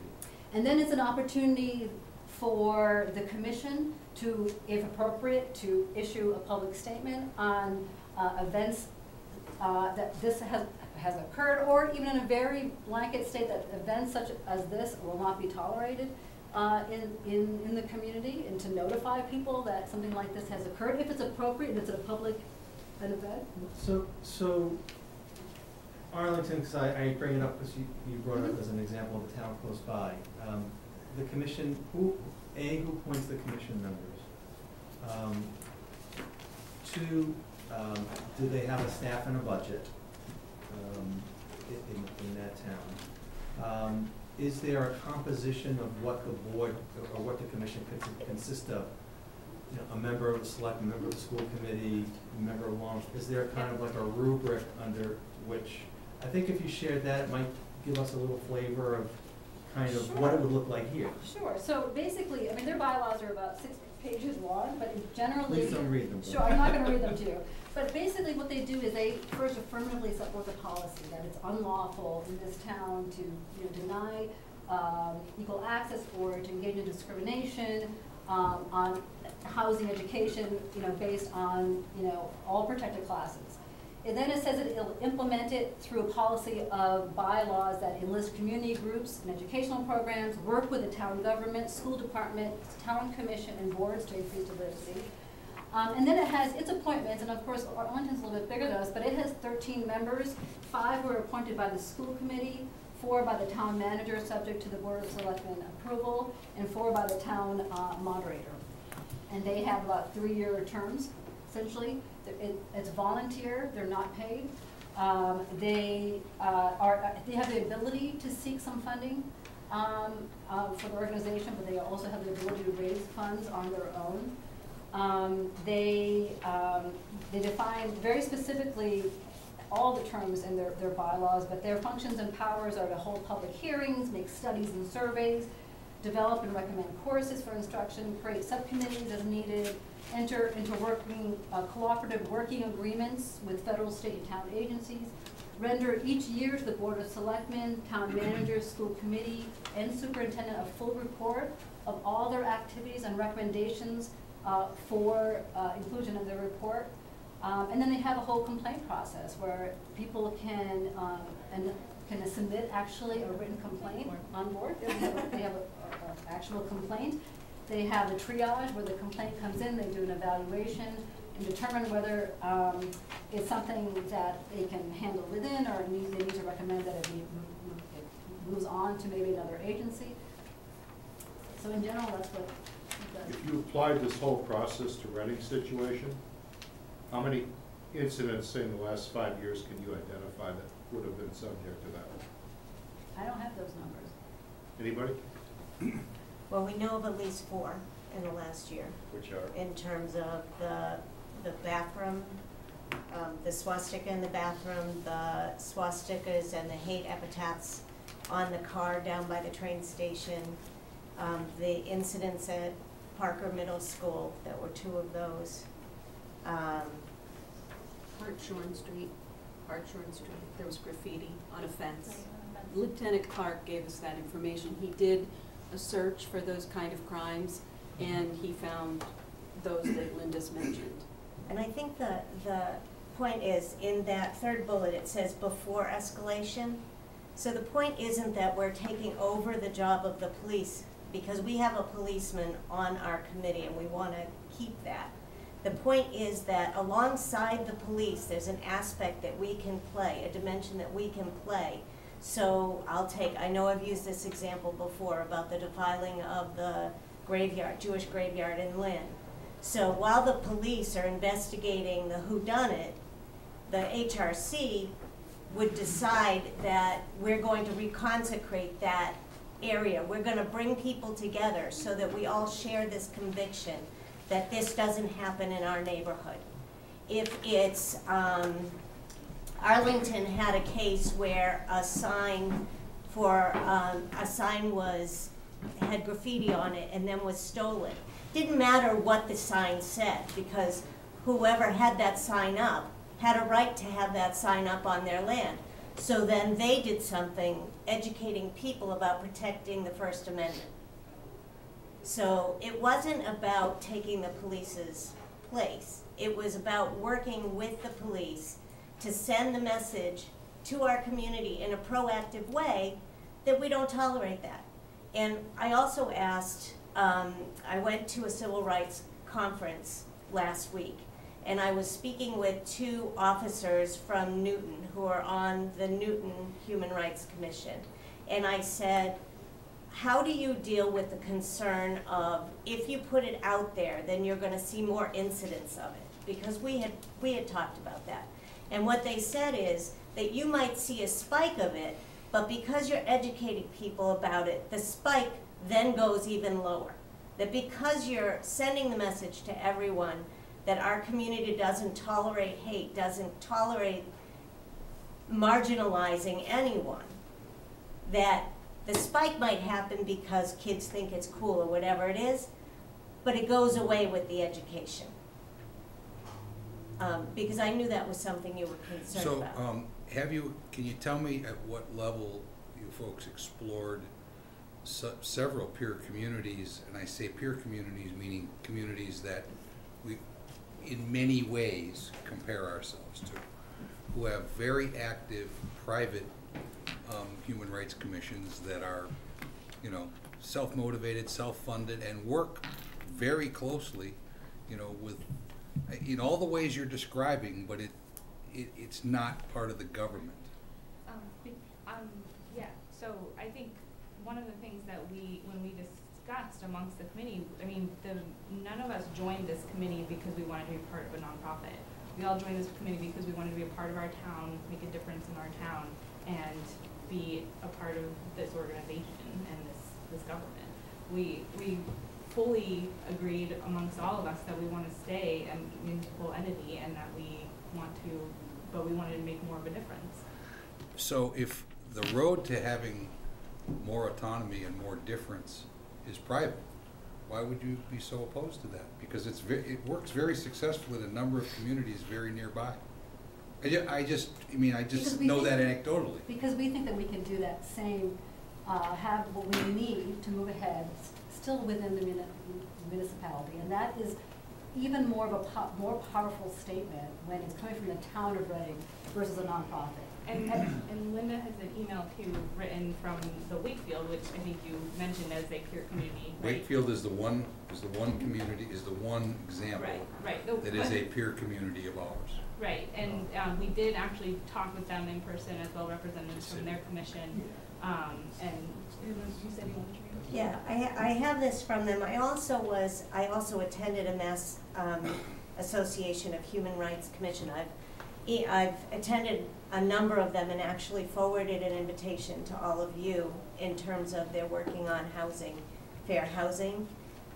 And then it's an opportunity for the commission to, if appropriate, to issue a public statement on uh, events uh, that this has, has occurred, or even in a very blanket state that events such as this will not be tolerated uh, in, in, in the community, and to notify people that something like this has occurred, if it's appropriate, and it's a public an event. So, so Arlington, because I, I bring it up because you, you brought it up as an example of a town close by. Um, The commission, who, A, who appoints the commission members? Um, Two, um, do they have a staff and a budget um, in, in that town? Um, Is there a composition of what the board, or what the commission cons- consists of? You know, a member of the select, a member of the school committee, a member of law, is there kind of like a rubric under which, I think if you shared that, it might give us a little flavor of kind of what it would look like here. Sure, so basically, I mean, their bylaws are about six pages long, but generally. Please don't read them. Sure, I'm not gonna read them to you. But basically what they do is they first affirmatively set forth a policy that it's unlawful in this town to, you know, deny, um, equal access or to engage in discrimination, um, on housing, education, you know, based on, you know, all protected classes. And then it says it'll implement it through a policy of bylaws that enlist community groups and educational programs, work with the town government, school department, town commission, and boards to increase diversity. Um, and then it has its appointments, and of course, Arlington's a little bit bigger than us, but it has thirteen members. Five were appointed by the school committee, four by the town manager, subject to the board of selectmen approval, and four by the town, uh, moderator. And they have about three-year terms, essentially. It, it's volunteer, they're not paid. Um, they, uh, are, they have the ability to seek some funding, um, uh, for the organization, but they also have the ability to raise funds on their own. Um, they, um, they define very specifically all the terms in their, their bylaws, but their functions and powers are to hold public hearings, make studies and surveys, develop and recommend courses for instruction, create subcommittees as needed, enter into working, uh, cooperative working agreements with federal, state, and town agencies, render each year to the Board of Selectmen, town manager, school committee, and superintendent a full report of all their activities and recommendations uh, for uh, inclusion in their report. Um, And then they have a whole complaint process where people can, um, and can submit actually a written complaint on board. They have, a- they have a- a, a actual complaint. They have a triage where the complaint comes in, they do an evaluation and determine whether um, it's something that they can handle within or need, they need to recommend that it be, it moves on to maybe another agency. So in general, that's what it does. If you applied this whole process to Reading situation, how many incidents, say, in the last five years can you identify that would have been subject to that? I don't have those numbers. Anybody? <clears throat> Well, we know of at least four in the last year, Which are? in terms of the, the bathroom, um, the swastika in the bathroom, the swastikas and the hate epitaphs on the car down by the train station, um, the incidents at Parker Middle School, there were two of those. Um, Hartshorn Street, Hartshorn Street, there was graffiti on a fence. Lieutenant Clark gave us that information. He did a search for those kind of crimes, and he found those that Linda's mentioned. And I think the, the point is, in that third bullet, it says before escalation. So the point isn't that we're taking over the job of the police, because we have a policeman on our committee and we wanna keep that. The point is that alongside the police, there's an aspect that we can play, a dimension that we can play. So I'll take, I know I've used this example before about the defiling of the graveyard, Jewish graveyard in Lynn. So while the police are investigating the whodunit, the HRC would decide that we're going to reconsecrate that area. We're gonna bring people together so that we all share this conviction that this doesn't happen in our neighborhood. If it's, um, Arlington had a case where a sign for, um, a sign was, had graffiti on it and then was stolen. Didn't matter what the sign said, because whoever had that sign up had a right to have that sign up on their land. So then they did something educating people about protecting the First Amendment. So it wasn't about taking the police's place. It was about working with the police to send the message to our community in a proactive way that we don't tolerate that. And I also asked, um, I went to a civil rights conference last week, and I was speaking with two officers from Newton who are on the Newton Human Rights Commission. And I said, how do you deal with the concern of if you put it out there, then you're gonna see more incidents of it? Because we had, we had talked about that. And what they said is that you might see a spike of it, but because you're educating people about it, the spike then goes even lower. That because you're sending the message to everyone that our community doesn't tolerate hate, doesn't tolerate marginalizing anyone, that the spike might happen because kids think it's cool or whatever it is, but it goes away with the education. Um, because I knew that was something you were concerned So, about. um, have you, can you tell me at what level you folks explored se- several peer communities, and I say peer communities, meaning communities that we, in many ways, compare ourselves to, who have very active, private, um, human rights commissions that are, you know, self-motivated, self-funded, and work very closely, you know, with, in all the ways you're describing, but it, it, it's not part of the government. Um, um, yeah, so I think one of the things that we, when we discussed amongst the committee, I mean, the, none of us joined this committee because we wanted to be part of a nonprofit. We all joined this committee because we wanted to be a part of our town, make a difference in our town, and be a part of this organization and this, this government. We, we fully agreed amongst all of us that we want to stay a municipal entity and that we want to, but we wanted to make more of a difference. So if the road to having more autonomy and more difference is private, why would you be so opposed to that? Because it's ve- it works very successfully in a number of communities very nearby. I ju- I just, I mean, I just know think- that anecdotally. Because we think that we can do that same, uh, have what we need to move ahead, s- still within the muni- municipality. And that is even more of a po- more powerful statement when it's coming from the town of Reading versus a nonprofit. And, and Linda has an email too, written from the Wakefield, which I think you mentioned as a peer community, right? Wakefield is the one, is the one community, is the one example Right, right. The- that is a peer community of ours. Right, and, um, we did actually talk with them in person as well, representatives from their commission, um, and, you said you wanted to read? Yeah, I, I have this from them. I also was, I also attended a Mass um, Association of Human Rights Commission. I've, I've attended a number of them and actually forwarded an invitation to all of you in terms of their working on housing, fair housing.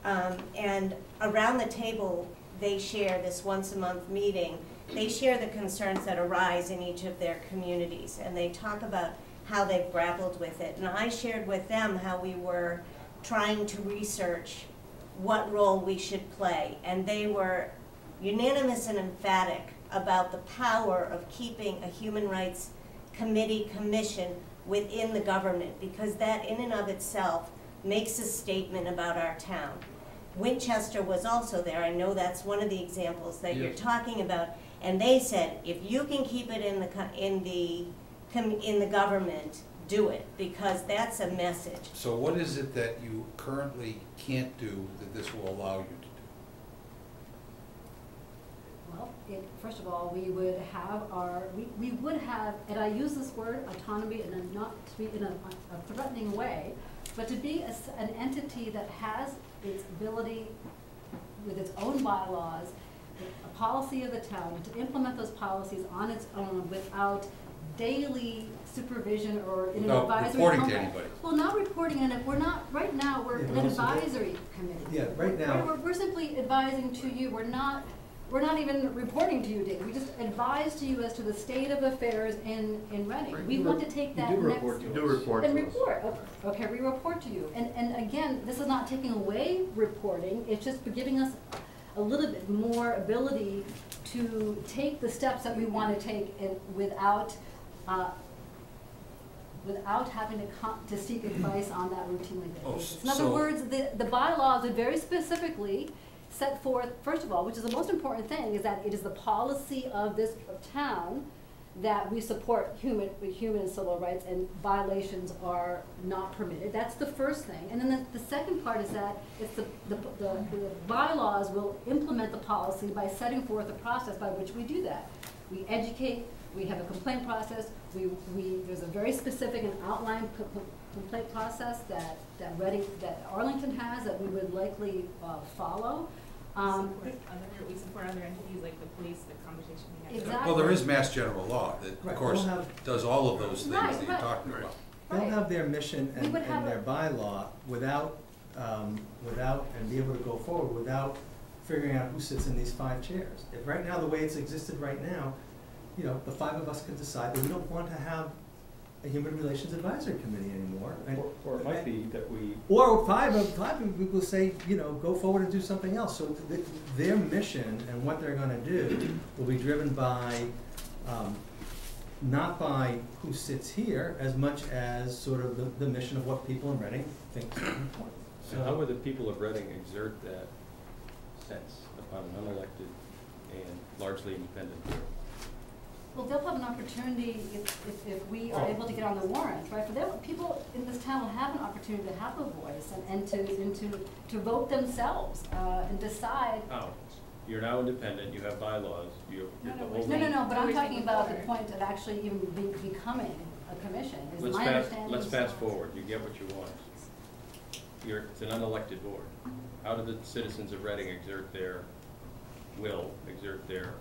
Um, And around the table, they share this once-a-month meeting. They share the concerns that arise in each of their communities, and they talk about how they've grappled with it. And I shared with them how we were trying to research what role we should play. And they were unanimous and emphatic about the power of keeping a human rights committee commission within the government, because that in and of itself makes a statement about our town. Winchester was also there, I know that's one of the examples that you're talking about, and they said, if you can keep it in the, in the, in the government, do it, because that's a message. So what is it that you currently can't do that this will allow you to do? Well, it, first of all, we would have our, we, we would have, and I use this word autonomy and I'm not to be in a, a threatening way, but to be a s an entity that has its ability with its own bylaws, a policy of the town, to implement those policies on its own without daily supervision or in an Without advisory reporting to committee. anybody. Well, not reporting, and we're not, right now, we're Yeah, an but also they- advisory committee. Yeah, right now- We're, we're simply advising to you, we're not, we're not even reporting to you, Dick, we just advise to you as to the state of affairs in, in Reading. We want to take that next. You do report to us. Do report And to us. report, okay, okay, we report to you, and, and again, this is not taking away reporting, it's just giving us a little bit more ability to take the steps that we wanna take and without, uh, without having to com- to seek advice on that routinely Oh, basis. In other so- words, the, the bylaws are very specifically set forth, first of all, which is the most important thing, is that it is the policy of this town that we support human, human and civil rights and violations are not permitted. That's the first thing. And then the, the second part is that it's the, the, the the bylaws will implement the policy by setting forth a process by which we do that. We educate, we have a complaint process, we, we, there's a very specific and outlined co- co- complaint process that, that Reading, that Arlington has that we would likely, uh, follow. Um, Support other, we support other entities like the police, the conversation we had. Exactly. Well, there is mass general law that, Right, of course, we'll have- does all of those things Right, that you're right. talking about. They'll Right. have their mission and, and their a- bylaw without, um, without, and be able to go forward without figuring out who sits in these five chairs. If right now, the way it's existed right now, you know, the five of us could decide that we don't want to have a human relations advisory committee anymore. and- Or, or it might be that we, Or five of, five of people say, you know, go forward and do something else. So th- their mission and what they're gonna do will be driven by, um, not by who sits here as much as sort of the, the mission of what people in Reading think is important. so how would the people of Reading exert that sense upon an unelected and largely independent board? Well, they'll have an opportunity if, if, if we are Oh. able to get on the warrant, right? But there, people in this town will have an opportunity to have a voice and, and to, and to, to vote themselves, uh, and decide. How? You're now independent, you have bylaws, you, No, the no, whole. No, no, no, but I'm talking about the point of actually even be, becoming a commission, is Let's my fast, understanding. let's is- fast forward, you get what you want. You're, it's an unelected board. How do the citizens of Reading exert their will, exert their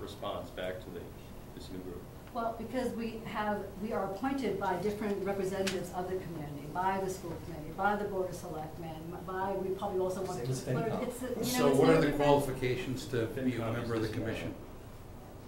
response back to the, this new group? Well, because we have, we are appointed by different representatives of the community, by the school committee, by the board of selectmen, by, we probably also want Same to. as FinCom. it's, you know, So it's what no are the different- qualifications to be a FinCom member of the is this commission?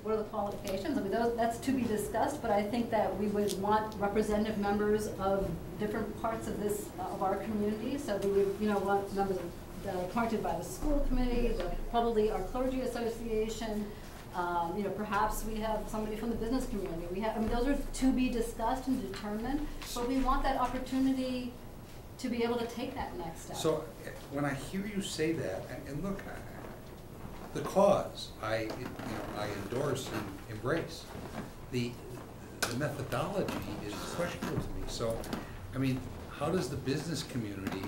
What are the qualifications? I mean, those, that's to be discussed, but I think that we would want representative members of different parts of this, of our community. So we would, you know, want members that are appointed by the school committee, the, probably our clergy association. Um, you know, perhaps we have somebody from the business community. We have, I mean, those are to be discussed and determined, but we want that opportunity to be able to take that next step. So, when I hear you say that, and, and look, I- the cause, I, you know, I endorse and embrace. The, the methodology is questionable to me, so, I mean, how does the business community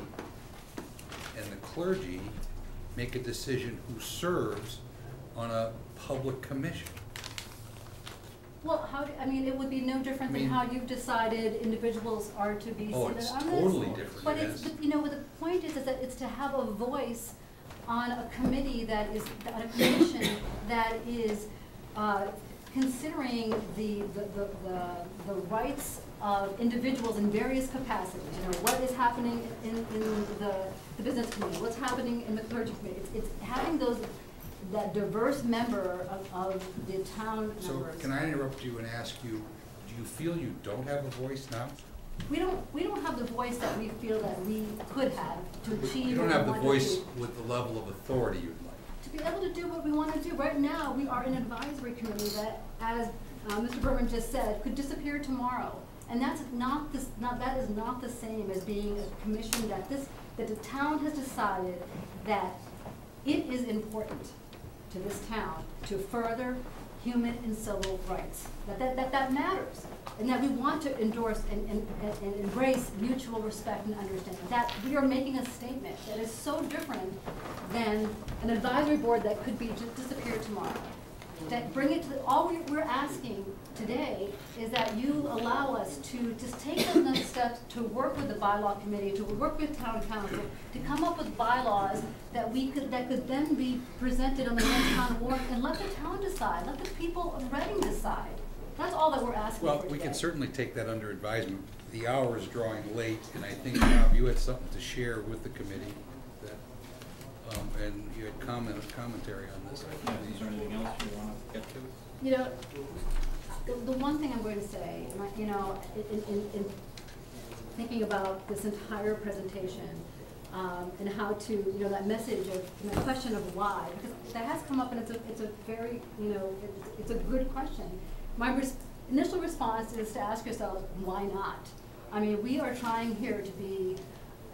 and the clergy make a decision who serves on a public commission? Well, how, do- I mean, it would be no different I than mean- how you've decided individuals are to be seated on Oh, this. it's totally different, But it's, but, you know, what the point is, is that it's to have a voice on a committee that is, on a commission that is, uh, considering the, the, the, the, the rights of individuals in various capacities. You know, what is happening in, in the, the business community, what's happening in the clergy community. It's, it's having those, that diverse member of, of the town members. So, can I interrupt you and ask you, do you feel you don't have a voice now? We don't, we don't have the voice that we feel that we could have to achieve. You don't have the want to voice do. with the level of authority you'd like. To be able to do what we want to do. Right now, we are an advisory committee that, as uh, Mr. Berman just said, could disappear tomorrow. And that's not this, not, that is not the same as being a commission that this, that the town has decided that it is important to this town to further human and civil rights, that that, that, that matters, and that we want to endorse and, and, and- embrace mutual respect and understanding, that we are making a statement that is so different than an advisory board that could be, just disappear tomorrow. That bring it to, the all we, we're asking today is that you allow us to just take the next steps to work with the bylaw committee, to work with town counsel, to come up with bylaws that we could, that could then be presented on the next town warrant, and let the town decide, let the people of Reading decide. That's all that we're asking for Well, today. we can certainly take that under advisement. The hour is drawing late, and I think, Bob, you had something to share with the committee that, um, and you had comment, commentary on this. Is there anything else you wanna get to? You know, the, the one thing I'm going to say, you know, in, in, in thinking about this entire presentation, um, and how to, you know, that message of, the question of why, because that has come up and it's a, it's a very, you know, it's, it's a good question. My res- initial response is to ask yourselves, why not? I mean, we are trying here to be,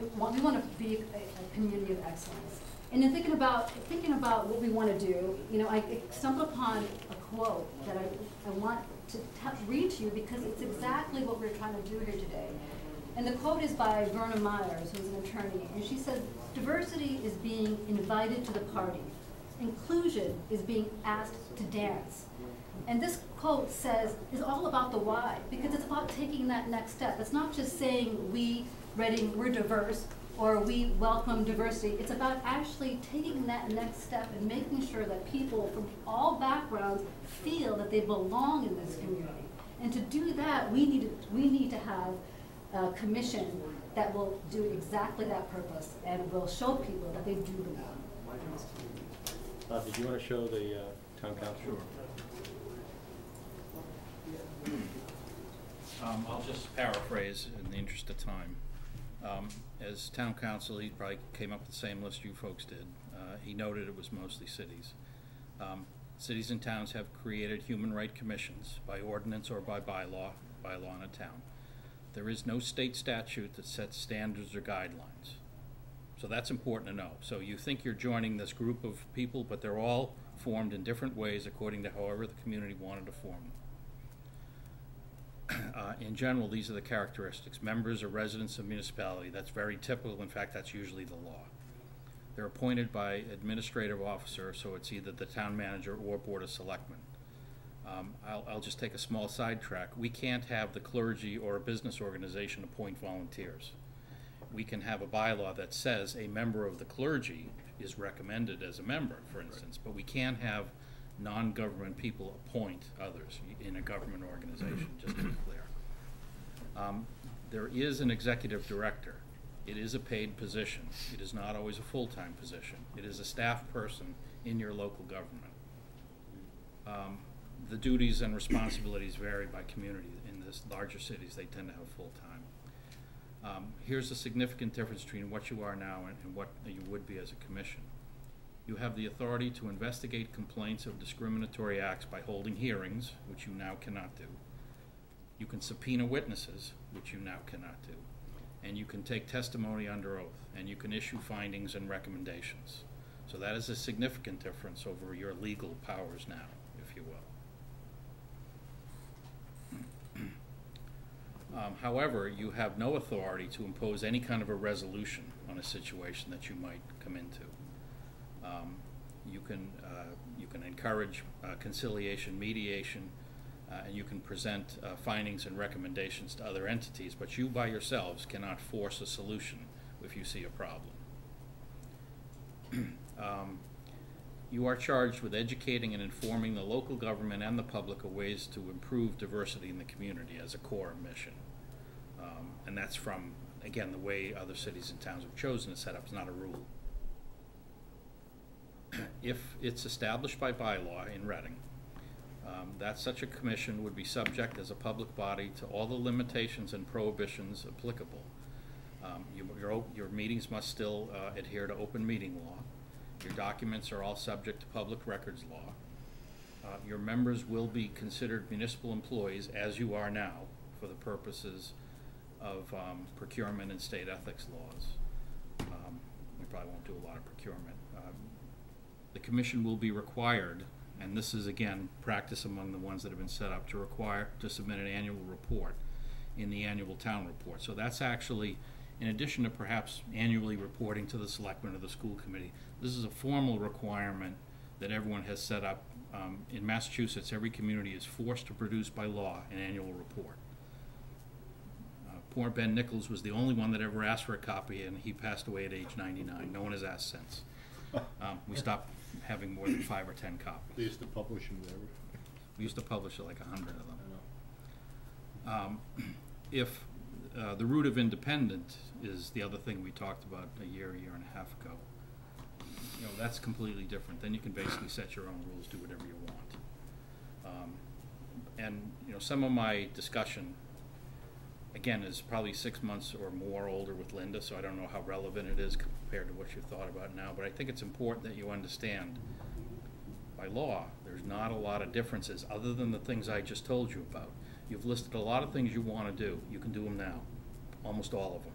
we want to be a, a community of excellence. And in thinking about, thinking about what we want to do, you know, I stumbled upon a quote that I, I want to read to you because it's exactly what we're trying to do here today. And the quote is by Verna Myers, who's an attorney, and she said, diversity is being invited to the party. Inclusion is being asked to dance. And this quote says, is all about the why, because it's about taking that next step. It's not just saying we, Reading, we're diverse, or we welcome diversity. It's about actually taking that next step and making sure that people from all backgrounds feel that they belong in this community. And to do that, we need, to- we need to have a commission that will do exactly that purpose and will show people that they do belong in. Bob, did you want to show the uh, town counsel? Um, I'll just paraphrase in the interest of time. Um, as town counsel, he probably came up with the same list you folks did. Uh, he noted it was mostly cities. Um, cities and towns have created human right commissions by ordinance or by bylaw, bylaw in a town. There is no state statute that sets standards or guidelines. So that's important to know. So you think you're joining this group of people, but they're all formed in different ways according to however the community wanted to form them. Uh, in general, these are the characteristics. Members are residents of municipality. That's very typical. In fact, that's usually the law. They're appointed by administrative officer, so it's either the town manager or board of selectmen. Um, I'll, I'll just take a small sidetrack. We can't have the clergy or a business organization appoint volunteers. We can have a bylaw that says a member of the clergy is recommended as a member, for instance, but we can't have non-government people appoint others in a government organization, just to be <clears throat> clear. Um, There is an executive director. It is a paid position. It is not always a full-time position. It is a staff person in your local government. Um, The duties and responsibilities vary by community. In the larger cities, they tend to have full-time. Um, Here's a significant difference between what you are now and and what you would be as a commission. You have the authority to investigate complaints of discriminatory acts by holding hearings, which you now cannot do. You can subpoena witnesses, which you now cannot do. And you can take testimony under oath, and you can issue findings and recommendations. So that is a significant difference over your legal powers now, if you will. <clears throat> Um, however, you have no authority to impose any kind of a resolution on a situation that you might come into. Um, you can, uh, you can encourage uh, conciliation, mediation, uh, and you can present findings and recommendations to other entities, but you by yourselves cannot force a solution if you see a problem. <clears throat> Um, You are charged with educating and informing the local government and the public of ways to improve diversity in the community as a core mission. Um, And that's from, again, the way other cities and towns have chosen to set up, it's not a rule. <coughs> If it's established by bylaw in Reading, um, that such a commission would be subject as a public body to all the limitations and prohibitions applicable. Um, you- Your, your meetings must still uh, adhere to open meeting law. Your documents are all subject to public records law. Uh, Your members will be considered municipal employees, as you are now, for the purposes of um, procurement and state ethics laws. Um, We probably won't do a lot of procurement. The commission will be required and this is again, practice among the ones that have been set up to require, to submit an annual report in the annual town report. So that's actually, in addition to perhaps annually reporting to the selectmen or the school committee, this is a formal requirement that everyone has set up. Um, in Massachusetts, every community is forced to produce by law an annual report. Uh, Poor Ben Nichols was the only one that ever asked for a copy, and he passed away at age ninety-nine. No one has asked since. <laughs> Um, we stopped having more than five or ten copies. They used to publish them there. We used to publish like a hundred of them. Um, <clears throat> If uh, the root of independent is the other thing we talked about a year, year and a half ago, you know, that's completely different. Then you can basically set your own rules, do whatever you want. Um, And, you know, some of my discussion, again, is probably six months or more older with Linda, so I don't know how relevant it is compared to what you thought about now. But I think it's important that you understand by law, there's not a lot of differences, other than the things I just told you about. You've listed a lot of things you want to do, you can do them now, almost all of them.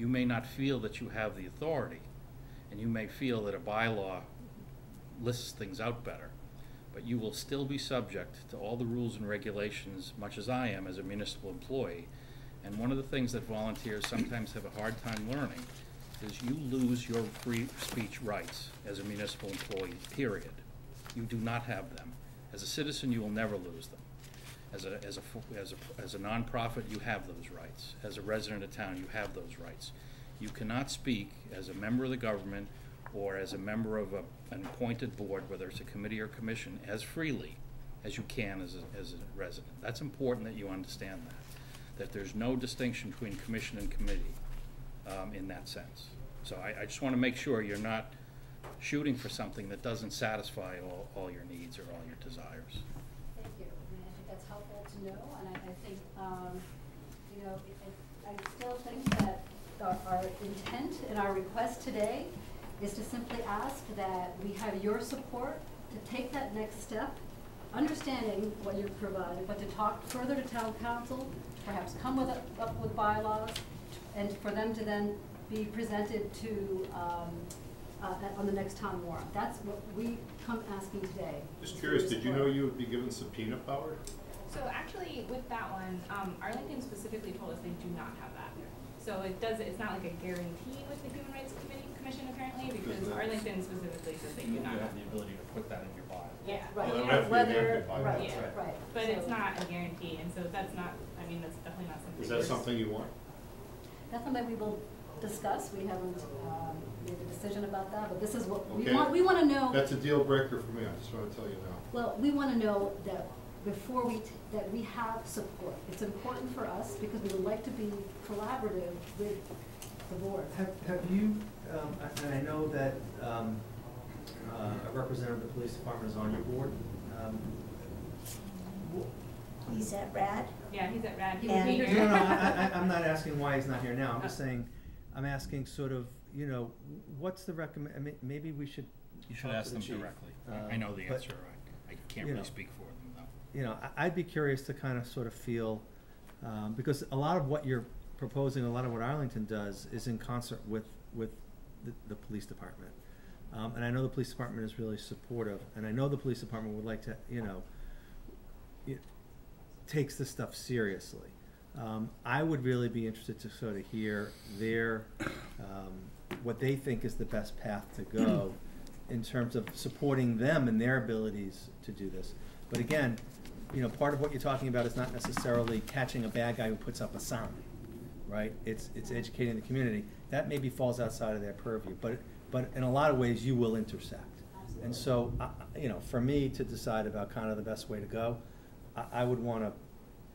You may not feel that you have the authority, and you may feel that a bylaw lists things out better, but you will still be subject to all the rules and regulations, much as I am as a municipal employee. And one of the things that volunteers sometimes have a hard time learning is you lose your free speech rights as a municipal employee, period. You do not have them. As a citizen, you will never lose them. As a, as a, as a, as a nonprofit, you have those rights. As a resident of town, you have those rights. You cannot speak as a member of the government or as a member of a, an appointed board, whether it's a committee or commission, as freely as you can as a, as a resident. That's important that you understand that, that there's no distinction between commission and committee, um, in that sense. So I, I just wanna make sure you're not shooting for something that doesn't satisfy all, all your needs or all your desires. Thank you, and I think that's helpful to know, and I, I think, um, you know, I, I still think that our, our intent and our request today is to simply ask that we have your support to take that next step, understanding what you've provided, but to talk further to town counsel, perhaps come with, up with bylaws, and for them to then be presented to, um, uh, on the next town warrant. That's what we come asking today. Just curious, did you know you would be given subpoena power? So actually, with that one, um, Arlington specifically told us they do not have that. So it does, it's not like a guarantee with the Human Rights Committee, Commission apparently, because Because Arlington specifically says they do not have. the ability to put that in your bylaw. Yeah. Right, Well, yeah, whether, amended right, law. right, right. But it's not a guarantee, and so that's not, I mean, that's definitely not something. Is that something you want? That's something we will discuss, we haven't, um, made a decision about that, but this is what, we want, we wanna know. That's a deal breaker for me, I just wanna tell you now. Well, we wanna know that before we, t- that we have support. It's important for us because we would like to be collaborative with the board. Have, have you, um, and I know that, um, uh, a representative of the police department is on your board. Um, wh- He's at RAD. Yeah, he's at Rad, he And- be No, here. no, I, I, <laughs> I'm not asking why he's not here now, I'm just saying, I'm asking sort of, you know, what's the recommend, I mean, maybe we should. You should ask to them chief. directly. Uh, I know the but, answer, I, I can't really know. speak for them, though. You know, I, I'd be curious to kind of sort of feel, um, because a lot of what you're proposing, a lot of what Arlington does is in concert with, with the, the police department. Um, and I know the police department is really supportive, and I know the police department would like to, you know, it takes this stuff seriously. Um, I would really be interested to sort of hear their, um, what they think is the best path to go <clears throat> in terms of supporting them and their abilities to do this. But again, you know, part of what you're talking about is not necessarily catching a bad guy who puts up a sign, right? It's, it's educating the community. That maybe falls outside of their purview, but, but in a lot of ways, you will intersect. And so, I- you know, for me to decide about kind of the best way to go, I, I would wanna,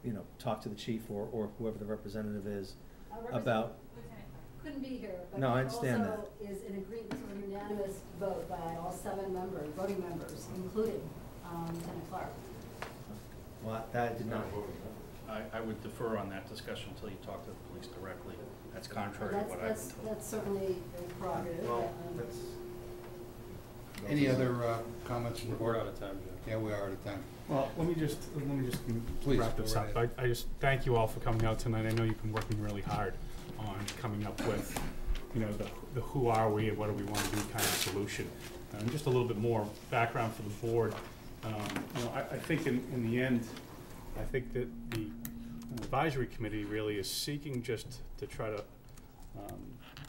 you know, talk to the chief or, or whoever the representative is Our about, representative Couldn't be here, but No, I he understand also is in agreement, this was a unanimous vote by all seven members, voting members, including, um, Lieutenant Clark. well, that did not. I, I would defer on that discussion until you talk to the police directly. That's contrary to That's, what I've that's, been told. that's certainly a prerogative, Well, um, that's. Any other uh, comments from the board? We're out of time, Jeff. Yeah, we are out of time. Well, let me just, let me just Please, wrap go this right up. I, I just thank you all for coming out tonight. I know you've been working really hard on coming up with you know, the, the who are we and what do we want to do kind of solution. And just a little bit more background for the board. Um, You know, I, I think in, in the end, I think that the advisory committee really is seeking just to try to um,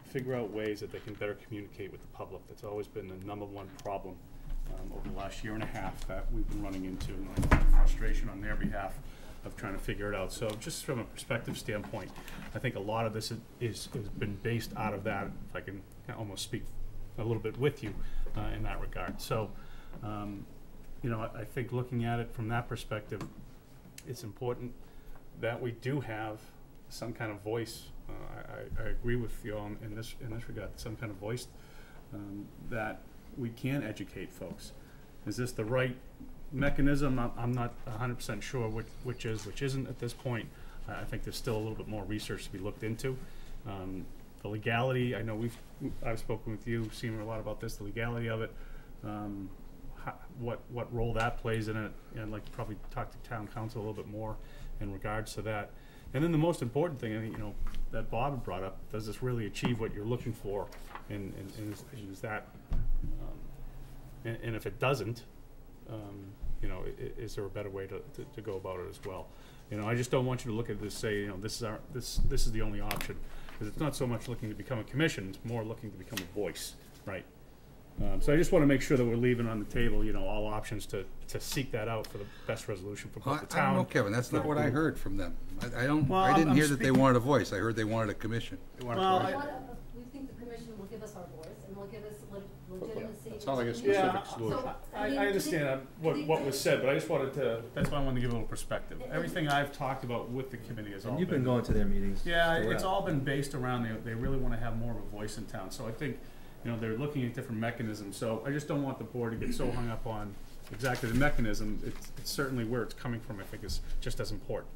figure out ways that they can better communicate with the public. That's always been the number one problem um, over the last year and a half that we've been running into, frustration on their behalf of trying to figure it out. So just from a perspective standpoint, I think a lot of this is, is, has been based out of that, if I can almost speak a little bit with you uh, in that regard. So, um, you know, I, I think looking at it from that perspective, it's important that we do have some kind of voice. Uh, I, I, I agree with you on, in this, in this regard, some kind of voice um, that we can educate folks. Is this the right mechanism? I'm, not hundred percent sure which, which is, which isn't at this point. I, think there's still a little bit more research to be looked into. Um, the legality, I know we've, I've spoken with you, seen a lot about this, the legality of it. Um, ho- what, what role that plays in it, and I'd like to probably talk to town counsel a little bit more in regards to that. And then the most important thing, you know, that Bob brought up, does this really achieve what you're looking for? And, and, and is, is that, and, and if it doesn't, um, you know, i- is there a better way to, to, to go about it as well? You know, I just don't want you to look at this, and say, you know, this is our, this, this is the only option. Because it's not so much looking to become a commission, it's more looking to become a voice, right? Um, so I just wanna make sure that we're leaving on the table, you know, all options to, to seek that out for the best resolution for Well, both the I I town. don't know, Kevin, that's not what I heard from them. I, I don't, Well, I didn't I'm hear that they wanted a voice, I heard they wanted a commission. Well, We I- We think the commission will give us our voice and will give us le- legitimacy. That sounds like a specific Yeah, solution. So, I, I understand the- uh, what, what was said, but I just wanted to, that's why I wanted to give a little perspective. Everything I've talked about with the committee has all And you've been been. going to their meetings. Yeah, throughout. it's all been based around, they, they really wanna have more of a voice in town, so I think, you know, they're looking at different mechanisms, so I just don't want the board to get so hung up on exactly the mechanism, it's, it's certainly where it's coming from, I think is just as important.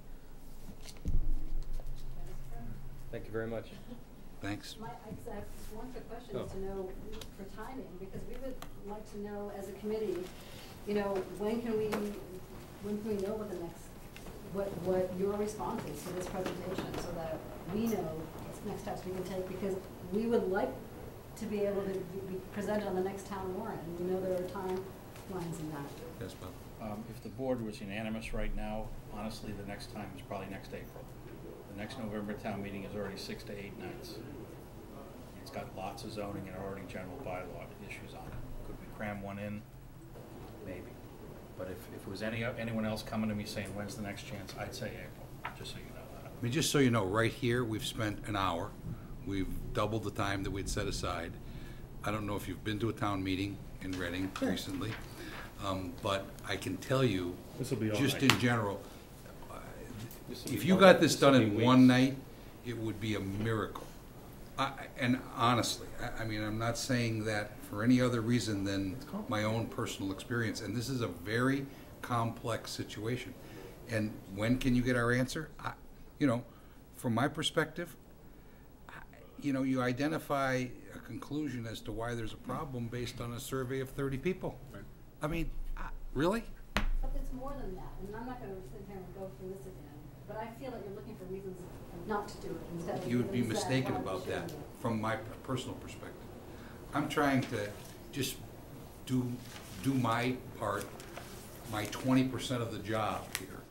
Thank you very much. Thanks. My, I just have one quick question Oh. is to know for timing, because we would like to know as a committee, you know, when can we, when can we know what the next, what, what your response is to this presentation, so that we know what's next steps we can take, because we would like to be able to be be presented on the next town warrant, and we know there are timelines in that. Yes, Bob. Um, if the board was unanimous right now, honestly, the next time is probably next April. The next November town meeting is already six to eight nights. It's got lots of zoning and already general bylaw issues on it. Could we cram one in? Maybe. But if, if it was any, anyone else coming to me saying, when's the next chance, I'd say April, just so you know that. I mean, just so you know, right here, we've spent an hour. We've doubled the time that we'd set aside. I don't know if you've been to a town meeting in Reading recently, um, but I can tell you, This'll be all just night. in general, if you got this done in be one night, it would be a miracle. I, and honestly, I, I mean, I'm not saying that for any other reason than my own personal experience, and this is a very complex situation. And when can you get our answer? I, you know, from my perspective, I- you know, you identify a conclusion as to why there's a problem based on a survey of thirty people. I mean, I- really? But it's more than that, and I'm not gonna sit here and go through this again, but I feel that you're looking for reasons not to do it instead of. You would be mistaken about that, shouldn't do it. from my personal perspective. I'm trying to just do, do my part, my twenty percent of the job here,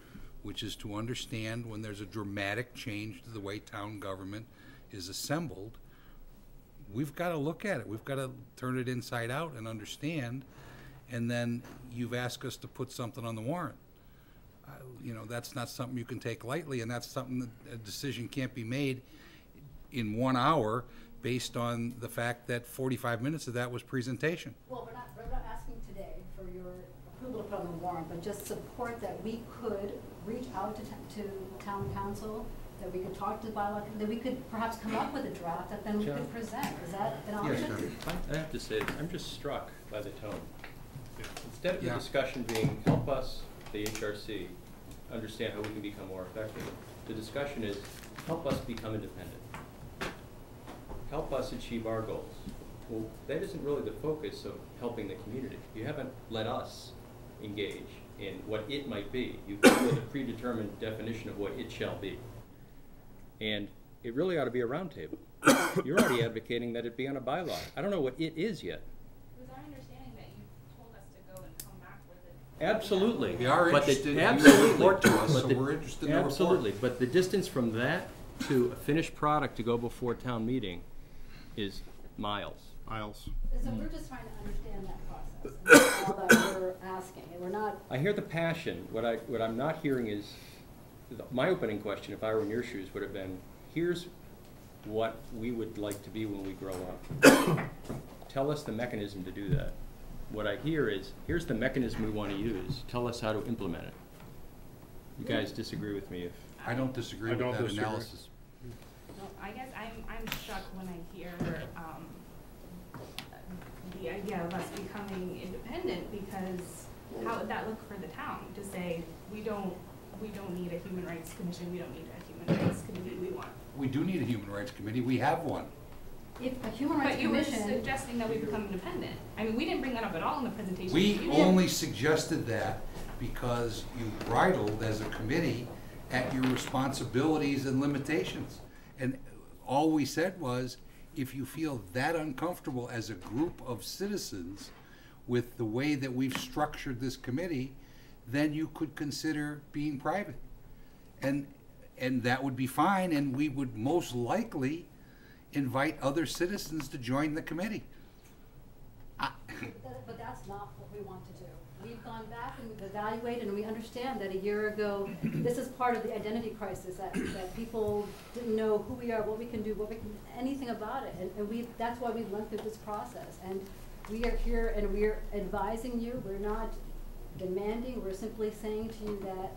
which is to understand when there's a dramatic change to the way town government is assembled, we've gotta look at it, we've gotta turn it inside out and understand, and then you've asked us to put something on the warrant. You know, that's not something you can take lightly, and that's something that a decision can't be made in one hour based on the fact that forty-five minutes of that was presentation. Well, we're not, we're not asking today for your approval to put on the warrant, but just support that we could reach out to, t- to town counsel, that we could talk to the bylaw, that we could perhaps come up with a draft that then we John? could present. Is that an Yes, option? John. I have to say, I'm just struck by the tone. Instead of the Yeah. discussion being, help us, the HRC, understand how we can become more effective, the discussion is, help us become independent. Help us achieve our goals. Well, that isn't really the focus of helping the community. You haven't let us engage in what it might be. You've come with a predetermined definition of what it shall be. And it really ought to be a roundtable. You're already advocating that it be on a bylaw. I don't know what it is yet. It was our understanding that you told us to go and come back with it. Absolutely. We are But the- interested in your absolutely. report to us, But so the- we're interested in the report. Absolutely, but the distance from that to a finished product to go before town meeting is miles. Miles. So we're just trying to understand that process, and <coughs> all that we're asking, and we're not, I hear the passion. What I, what I'm not hearing is, my opening question, if I were in your shoes, would have been, here's what we would like to be when we grow up. <coughs> Tell us the mechanism to do that. What I hear is, here's the mechanism we want to use. Tell us how to implement it. You guys disagree with me if, I don't disagree I with don't that disagree. analysis. Well, I guess I'm, I'm struck when I hear, um, the idea of us becoming independent, because how would that look for the town? To say, we don't, we don't need a human rights commission, we don't need a human rights committee, we want. We do need a human rights committee, we have one. If a human rights But you were commission. suggesting that we become independent. I mean, we didn't bring that up at all in the presentation. We You did. only suggested that because you bridled as a committee at your responsibilities and limitations. And all we said was, if you feel that uncomfortable as a group of citizens with the way that we've structured this committee, then you could consider being private. And, and that would be fine, and we would most likely invite other citizens to join the committee. But that's not what we want to do. We've gone back and we've evaluated and we understand that a year ago, this is part of the identity crisis, that, that people didn't know who we are, what we can do, what we can, anything about it. And, and we, that's why we went through this process. And we are here and we're advising you, we're not demanding, we're simply saying to you that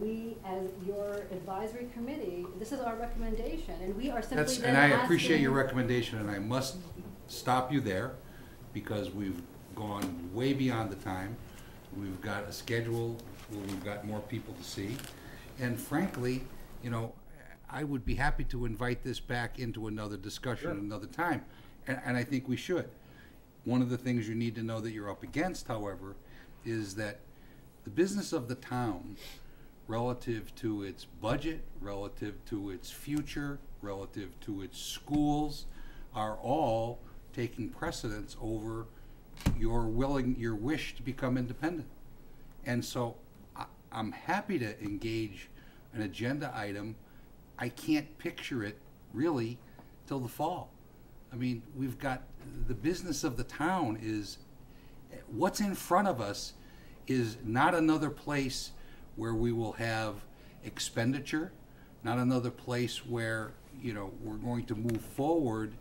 we, as your advisory committee, this is our recommendation, and we are simply That's, then and I appreciate your recommendation, and I must stop you there, because we've gone way beyond the time. We've got a schedule where we've got more people to see, and frankly, you know, I would be happy to invite this back into another discussion another time, and, and I think we should. One of the things you need to know that you're up against, however, is that the business of the town relative to its budget, relative to its future, relative to its schools, are all taking precedence over your willing, your wish to become independent. And so I, I'm happy to engage an agenda item. I can't picture it really till the fall. I mean, we've got, the business of the town is, what's in front of us is not another place where we will have expenditure, not another place where, you know, we're going to move forward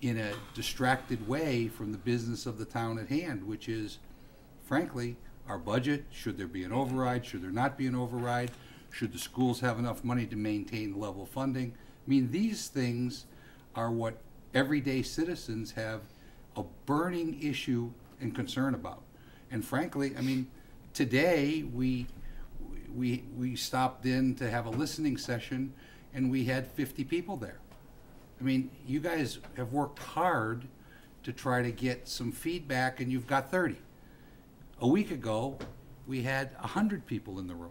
in a distracted way from the business of the town at hand, which is, frankly, our budget, should there be an override, should there not be an override, should the schools have enough money to maintain level funding? I mean, these things are what everyday citizens have a burning issue and concern about. And frankly, I mean, today, we, we, we stopped in to have a listening session, and we had fifty people there. I mean, you guys have worked hard to try to get some feedback, and you've got thirty. A week ago, we had hundred people in the room.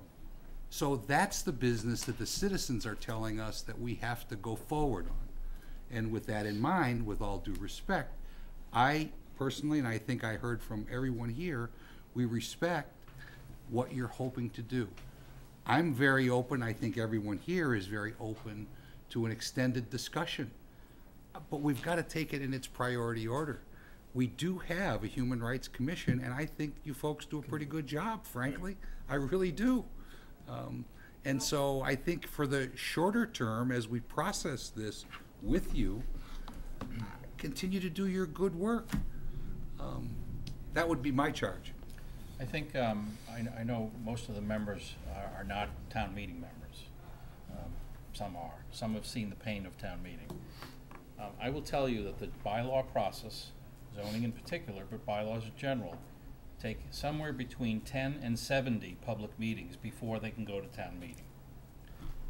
So that's the business that the citizens are telling us that we have to go forward on. And with that in mind, with all due respect, I personally, and I think I heard from everyone here, we respect what you're hoping to do. I'm very open, I think everyone here is very open to an extended discussion. But we've got to take it in its priority order. We do have a Human Rights Commission, and I think you folks do a pretty good job, frankly. I really do. Um, And so I think for the shorter term, as we process this with you, continue to do your good work. Um, That would be my charge. I think, um, I, I know most of the members are, are not town meeting members. Um, Some are. Some have seen the pain of town meeting. Um, I will tell you that the bylaw process, zoning in particular, but bylaws in general, take somewhere between ten and seventy public meetings before they can go to town meeting.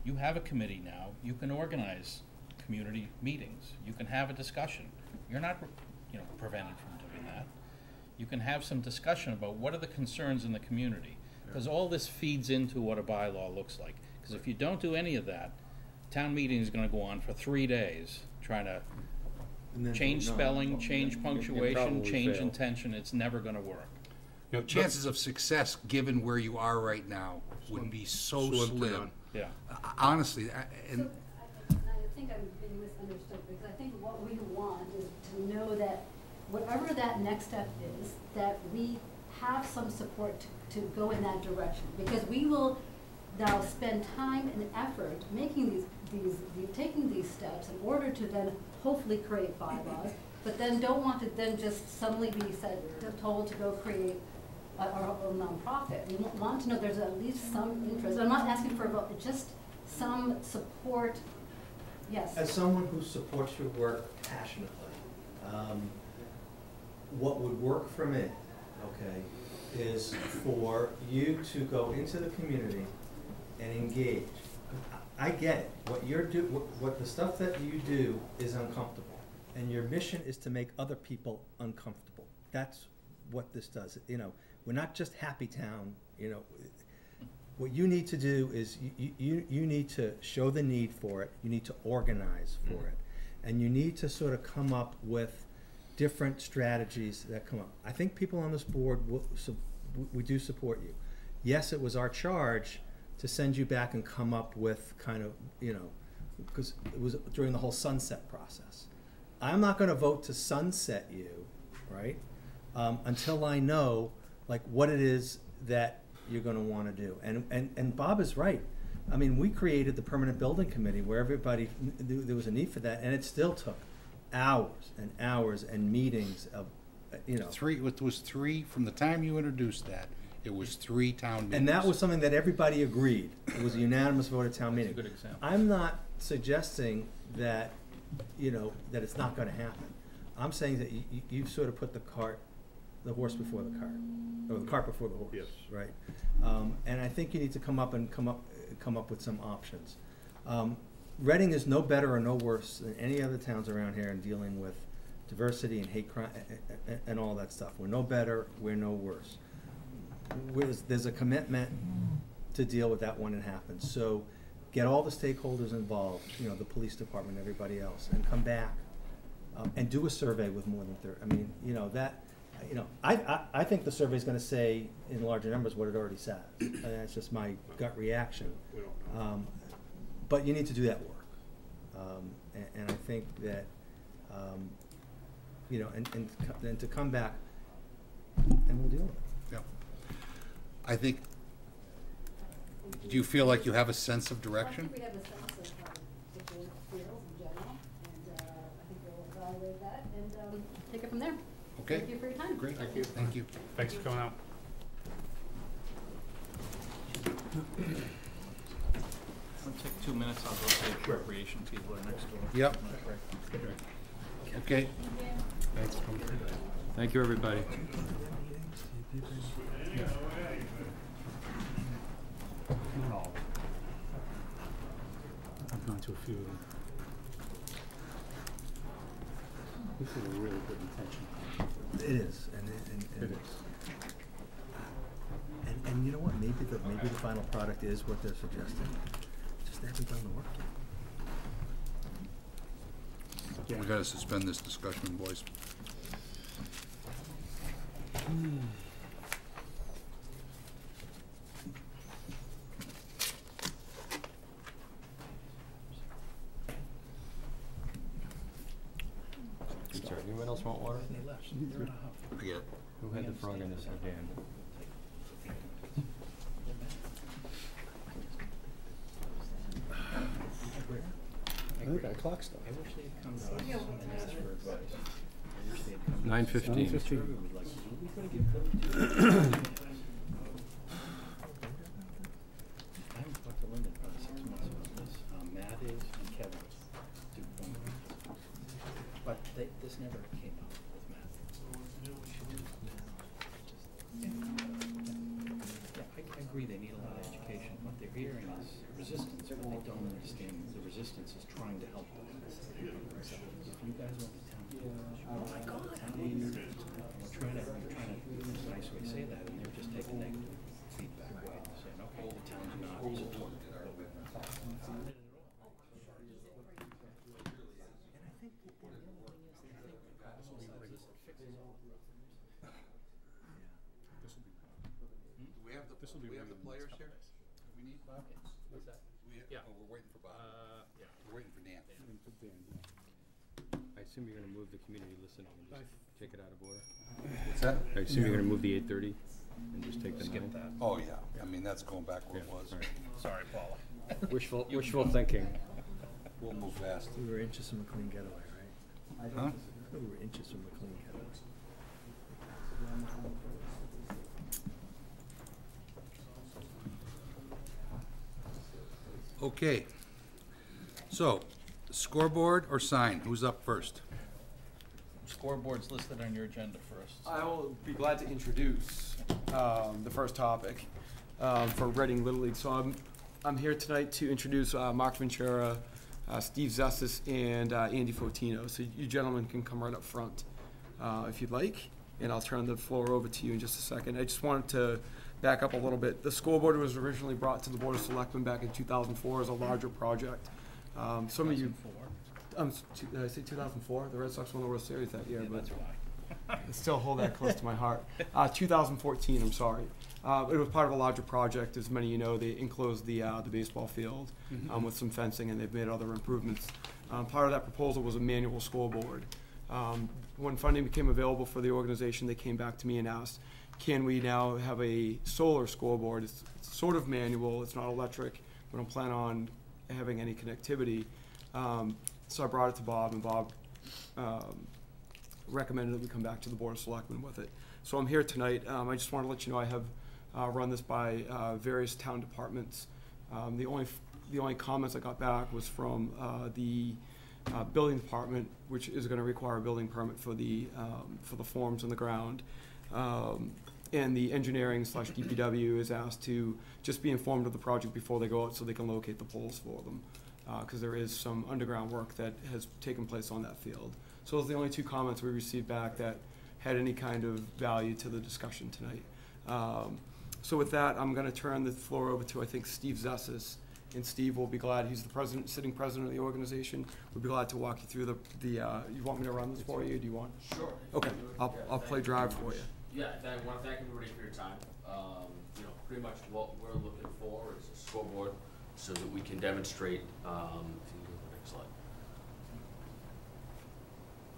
You have a committee now, you can organize community meetings, you can have a discussion. You're not, you know, prevented from. You can have some discussion about what are the concerns in the community, because all this feeds into what a bylaw looks like. Because if you don't do any of that, town meeting is gonna go on for three days, trying to And then change vote no. spelling, change punctuation, change fail. intention, it's never gonna work. You know, the- Chances of success, given where you are right now, would be so Slim slim. none. Yeah. Uh, honestly, I- and, So, I- and I think I'm being misunderstood, because I think what we want is to know that whatever that next step is, that we have some support to, to go in that direction. Because we will now spend time and effort making these, these, the- taking these steps in order to then hopefully create bylaws, but then don't want to then just suddenly be said, told to go create a, a a nonprofit. We want- want to know there's at least some interest. I'm not asking for a vote, just some support, yes. As someone who supports your work passionately, um, what would work for me, okay, is for you to go into the community and engage. I get it, what you're do, what, what the stuff that you do is uncomfortable, and your mission is to make other people uncomfortable. That's what this does, you know, we're not just happy town, you know, what you need to do is, you, you, you need to show the need for it, you need to organize for mm-hmm. it, and you need to sort of come up with different strategies that come up. I think people on this board will, su- we- do support you. Yes, it was our charge to send you back and come up with kind of, you know, because it was during the whole sunset process. I'm not gonna vote to sunset you, right? Um, until I know, like, what it is that you're gonna wanna do. And, and, and Bob is right. I mean, we created the permanent building committee where everybody, there was a need for that, and it still took hours and hours and meetings of, uh, you know. three, it was three, from the time you introduced that, it was three town meetings. And that was something that everybody agreed. It was a unanimous vote at town That's a meeting. good example. I'm not suggesting that, you know, that it's not gonna happen. I'm saying that you, you, you've sort of put the cart, the horse before the cart, or the cart before the horse. Yes. Right? Um, and I think you need to come up and come up, come up with some options. Um, Reading is no better or no worse than any other towns around here in dealing with diversity and hate crime, and all that stuff. We're no better, we're no worse there's, there's a commitment to deal with that when it happens. So get all the stakeholders involved, you know, the police department, everybody else, and come back um, and do a survey with more than thirty. I mean, you know, that, you know, I, I, I think the survey is gonna say in larger numbers what it already says. And that's just my gut reaction. We don't know. Um, But you need to do that work. Um, And, and I think that, um, you know, and, and to and to come back, and we'll deal with it. Yep. I think, do you feel like you have a sense of direction? I think we have a sense of how the board feels in general, and uh, I think we'll evaluate that and um, take it from there. Okay. Thank you for your time. Great, thank you. Thank you. Thanks for coming out. It'll take two minutes, I'll go say appropriation people are next door. Yep. Okay. Thanks. Thank you, everybody. Not all. I've gone to a few of them. This is a really good intention. It is, and, it- and, and. It is. And, and you know what, maybe the, maybe the final product is what they're suggesting, just they haven't done the work yet. We gotta suspend this discussion, boys. Sorry, anyone else want water? I get it. Who had the frog in his hand? I think our clock's stopped. I wish they'd come to us and ask for advice. I wish they'd come. Nine fifteen. The survey was like, who are we gonna give vote to? I haven't to Linda probably six months about this. Um, Matt is and Kevin do phone calls. But they, this never came up with Matt. We should do that. Just- Yeah, I, I agree, they need a lot of education. What they're hearing is resistance, but they don't understand the resistance is trying to help them. If you guys want the town to, oh my God, do you? We're trying to, we're trying to, in a nice way say that, and they're just taking negative feedback and saying, okay, the town's not supporting what we want. This'll be- Do we have the, This'll do be we have the reading players stuff here? like this. that We need, Bob? What's that? We, have- Yeah. oh, we're waiting for Bob. Uh, yeah. We're waiting for Dan. And put Dan, yeah. I assume you're gonna move the community listening and just take it out of order? What's that? I assume you're gonna move the eight thirty and just take the Skip nine? that. Oh, yeah, I mean, that's going back where it was. all right. Sorry, Paula. Wishful, wishful thinking. We'll move fast. We were inches from a clean getaway, right? Huh? We were inches from a clean getaway. Okay. So, scoreboard or sign? Who's up first? Scoreboard's listed on your agenda first. I will be glad to introduce um, the first topic um, for Reading Little League. So I'm, I'm here tonight to introduce uh, Mark Ventura, uh, Steve Zestis, and uh, Andy Fotino. So you gentlemen can come right up front uh, if you'd like, and I'll turn the floor over to you in just a second. I just wanted to back up a little bit. The school board was originally brought to the Board of Selectmen back in 2004 as a larger project. Um, Some of you, um, two- did I say 2004? The Red Sox won the World Series that year, Yeah, but. I still hold that close to my heart. <laughs> Uh, 2014, I'm sorry. Uh, it was part of a larger project. As many of you know, they enclosed the, uh, the baseball field um, with some fencing and they've made other improvements. Um, part of that proposal was a manual scoreboard. Um, when funding became available for the organization, they came back to me and asked, can we now have a solar scoreboard? It's, it's sort of manual, it's not electric. We don't plan on having any connectivity. So I brought it to Bob and Bob um, recommended that we come back to the Board of Selectmen with it. So I'm here tonight. Um, I just want to let you know I have uh, run this by uh, various town departments. Um, The only, the only comments I got back was from uh, the uh, building department, which is going to require a building permit for the, um, for the forms on the ground. Um, And the engineering slash DPW is asked to just be informed of the project before they go out so they can locate the poles for them. Because there is some underground work that has taken place on that field. So those are the only two comments we received back that had any kind of value to the discussion tonight. Um, So with that, I'm gonna turn the floor over to, I think, Steve Zessis. And Steve will be glad, he's the president, sitting president of the organization, We'd be glad to walk you through the, the, uh, you want me to run this for you, do you want? Sure. Okay, I'll, I'll play drive for you. Yeah, I want to thank everybody for your time. Um, you know, pretty much what we're looking for is a scoreboard so that we can demonstrate, um, if you can go to the next slide.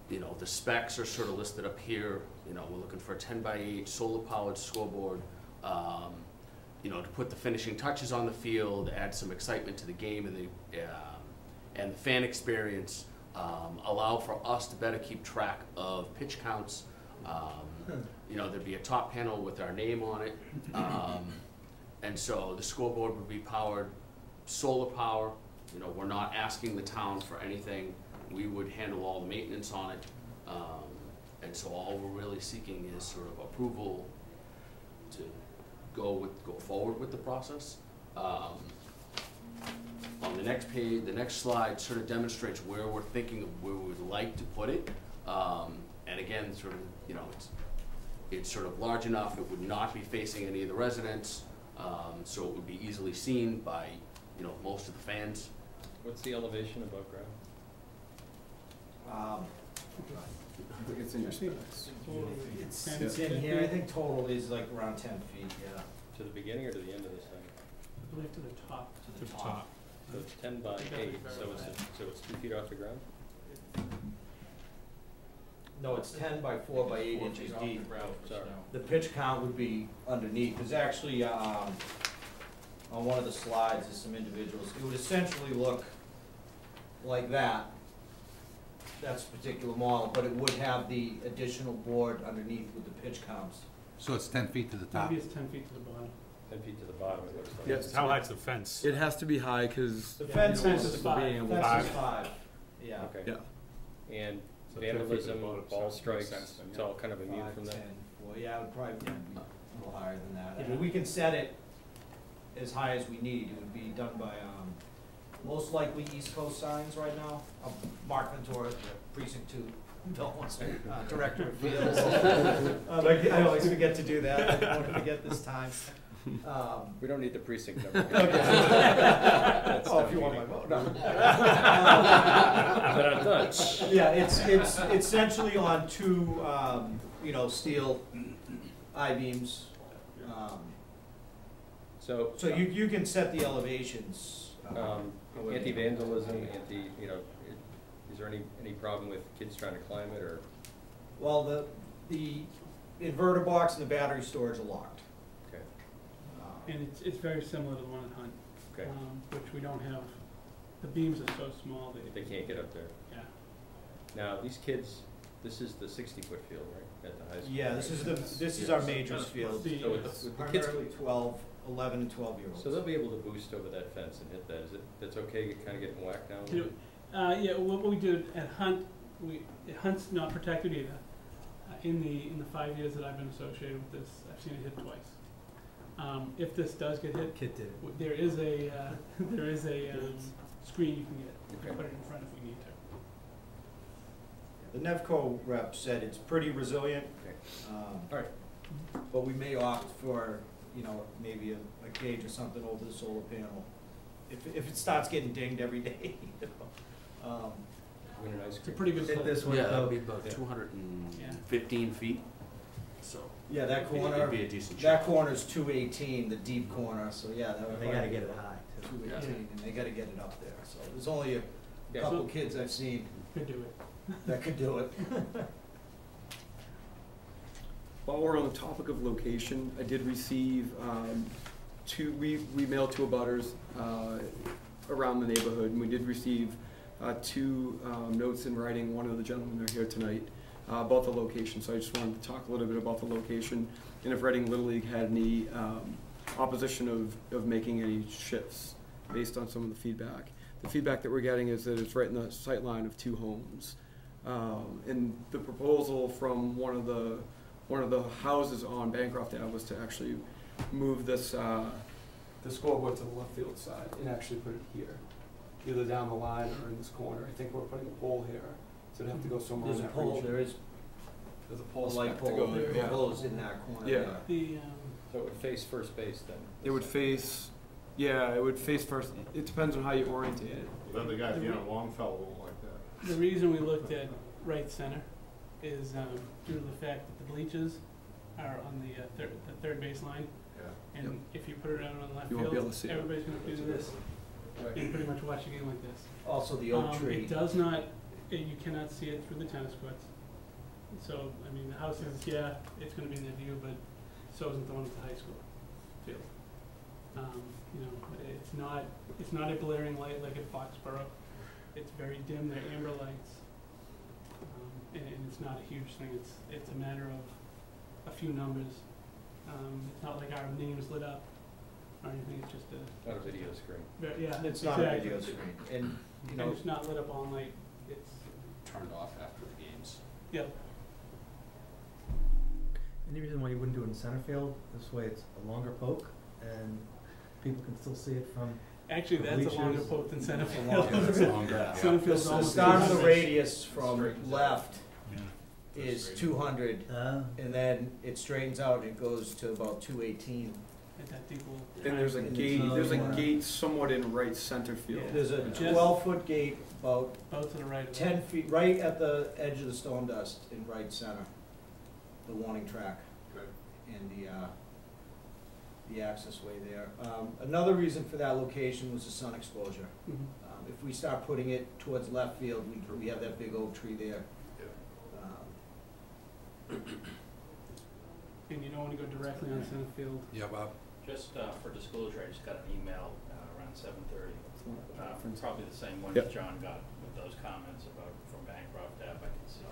You know, the specs are sort of listed up here, you know, we're looking for a ten by eight solar powered scoreboard. Um, you know, to put the finishing touches on the field, add some excitement to the game and the, um, and the fan experience, um, allow for us to better keep track of pitch counts. Um, you know, there'd be a top panel with our name on it. <clears throat> Um, and so the scoreboard would be powered solar power. You know, we're not asking the town for anything. We would handle all the maintenance on it. Um, and so all we're really seeking is sort of approval to go with, go forward with the process. Um, on the next page, the next slide sort of demonstrates where we're thinking of where we would like to put it. Um, and again, sort of, you know, it's, it's sort of large enough, it would not be facing any of the residents, um, so it would be easily seen by, you know, most of the fans. What's the elevation above ground? Um, I think it's in your specs. It's, it's in here, I think total is like around ten feet, yeah. To the beginning or to the end of the site? I believe to the top. To the top. So it's ten by eight, so it's, so it's two feet off the ground? No, it's ten by four by eight inches the deep. Sorry. The pitch count would be underneath, there's actually, um, on one of the slides, is some individuals, it would essentially look like that. That's a particular model, but it would have the additional board underneath with the pitch counts. So it's ten feet to the top. Maybe it's ten feet to the bottom. Ten feet to the bottom, it looks like. Yes. How high's the fence? It has to be high, because. The fence fence is, is fence five. is Five. five, yeah. Okay. Yeah. And So 10 feet to the vandalism, bottom, so ball it makes strikes, sense then, it's yeah. all kind of immune Five, from that? 10. Well, yeah, it would probably be a little higher than that. I mean, we can set it as high as we need. It would be done by, um, most likely East Coast signs right now. Uh, Mark Ventura, precinct two, <laughs> Bill wants, uh, director of fields. <laughs> Uh, like, I always forget to do that. I won't forget this time. Um, We don't need the precinct number. <laughs> That's Oh, town if you want my meeting. vote, no. But I'm done. Yeah, it's, it's essentially on two, um, you know, steel I-beams. Um, So. So you, you can set the elevations. uh, Um, however anti-vandalism, anti, you know, i- is there any, any problem with kids trying to climb it, or? Well, the, the inverter box and the battery storage are locked. Okay. Uh, And it's, it's very similar to the one at Hunt. Okay. um, Which we don't have, the beams are so small that. They can't get up there. Yeah. Now, these kids, this is the sixty-foot field, right, at the high school? Yeah, this is the, this is our majors field. So with the, with the kids, Primarily twelve, eleven and twelve year olds. so they'll be able to boost over that fence and hit that, is it, that's okay, kinda getting whacked down? You know, Uh, yeah, what we did at Hunt, we, Hunt's not protected either. Uh, In the, in the five years that I've been associated with this, I've seen it hit twice. Um, if this does get hit, Kit did w- there is a, uh, <laughs> there is a, um, screen you can get. We can put it in front if we need to. The Nevco rep said it's pretty resilient. Okay. Um, All right. But we may opt for, you know, maybe a, a cage or something over the solar panel. If, if it starts getting dinged every <laughs> day, you know. Um, Win an ice It's a cream. pretty good. Hit slope. this one, Yeah, that'll though. be about Yeah. two hundred and Yeah. feet, so. Yeah, that it'd corner, It'd be a decent that shot. corner's two eighteen, the deep corner, so yeah, that would They gotta get it high, too. Two Yeah. eighteen, and they gotta get it up there, so there's only a Yeah. couple kids I've seen Could do it. that could do it. <laughs> While we're on the topic of location, I did receive um, two, we, we mailed two abutters uh, around the neighborhood, and we did receive uh, two um, notes in writing, one of the gentlemen are here tonight, uh, about the location, so I just wanted to talk a little bit about the location, and if Reading Little League had any um, opposition of, of making any shifts based on some of the feedback. The feedback that we're getting is that it's right in the sight line of two homes. Um, and the proposal from one of the, one of the houses on Bancroft Ave was to actually move this, uh, the scoreboard to the left field side and actually put it here. Either down the line or in this corner. I think we're putting a pole here, so it'd have to go somewhere in There's a that pole, region. there is There's a a pole light spec to pole, go there, the yeah. pole's in that corner Yeah. there. The, um, So it would face first base then? It would face, yeah, it would face first, it depends on how you orientate it. Then the guy at the end of Longfellow won't like that. The reason we looked at right center is um, due to the fact that the bleachers are on the uh, third, the third base line. Yeah. And if you put it out on the left You won't be able field, to see it. everybody's gonna do this, and pretty much watch the game like this. Also the oak Um, tree. It does not, uh, you cannot see it through the tennis courts. So, I mean, the house is, yeah, it's gonna be in the view, but so isn't the one at the high school field. Um, you know, it's not, it's not a blaring light like at Foxborough. It's very dim, they're amber lights. And, and it's not a huge thing, it's, it's a matter of a few numbers. Um, it's not like our name's lit up or anything, it's just a, Not a video screen. very, yeah, It's not a video screen, and, you And it's not lit up all night, it's, Turned off after the games. yeah, Any reason why you wouldn't do it in center field? This way it's a longer poke and people can still see it from, Actually, The that's a longer poke than center It's a field. longer- <laughs> Yeah. Center the field's the almost. start the radius from left Yeah. Is two hundred, uh, and then it straightens out, it goes to about two eighteen. At that deep little. And there's a And gate, there's a gate somewhat in right center field. There's a Just- twelve-foot gate about Both to the right of it. ten feet, right at the edge of the stone dust in right center, the warning track Good. and the, uh, the access way there. Um, another reason for that location was the sun exposure. Mhm. Um, if we start putting it towards left field, we, we have that big oak tree there. And you don't wanna go directly on center field. Yeah, Bob? Just uh, for disclosure, I just got an email uh, around seven thirty, uh, probably the same one Yep. that John got with those comments about from Bancroft Ave, I can see it.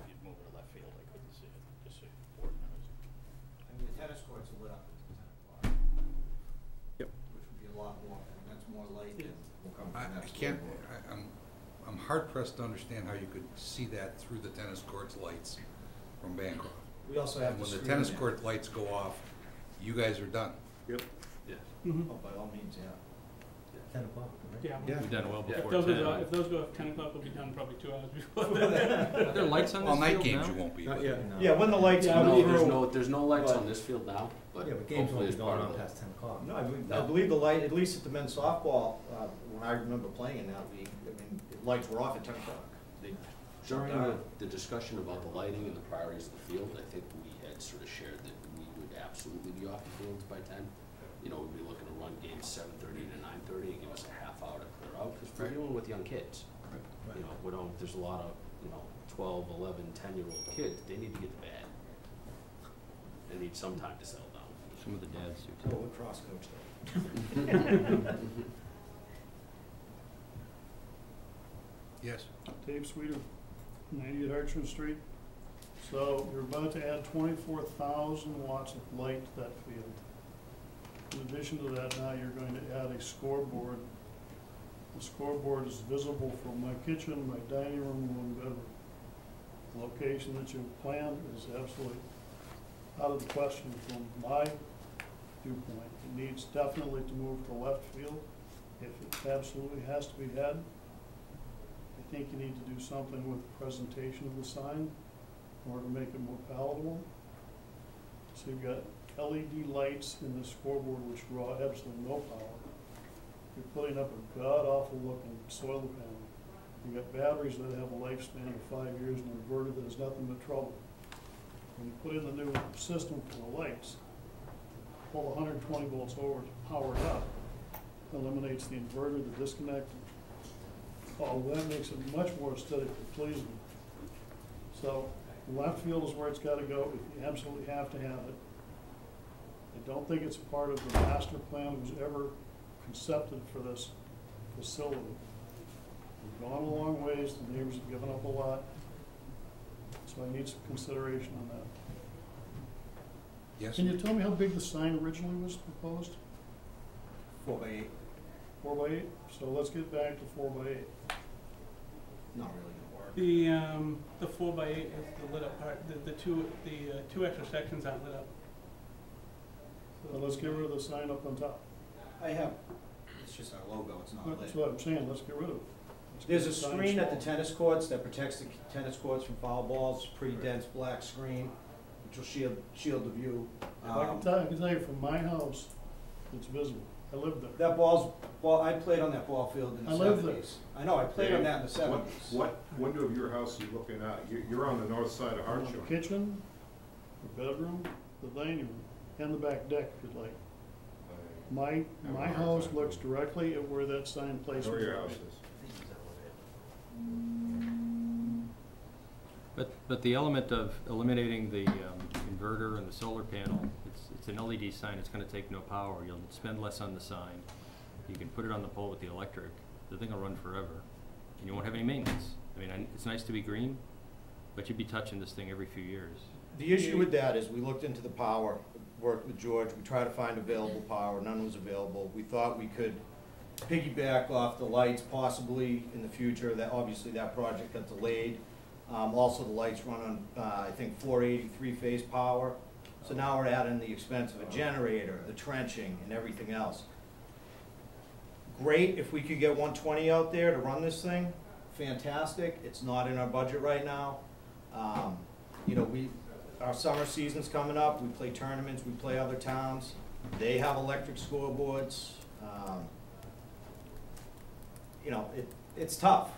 If you'd move it to left field, I couldn't see it, just so the board knows. I mean, the tennis courts are lit up at ten o'clock. Yep. Which would be a lot more, and that's more light than will come I, from I that can't, scoreboard. I, I'm, I'm hard pressed to understand how you could see that through the tennis court's lights from Bancroft. We also have And when the screen tennis there. court lights go off, you guys are done. Mhm. Oh, by all means, yeah. Ten o'clock, Yeah. Yeah. We've done well If before those ten. go, if those go at ten o'clock, we'll be done probably two hours before. <laughs> Are there lights on Well, this night field games now? you won't be. Not but- no. Yeah, when the lights Yeah, come No, there's through. no, there's no lights on this field now, but Yeah, but games hopefully won't be it's going part on of the. past ten o'clock. No, I believe, I No. believe the light, at least at the men's softball, uh, when I remember playing in that league, I mean, the lights were off at ten o'clock. They shut During uh, the, the discussion about the lighting and the priorities of the field, I think we had sort of shared that we would absolutely be off the fields by ten. You know, we'd be looking to run games seven thirty to nine thirty and give us a half hour to clear out, because we're Right. dealing with young kids. You know, we don't, there's a lot of, you know, twelve, eleven, ten-year-old kids, they need to get to bed. They need some time to settle down. Some of the dads do Oh, too. we're cross coach though. <laughs> Yes. Dave Sweeter, ninety-eight Hartshorn Street. So you're about to add twenty-four thousand watts of light to that field. In addition to that, now you're going to add a scoreboard. The scoreboard is visible from my kitchen, my dining room, and bedroom. The location that you've planned is absolutely out of the question from my viewpoint. It needs definitely to move to left field if it absolutely has to be had. Think you need to do something with the presentation of the sign in order to make it more palatable. So you've got LED lights in the scoreboard which draw absolutely no power. You're putting up a god-awful looking solar panel. You've got batteries that have a lifespan of five years and an inverter that is nothing but trouble. When you put in the new system for the lights, pull hundred and twenty volts over to power it up, eliminates the inverter, the disconnect, that makes it much more aesthetically pleasing. So, left field is where it's gotta go, if you absolutely have to have it. I don't think it's part of the master plan that was ever concepted for this facility. We've gone a long ways, the neighbors have given up a lot, so I need some consideration on that. Yes. Can you tell me how big the sign originally was proposed? Four by eight, Four by eight? So let's get back to four by eight. not really gonna work. The, um, the four by eight is the lit up part, the, the two, the, uh, two extra sections aren't lit up. So let's get rid of the sign up on top. I have, it's just our logo, it's not lit. That's what I'm saying, let's get rid of it. Let's There's get a the sign screen at the small. tennis courts that protects the tennis courts from foul balls, pretty dense black screen, which will shield, shield the view. If I can tell, I can tell you from my house, it's visible. I lived there. That ball's, well, I played on that ball field in I the lived there. seventies. I know, I played on that in the What, seventies. what window of your house are you looking at? You're, you're on the north side of The Hartshorn. kitchen, the bedroom, the dining room, and the back deck, if you'd like. My, I have a my house looks directly at where that sign I know placement where your is. house is. But, but the element of eliminating the um, inverter and the solar panel, it's, an LED sign, it's gonna take no power, you'll spend less on the sign. You can put it on the pole with the electric, the thing will run forever, and you won't have any maintenance. I mean, I- it's nice to be green, but you'd be touching this thing every few years. The issue with that is we looked into the power, worked with George, we tried to find available power, none was available. We thought we could piggyback off the lights possibly in the future, that, obviously that project got delayed. Um, also the lights run on, uh, I think four eighty three-phase power. So now we're adding the expense of a generator, the trenching and everything else. Great if we could get one twenty out there to run this thing, fantastic, it's not in our budget right now. Um, you know, we, our summer season's coming up, we play tournaments, we play other towns, they have electric scoreboards. Um, You know, it, it's tough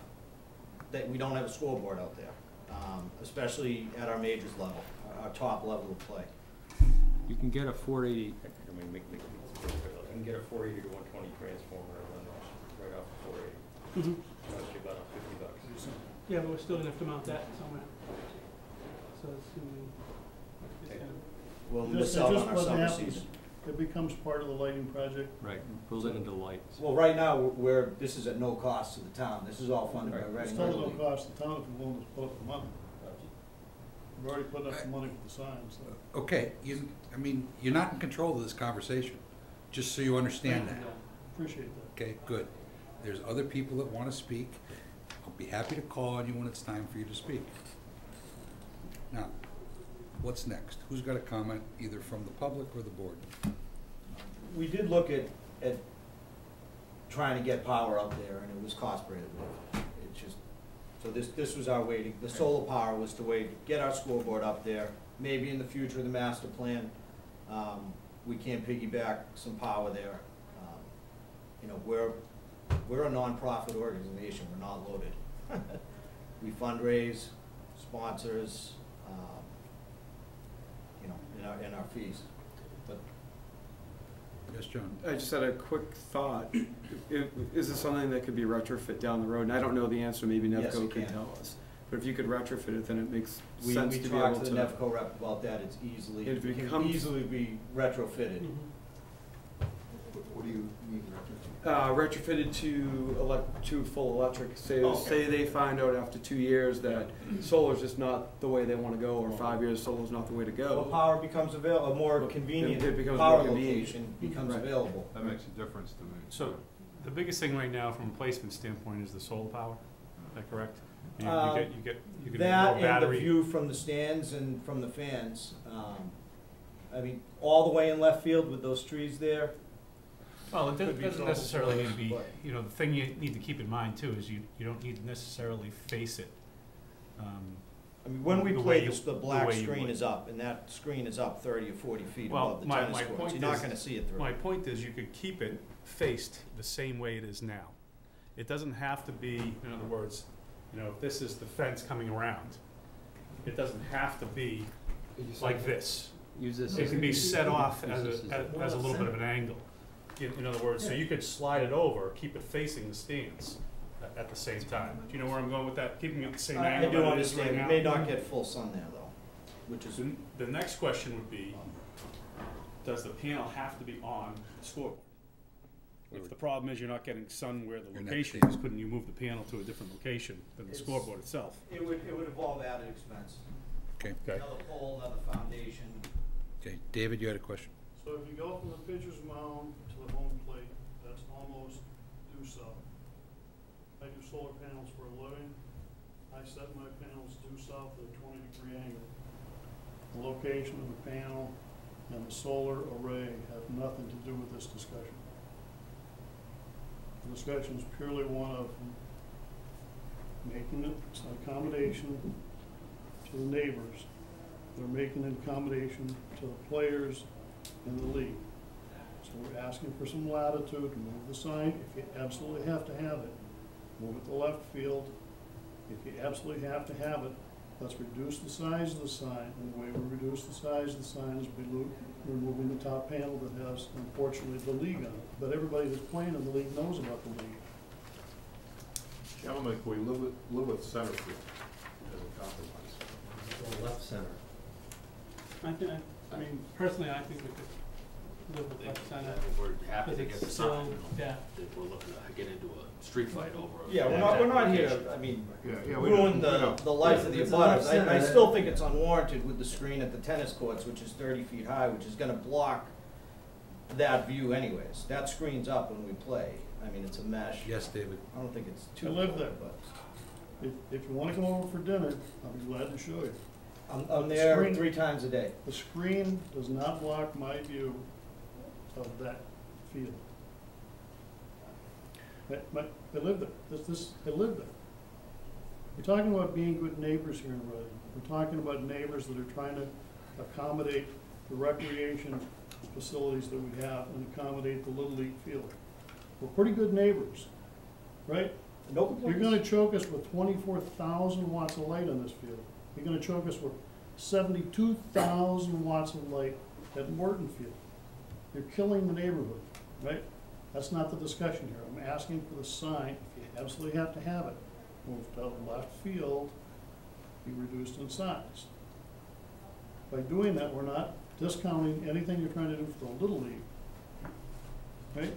that we don't have a scoreboard out there, um, especially at our majors level, our top level of play. You can get a four eighty, I mean, make, make, you can get a four eighty to one twenty transformer and run those right off the four eighty. Mhm. Cost you about fifty bucks. Yeah, but we're still gonna have to mount that somewhere. So it's gonna be, it's gonna, We'll It miss just- it out just on our what summer happens, season. It becomes part of the lighting project. Right, build it into lights. Well, right now, we're, this is at no cost to the town, this is all funded by Right. It's Reading still River don't League. the town if you're willing to put up the money. We've already put up the money for the signs, so. Okay, you, I mean, you're not in control of this conversation, just so you understand that. Appreciate that. Okay, good. There's other people that want to speak. I'll be happy to call on you when it's time for you to speak. Now, what's next? Who's got a comment, either from the public or the board? We did look at, at trying to get power up there, and it was cost prohibitive. So this, this was our way to, the solar power was to get our scoreboard up there. Maybe in the future, the master plan, um, we can piggyback some power there. Um, You know, we're, we're a nonprofit organization, we're not loaded. <laughs> We fundraise, sponsors, um, you know, in our, in our fees. But Yes, John? I just had a quick thought. I- Is this something that could be retrofit down the road? And I don't know the answer, maybe Yes, Nevco it can can. tell us. But if you could retrofit it, then it makes we, sense we to be able talked to. to the Nevco rep about that, it's easily, It it can becomes- easily be retrofitted. Mm-hmm. What do you mean retrofit? Uh, retrofitted to elect, to full electric, say, Oh, okay. say they find out after two years that <clears throat> solar's just not the way they wanna go, or five years, solar's not the way to Well, go. power becomes avail, a more It- convenient it becomes power more convenient. location becomes Right. available. That makes a difference to me. So, the biggest thing right now from a placement standpoint is the solar power, is that correct? You you Uh, get, you get, you get That more and the view from the stands and from the fans, um, I mean, all the way in left field with those trees there. Well, it could doesn't be doesn't trouble necessarily for need to be, but- you know, the thing you need to keep in mind too is you, you don't need to necessarily face it. Um, I mean, when we The way play you- this, the the black way you screen would. is up, and that screen is up thirty or forty feet Well, above the my, tennis my courts. point You're not is- gonna see it through. My point is you could keep it faced the same way it is now. It doesn't have to be, in other words, you know, if this is the fence coming around, it doesn't have to be like this. Use this. It can be set off as a, as, as a little bit of an angle. In, in other words, so you could slide it over, keep it facing the stands at, at the same time. Do you know where I'm going with that? Keeping it at the same I I angle do that it is right understand, now? may not get full sun there though, which is, The, the next question would be, does the panel have to be on the scoreboard? If the problem is you're not getting sun where the You're location is, couldn't you move the panel to a different location than the It's- scoreboard itself? it would, it would involve added expense. Okay, Okay. Another pole, another foundation. okay. David, you had a question? So if you go from the pitcher's mound plate, that's almost due south. I do solar panels for a living. I set my panels due south at a twenty degree angle. The location of the panel and the solar array have nothing to do with this discussion. The discussion is purely one of making an accommodation to the neighbors. They're making an accommodation to the players in the league. So we're asking for some latitude to move the sign, if you absolutely have to have it, move it to left field. If you absolutely have to have it, let's reduce the size of the sign, and the way we reduce the size of the sign is by lo- removing the top panel that has unfortunately the league on it. But everybody that's playing in the league knows about the league. Gentlemen, can we live with, live with center field as a compromise? Left center. I think, I mean, personally, I think we could live with left center. We're happy to get the sign, you know, yeah. that we're looking to get into a street fight over. a Yeah, we're not, we're not here, to, I mean, Yeah, yeah, we don't- ruin the, don't. the life of the It's a abutters. I, I center. still think it's unwarranted with the screen at the tennis courts, which is thirty feet high, which is gonna block that view anyways. That screen's up when we play. I mean, it's a mesh. Yes, David? I don't think it's too. I live there. But If, if you wanna come over for dinner, I'll be glad to show you. I'm, I'm there screen- three times a day. The screen does not block my view of that field. I, my- I live there, this, this, I live there. We're talking about being good neighbors here in Reading. We're talking about neighbors that are trying to accommodate the recreation facilities that we have and accommodate the Little League field. We're pretty good neighbors, right? No complaints. You're gonna choke us with twenty-four thousand watts of light on this field. You're gonna choke us with seventy-two thousand watts of light at Morton Field. You're killing the neighborhood, right? That's not the discussion here. I'm asking for the sign, if you absolutely have to have it, move to the left field, be reduced in size. By doing that, we're not discounting anything you're trying to do for the Little League. Right?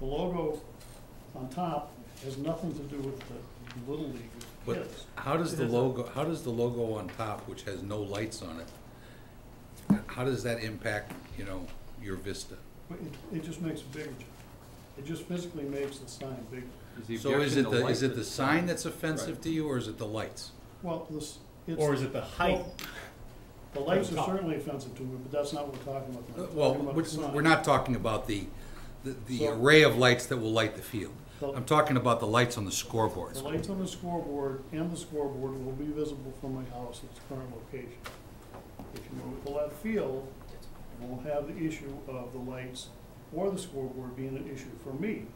The logo on top has nothing to do with the Little League But kids. how does the logo, how does the logo on top, which has no lights on it, how does that impact, you know, your vista? But It, it just makes it bigger. It just physically makes the sign bigger. So is it the, is it the sign that's offensive to you, or is it the lights? Well, this, it's. Or is it the height? well, The lights are certainly offensive to me, but that's not what we're talking about. Uh, We're Well, talking about we're, the sign. we're not talking about the, the, the So- array of lights that will light the field. So- I'm talking about the lights on the scoreboards. The lights on the scoreboard and the scoreboard will be visible from my house at its current location. If you move it to left field, you won't have the issue of the lights or the scoreboard being an issue for me.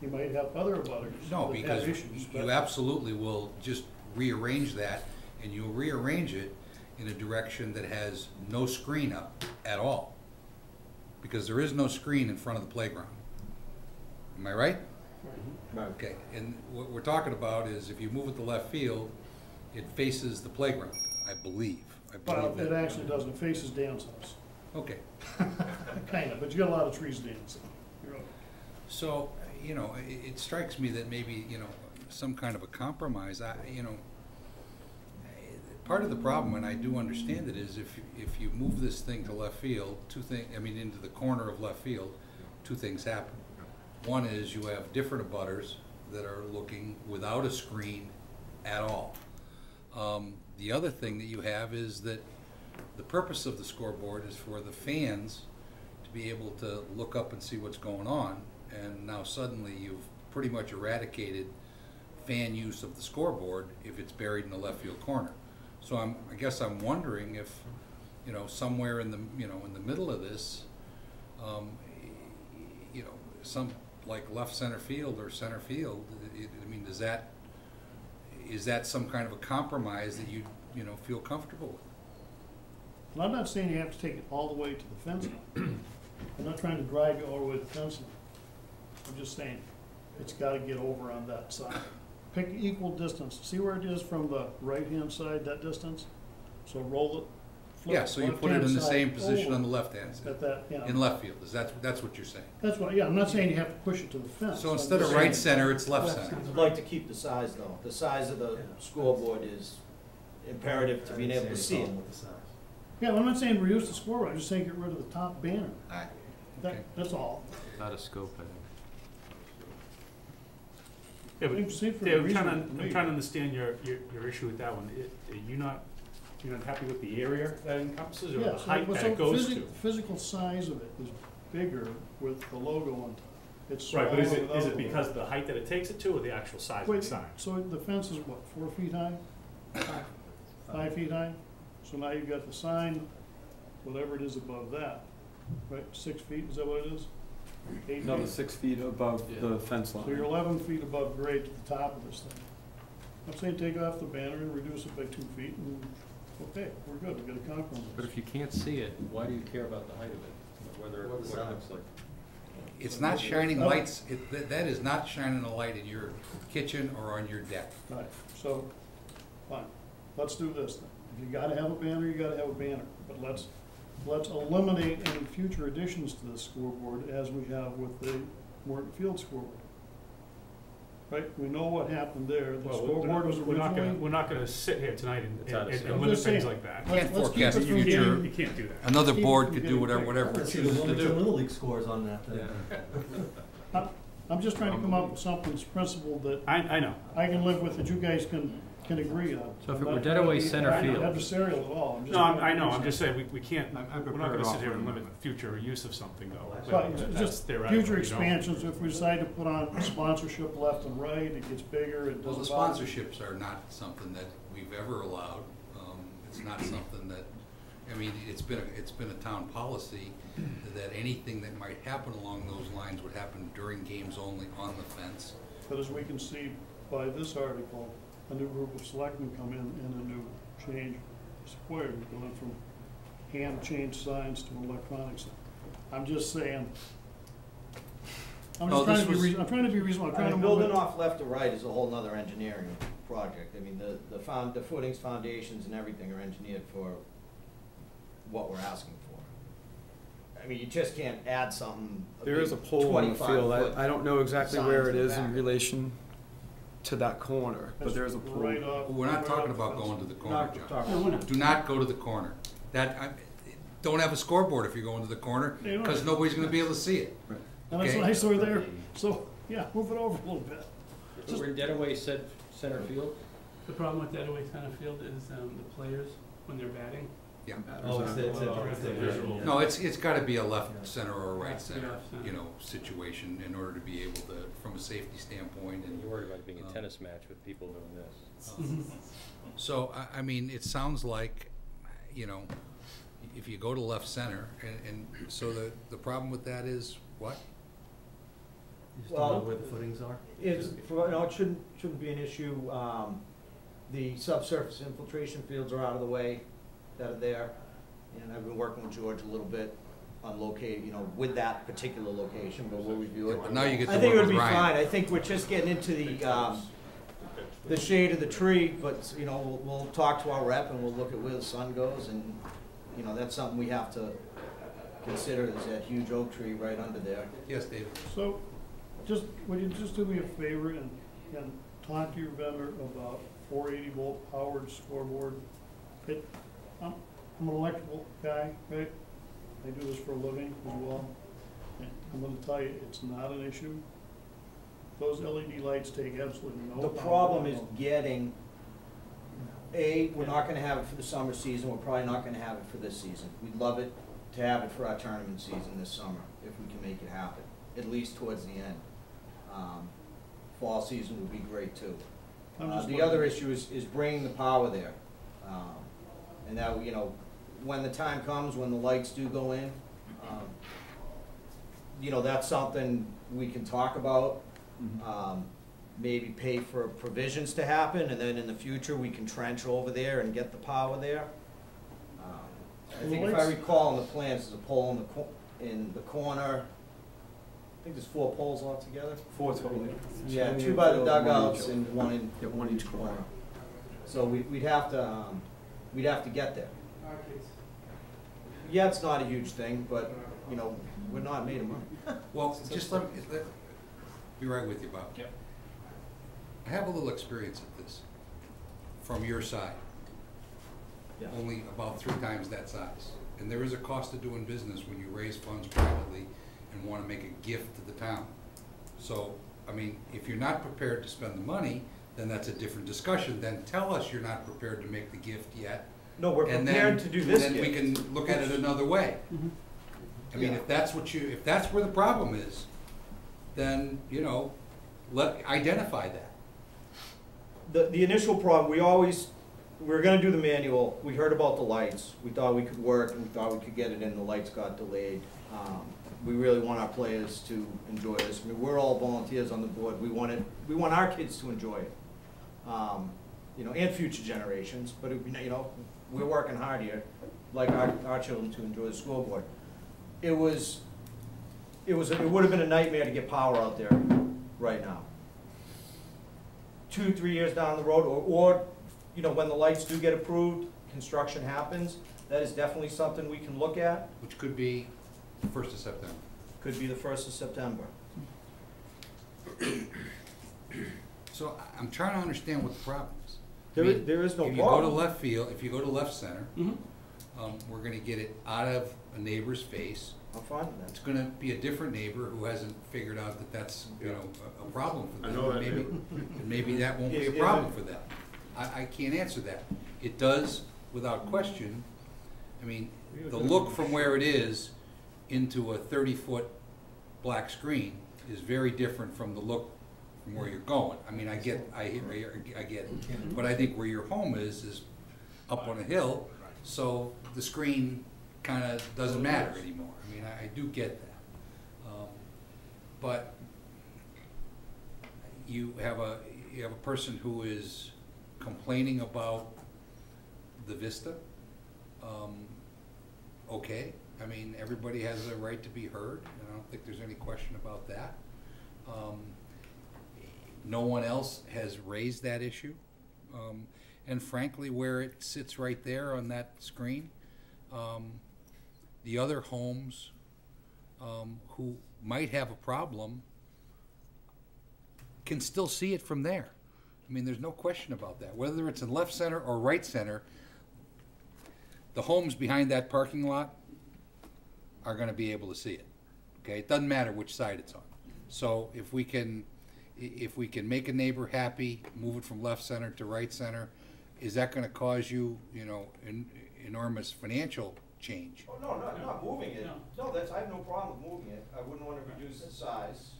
You might have other butters No, that because have issues, you but absolutely will just rearrange that, and you'll rearrange it in a direction that has no screen up at all. Because there is no screen in front of the playground. Am I right? Mm-hmm. Right. Okay, and what we're talking about is if you move it to left field, it faces the playground, I believe. I Well, believe it that. actually doesn't, it faces Dan's house, Okay, <laughs> kind of, but you got a lot of trees, Dan, so. you're okay. so, you know, it, it strikes me that maybe, you know, some kind of a compromise, I, you know, part of the problem, and I do understand it, is if, if you move this thing to left field, two thing, I mean, into the corner of left field, two things happen. One is you have different abutters that are looking without a screen at all. Um, the other thing that you have is that the purpose of the scoreboard is for the fans to be able to look up and see what's going on. And now suddenly you've pretty much eradicated fan use of the scoreboard if it's buried in the left field corner. So I'm, I guess I'm wondering if, you know, somewhere in the, you know, in the middle of this, um, you know, some, like left center field or center field, it, I mean, does that, is that some kind of a compromise that you, you know, feel comfortable with? And I'm not saying you have to take it all the way to the fence line. I'm not trying to drag you all the way to the fence line. I'm just saying, it's gotta get over on that side. Pick equal distance, see where it is from the right-hand side, that distance? So roll it. Flip Yeah, so you put it left-hand in the same side position on the over left-hand side, At that, yeah. in left field, is that, that's what you're saying? That's what, yeah, I'm not saying you have to push it to the fence. So I'm instead of just right saying- center, it's left center. I'd like to keep the size though. The size of the scoreboard is imperative to being able to see it. Yeah, well, I'm not saying reduce the scoreboard, I'm just saying get rid of the top banner. Alright. That, Okay. that's all. Out of scope, I think. Yeah, but, Seems- seems Dave, I'm trying to, I'm trying to understand your, your, your issue with that one. I- Are you not, you're not happy with the area that encompasses or Yeah, the so- height well, that so it goes physi- to? The physical size of it is bigger with the logo on top. It's Right, but is smaller it, without is it logo. because of the height that it takes it to or the actual size of Wait, the sign? so the fence is what, four feet high? Five feet high? So now you've got the sign, whatever it is above that, right, six feet, is that what it is? Eight Another feet? six feet above the fence line. So you're line. eleven feet above grade to the top of this thing. I'm saying take off the banner and reduce it by two feet and, okay, we're good, we got a compromise. But if you can't see it, why do you care about the height of it? Whether, what it looks like? It's not shining oh. lights, it, that, that is not shining a light in your kitchen or on your deck. Right, so, fine, let's do this then. If you gotta have a banner, you gotta have a banner, but let's, let's eliminate any future additions to the scoreboard as we have with the Morton Field scoreboard. Right, we know what happened there, the Well, we're scoreboard not, was we're not gonna, originally. we're not gonna sit here tonight and, It's out of and- scope. and limit things like that. Can't Let's- let's keep forecast it the from future. getting- You can't do that. Another Keep board from could do getting whatever, big. whatever it Let's see the chooses to Wilmington do. Little League scores on that then. I'm, I'm just trying to come up with something that's principled that I, I know. I can live with, that you guys can, can agree on. So if I'm it were not dead away center field. Adversarial at all, I'm just. No, I'm- I know, I'm just saying, we, we can't, I'm- I'm we're not prepared gonna to sit here and offer limit future use of something though. But That- it's that's just theoretical, future you don't- expansions, if we decide to put on sponsorship left and right, it gets bigger, it Well, the doesn't bother. sponsorships are not something that we've ever allowed. Um, it's not something that, I mean, it's been, a it's been a town policy that anything that might happen along those lines would happen during games only on the fence. But as we can see by this article, a new group of selectmen come in and a new change is required, We're going from hand change signs to electronic signs. I'm just saying, I'm No, just trying this to be was- reasonable, I'm trying to be reasonable, I'm I trying to mean, move building it. off left to right is a whole nother engineering project. I mean, the, the found, the footings, foundations and everything are engineered for what we're asking for. I mean, you just can't add something. There is a big pole on the 25 field. foot I, I don't know exactly sign where to it the is in back. relation to that corner, but there is a pole. Right off. We're not right talking off the about fence. going to the corner, Not John. talking- No, we're not. Do not go to the corner. That, I, don't have a scoreboard if you're going to the corner, Yeah, no. because nobody's gonna be able to see it. And it's Okay. nice over there, so, yeah, move it over a little bit. If it were dead away cent- center field, The problem with that away center field is, um, the players, when they're batting, Yeah. Oh, it's it's the- it's the visual. No, it's, it's gotta be a left center or a right Yeah, center, left you know, situation in order to be able to, from a safety standpoint and. You're worried about it being a um, tennis match with people doing this. <laughs> So, I, I mean, it sounds like, you know, if you go to left center, and, and so the, the problem with that is what? You just don't know Well, where the footings are? It's, for- no, it shouldn't, shouldn't be an issue. Um, the subsurface infiltration fields are out of the way that are there. And I've been working with George a little bit on locate, you know, with that particular location, but we'll review it. Now you get to I think it work would with be Ryan. fine. I think we're just getting into the, um, the shade of the tree, but, you know, we'll, we'll talk to our rep and we'll look at where the sun goes and, you know, that's something we have to consider is that huge oak tree right under there. Yes, David? So, just, would you just do me a favor and, and talk to your vendor about four eighty volt powered scoreboard? It, I'm, an electrical guy, right? I do this for a living as well. And I'm gonna tell you, it's not an issue. Those LED lights take absolutely no. The power. problem is getting, A, we're not gonna have it for the summer season, we're probably not gonna have it for this season. We'd love it to have it for our tournament season this summer, if we can make it happen, at least towards the end. Um, Fall season would be great too. I'm Uh, just the other issue is, is bringing the power there. Um, And that, you know, when the time comes, when the lights do go in, um, you know, that's something we can talk about. Um, maybe pay for provisions to happen, and then in the future, we can trench over there and get the power there. Um, I think if I recall in the plans, there's a pole in the co- in the corner. I think there's four poles altogether. Four total. Yeah, Two two by the each corner. dugouts and one in. Yeah, one each corner. So we, we'd have to, um, we'd have to get there. Yeah, it's not a huge thing, but, you know, we're not made of money. <laughs> Well, just let me, let, be right with you, Bob. Yep. I have a little experience at this, from your side. Yeah. Only about three times that size. And there is a cost to doing business when you raise funds privately and wanna make a gift to the town. So, I mean, if you're not prepared to spend the money, then that's a different discussion. Then tell us you're not prepared to make the gift yet. No, we're and then- prepared to do this Then we gift. can look at it another way. I mean, Yeah. if that's what you, if that's where the problem is, then, you know, let, identify that. The, the initial problem, we always, we were gonna do the manual, we heard about the lights, we thought we could work, and we thought we could get it in, the lights got delayed. Um, We really want our players to enjoy this, I mean, we're all volunteers on the board, we want it, we want our kids to enjoy it. Um, You know, and future generations, but it, would be you know, we're working hard here, like our, our children to enjoy the scoreboard. It was, it was, it would have been a nightmare to get power out there right now two, three years down the road, or, or, you know, when the lights do get approved, construction happens, that is definitely something we can look at. Which could be first of September. Could be the first of September. So I- I'm trying to understand what the problem is. I There is- mean, there is no If you go to problem. left field, if you go to left center, Mhm. um, we're gonna get it out of a neighbor's face. I'm fine with that. It's gonna be a different neighbor who hasn't figured out that that's, you know, a, a problem for I them. know that Maybe- <laughs> And maybe that won't be Is- a is problem it- for them. I, I can't answer that. It does, without question, I mean, the look from where it is into a thirty-foot black screen is very different from the look where you're going. I mean, I get, I, I get. But I think where your home is, is up on a hill, so the screen kinda doesn't matter anymore. I mean, I, I do get that. Um, But you have a, you have a person who is complaining about the vista. Um, Okay, I mean, everybody has a right to be heard, and I don't think there's any question about that. Um, No one else has raised that issue. Um, And frankly, where it sits right there on that screen, um, the other homes um, who might have a problem can still see it from there. I mean, there's no question about that. Whether it's in left center or right center, the homes behind that parking lot are gonna be able to see it. Okay, it doesn't matter which side it's on. So if we can, if we can make a neighbor happy, move it from left center to right center, is that gonna cause you, you know, in, enormous financial change. Oh, no, not, not moving it. No. No, that's, I have no problem with moving it. I wouldn't wanna reduce the size.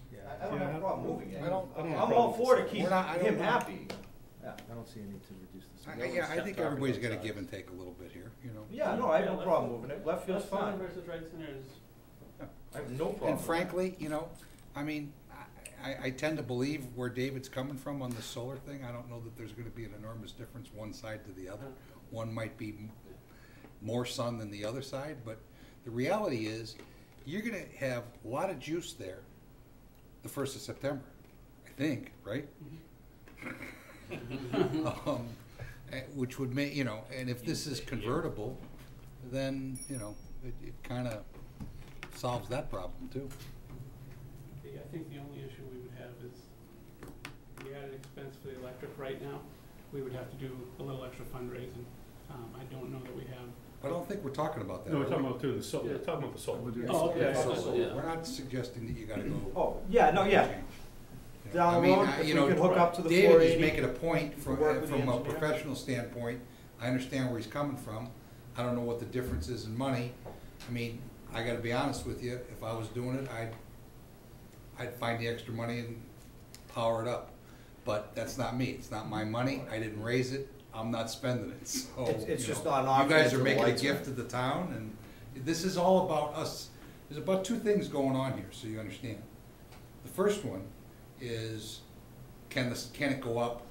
I, I don't Yeah, have a problem moving it. I don't- I don't have a I'm all problem. for to keep We're not- I don't him know. happy. Yeah. I don't see a need to reduce the I- size. Yeah, I think everybody's gotta give and take a little bit here, you know? Yeah, no, I have no left problem field- moving it. Left field's left center fine. versus right center is, I have no problem. And frankly, you know, I mean, I, I- I tend to believe where David's coming from on the solar thing. I don't know that there's gonna be an enormous difference one side to the other. One might be m- more sun than the other side, but the reality is, you're gonna have a lot of juice there the first of September, I think, right? <laughs> Um, eh, Which would make, you know, and if this is convertible, then, you know, it, it kinda solves that problem too. I think the only issue we would have is the added expense for the electric right now. We would have to do a little extra fundraising. Um, I don't know that we have. I don't think we're talking about that. No, we're talking about doing the solar, we're talking about the solar. Oh, okay. So, So, We're not suggesting that you gotta go. Oh, yeah, no, yeah. change. You Down I the mean, road, I- if you know, can hook up to the David is 480, making a point from, work with the from a engineer. professional standpoint. I understand where he's coming from. I don't know what the difference is in money. I mean, I gotta be honest with you, if I was doing it, I'd, I'd find the extra money and power it up. But that's not me. It's not my money. I didn't raise it. I'm not spending it, so. It's- it's you just know, not an option You guys until are the making a lights gift to the town and this is all about us. There's about two things going on here, so you understand. The first one is, can this, can it go up,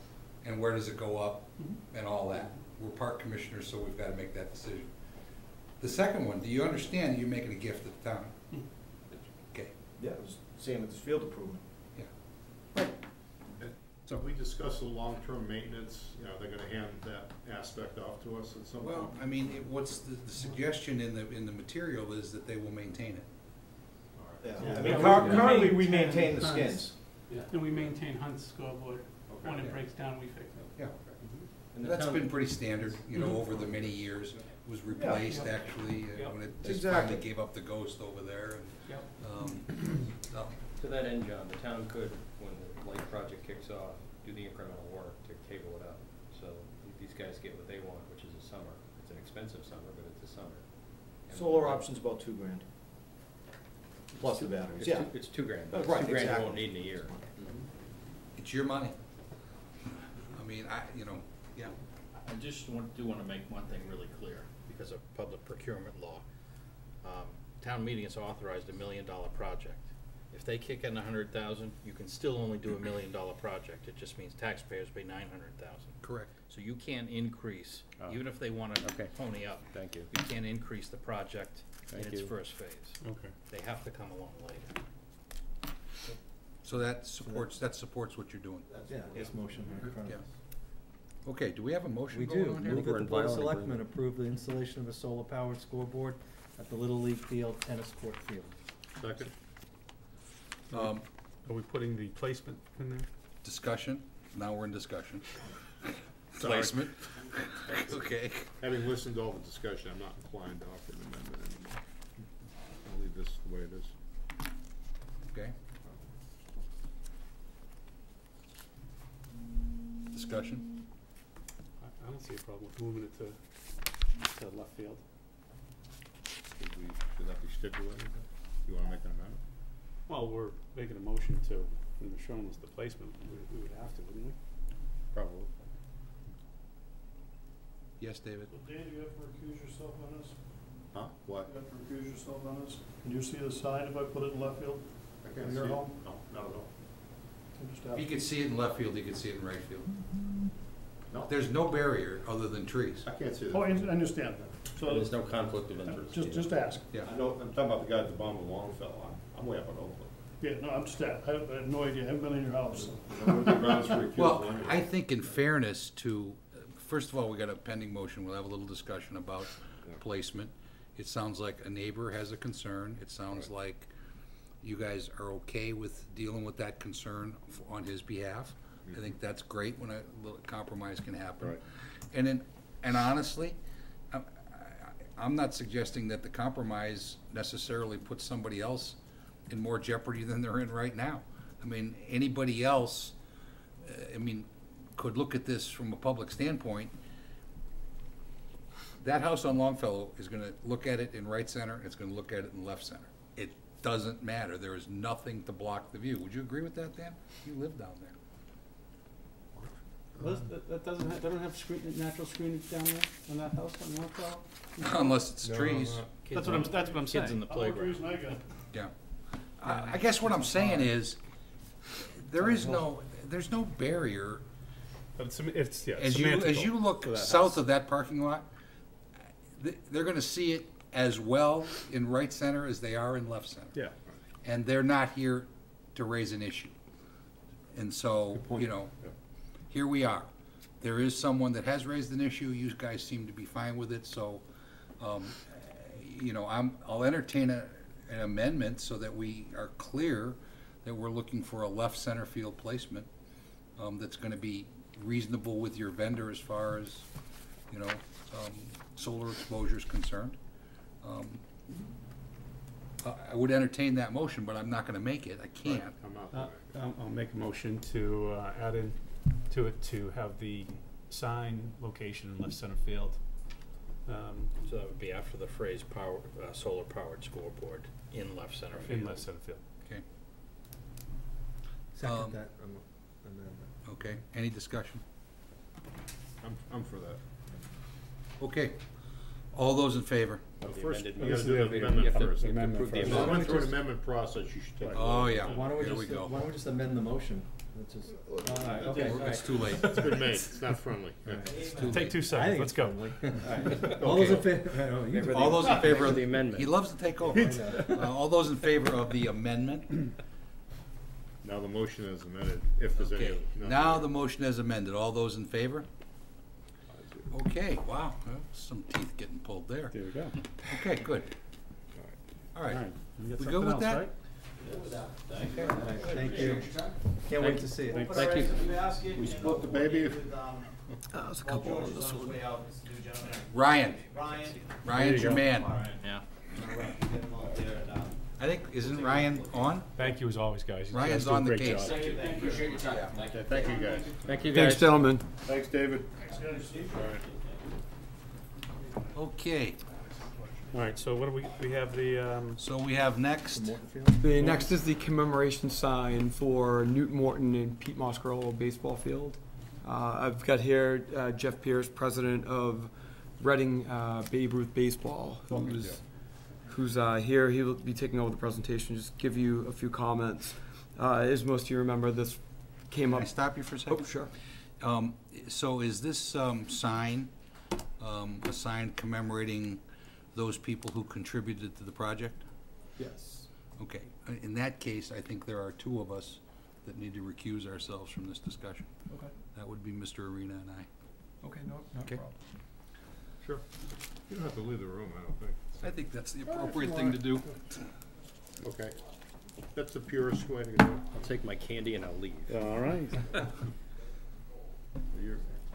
and where does it go up, mm-hmm. and all that. We're park commissioners, so we've gotta make that decision. The second one, do you understand that you're making a gift to the town? Mm-hmm. Okay, Yeah, it was same with this field improvement. Yeah. So we discussed the long-term maintenance, you know, they're gonna hand that aspect off to us at some point. Well, I mean, it- what's the, the suggestion in the, in the material is that they will maintain it. Yeah, Yeah. I mean, cur- we- currently, we we maintain the skins. Yeah, and we maintain Hunt's scoreboard. When it breaks down, we fix it. Yeah. And the That's town- been pretty standard, you know, Mhm. over the many years. It was replaced Yeah. actually, uh, when it just finally Exactly. gave up the ghost over there and, Yep. um, so. To that end, John, the town could, when project kicks off, do the incremental work to cable it up. So these guys get what they want, which is a summer. It's an expensive summer, but it's a summer. And- Solar option's about two grand. Plus the batteries, It's yeah. two- It's two grand. Uh, It's right, Two grand you exactly. won't need in a year. It's your money. I mean, I, you know, yeah. I just want, to do wanna make one thing really clear, because of public procurement law. Um, Town meeting has authorized a million dollar project. If they kick in a hundred thousand, you can still only do a million dollar project, it just means taxpayers pay nine hundred thousand. Correct. So you can't increase, Oh. even if they wanna Okay. pony up. Thank you. You can't increase the project in Thank its you. first phase. Okay. They have to come along later. So that supports, that supports what you're doing. Yeah, this motion right in front of us. Okay, do we have a motion We going do. on here? Move that the Board of Selectmen approve the installation of a solar-powered scoreboard at the Little League Field tennis court field. Second. Um, Are we putting the placement in there? discussion, now we're in discussion. <laughs> Sorry. Placement. <laughs> Okay. Having listened to all the discussion, I'm not inclined to offer an amendment anymore. I'll leave this the way it is. Okay. Discussion? I, I don't see a problem with moving it to, to left field. Should we, should that be stipulated? You wanna make an amendment? Well, we're making a motion to, when they're showing us the placement, we, we would have to, wouldn't we? Probably. Yes, David? So Dave, you have to recuse yourself on this? Huh? What? You have to recuse yourself on this? Can you see the sign if I put it in left field? I can't In your see it. home? No, not at all. I'm just If you asking. could see it in left field, you could see it in right field. No. There's no barrier other than trees. I can't see that. Oh, I I understand that. So, There's no conflict of interest. just, either. just ask. Yeah. I know, I'm talking about the guy at the bottom of Longfellow. I'm, I'm way up in Oakland. Yeah, no, I'm just, a- I have I have no idea, I haven't been in your house. I know the grounds for recusal Well, anyway. I think in fairness to, first of all, we got a pending motion, we'll have a little discussion about placement. It sounds like a neighbor has a concern, it sounds like you guys are okay with dealing with that concern f- on his behalf. I think that's great when a little compromise can happen. Right. And then, and honestly, I, I, I'm not suggesting that the compromise necessarily puts somebody else in more jeopardy than they're in right now. I mean, anybody else, uh, I mean, could look at this from a public standpoint, that house on Longfellow is gonna look at it in right center, and it's gonna look at it in left center. It doesn't matter, there is nothing to block the view. Would you agree with that, Dan? You live down there. Well, that, that doesn't have, they don't have screen, natural screenage down there on that house on Northwell? <laughs> Unless it's No, trees. no. That's what I'm, that's what I'm saying. Kids in the All the playground. reason I got. Yeah. I, I guess what I'm saying is, there is no, there's no barrier. But it's, it's, yeah, As you, as you look south house. of that parking lot, th- they're gonna see it as well in right center as they are in left center. Yeah. And they're not here to raise an issue. And so, you know, here we are. There is someone that has raised an issue, you guys seem to be fine with it, so, um, you know, I'm, I'll entertain a, an amendment so that we are clear that we're looking for a left center field placement, um, that's gonna be reasonable with your vendor as far as, you know, um, solar exposure is concerned. Um, I, I would entertain that motion, but I'm not gonna make it, I can't. I'm not- I'll, I'll make a motion to, uh, add in to it to have the sign location in left center field. Um, So that would be after the phrase power, uh, solar powered scoreboard in left center field. in left center field. Okay. Second Um, that am- amendment. Okay, any discussion? I'm, I'm for that. Okay, all those in favor? Well, The first, amended we gotta motion. do You the have to- amendment you have to first. Amendment approve the first. So I amendment. went through an amendment process, you should take. Oh, yeah, Why don't we here just, we go. why don't we just amend the motion? Let's just, all right, okay, all It's right. too late. It's been made, it's not friendly. <laughs> Yeah. It's too Take late. two I seconds, let's go. <laughs> All those in favor, All those in favor of the amendment. He loves to take over. Uh, All those in favor of the amendment? Now the motion is amended, if there's any. Okay, no. now the motion is amended. All those in favor? Okay, wow, uh, some teeth getting pulled there. There we go. Okay, good. All right, Alright, you got We something good with else, that? right? Thank you. Can't wait to see it. Thank you. We split the baby. Oh, there's a couple on this one. Ryan, Ryan. Ryan's your man. Yeah. I think, isn't Ryan on? Thank you as always, guys. You guys Ryan's do a on the great case. job. Appreciate your time. Okay, thank you, guys. Thank you, Thanks, guys. gentlemen. Thanks, David. Okay, Alright, so what do we, we have the, um, so we have next, The next is the commemoration sign for Newt Morton and Pete Moscarello baseball field. Uh, I've got here uh, Jeff Pierce, president of Reading uh, Babe Ruth Baseball, who's, who's uh, here. He'll be taking over the presentation, just give you a few comments. Uh, As most of you remember, this came can up. I stop you for a second? Oh, second? sure. Um, so is this, um, sign, um, a sign commemorating those people who contributed to the project? Yes. Okay, uh, in that case, I think there are two of us that need to recuse ourselves from this discussion. Okay. That would be Mr. Arena and I. Okay, no, no Okay. problem. Sure. You don't have to leave the room, I don't think. I think that's the appropriate thing to do. Okay. That's the purest way to do it. I'll take my candy and I'll leave. all right. <laughs>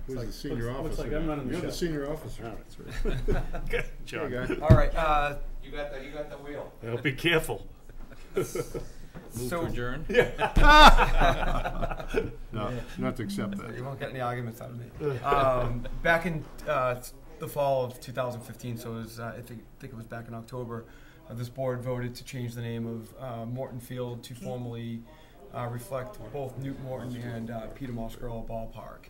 You're, who's the senior looks- looks officer? like I'm now? running the You're the senior officer. Oh, that's right. <laughs> Good job. All right, uh, You got the, you got the wheel. Well, be careful. <laughs> Move So- to adjourn? <laughs> No, not to accept that. You won't get any arguments out of me. Um, back in uh, the fall of 2015, so it was, uh, I think, think it was back in October, uh, this board voted to change the name of uh, Morton Field to formally uh, reflect both Newt Morton and uh, Peter Moscarella Ballpark.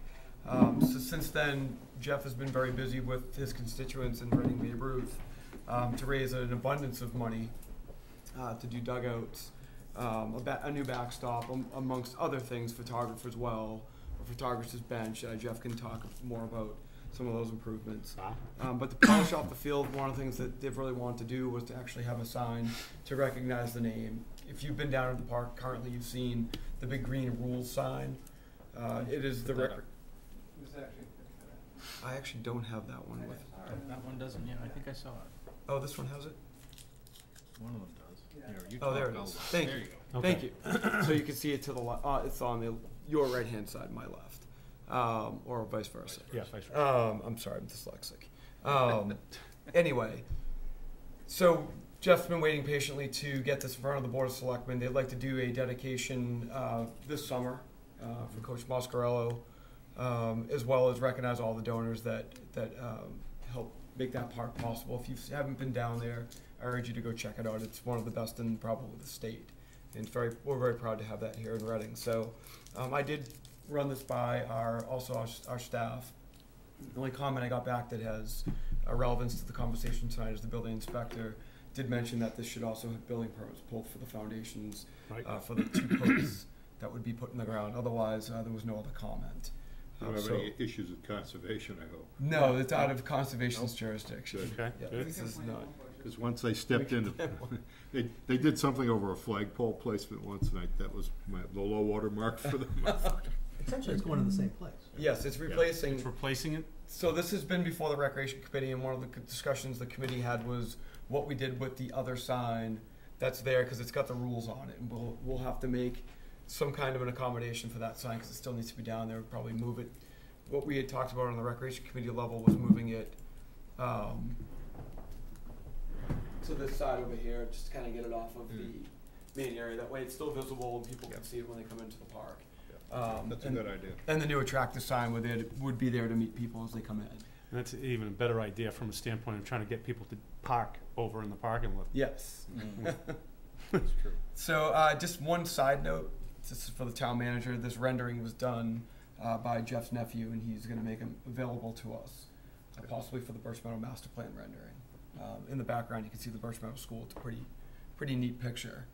Um, so since then, Jeff has been very busy with his constituents in Reading Babe Ruth um, to raise an abundance of money uh, to do dugouts, um, a, ba- a new backstop, um, amongst other things, photographers well, a photographer's bench. Uh, Jeff can talk more about some of those improvements. Um, but to polish off the field, one of the things that they've really wanted to do was to actually have a sign to recognize the name. If you've been down at the park currently, you've seen the big green rules sign. Uh, it is the record. I actually don't have that one with. That one doesn't, yeah, I think I saw it. Oh, this one has it. One of them does. Here, you Oh, there talk, it I'll Thank There you. go. Thank you. <clears throat> so you can see it to the left. Uh, it's on the your right hand side, my left, um, or vice versa. Yeah, vice versa. Um, I'm sorry, I'm dyslexic. Um, <laughs> anyway, so Jeff's been waiting patiently to get this in front of the board of selectmen. They'd like to do a dedication uh, this summer uh, for Coach Moscarello, um, as well as recognize all the donors that that um, help make that park possible. If you haven't been down there, I urge you to go check it out. It's one of the best in probably the state. And it's very, we're very proud to have that here in Reading. So um, I did run this by our, also our, our staff. The only comment I got back that has uh, relevance to the conversation tonight is the building inspector did mention that this should also have building permits pulled for the foundations Right. uh, for the two posts that would be put in the ground. Otherwise, uh, there was no other comment. You Uh, don't have so- any issues with conservation, I hope? No, it's out of conservation's jurisdiction. Good. Okay, Yeah, good. this is not. Because once they stepped into, <laughs> they, they did something over a flagpole placement once, and I, that was my, the low water mark for them. <laughs> Essentially, it's going to the same place. Yes, it's replacing. It's replacing it? So this has been before the recreation committee, and one of the discussions the committee had was what we did with the other sign that's there because it's got the rules on it, and we'll we'll have to make some kind of an accommodation for that sign because it still needs to be down there. Probably move it. What we had talked about on the recreation committee level was moving it um, to this side over here, just to kind of get it off of the main area. That way, it's still visible and people can see it when they come into the park. Um, That's a and- good idea. And the new attractive sign would, there- would be there to meet people as they come in. And that's even a better idea from a standpoint of trying to get people to park over in the parking lot. Yes. <laughs> That's true. So, uh, just one side note, this is for the town manager, this rendering was done, uh, by Jeff's nephew, and he's gonna make them available to us, uh, possibly for the Birch Meadow master plan rendering. Um, in the background, you can see the Birch Meadow School, it's a pretty, pretty neat picture.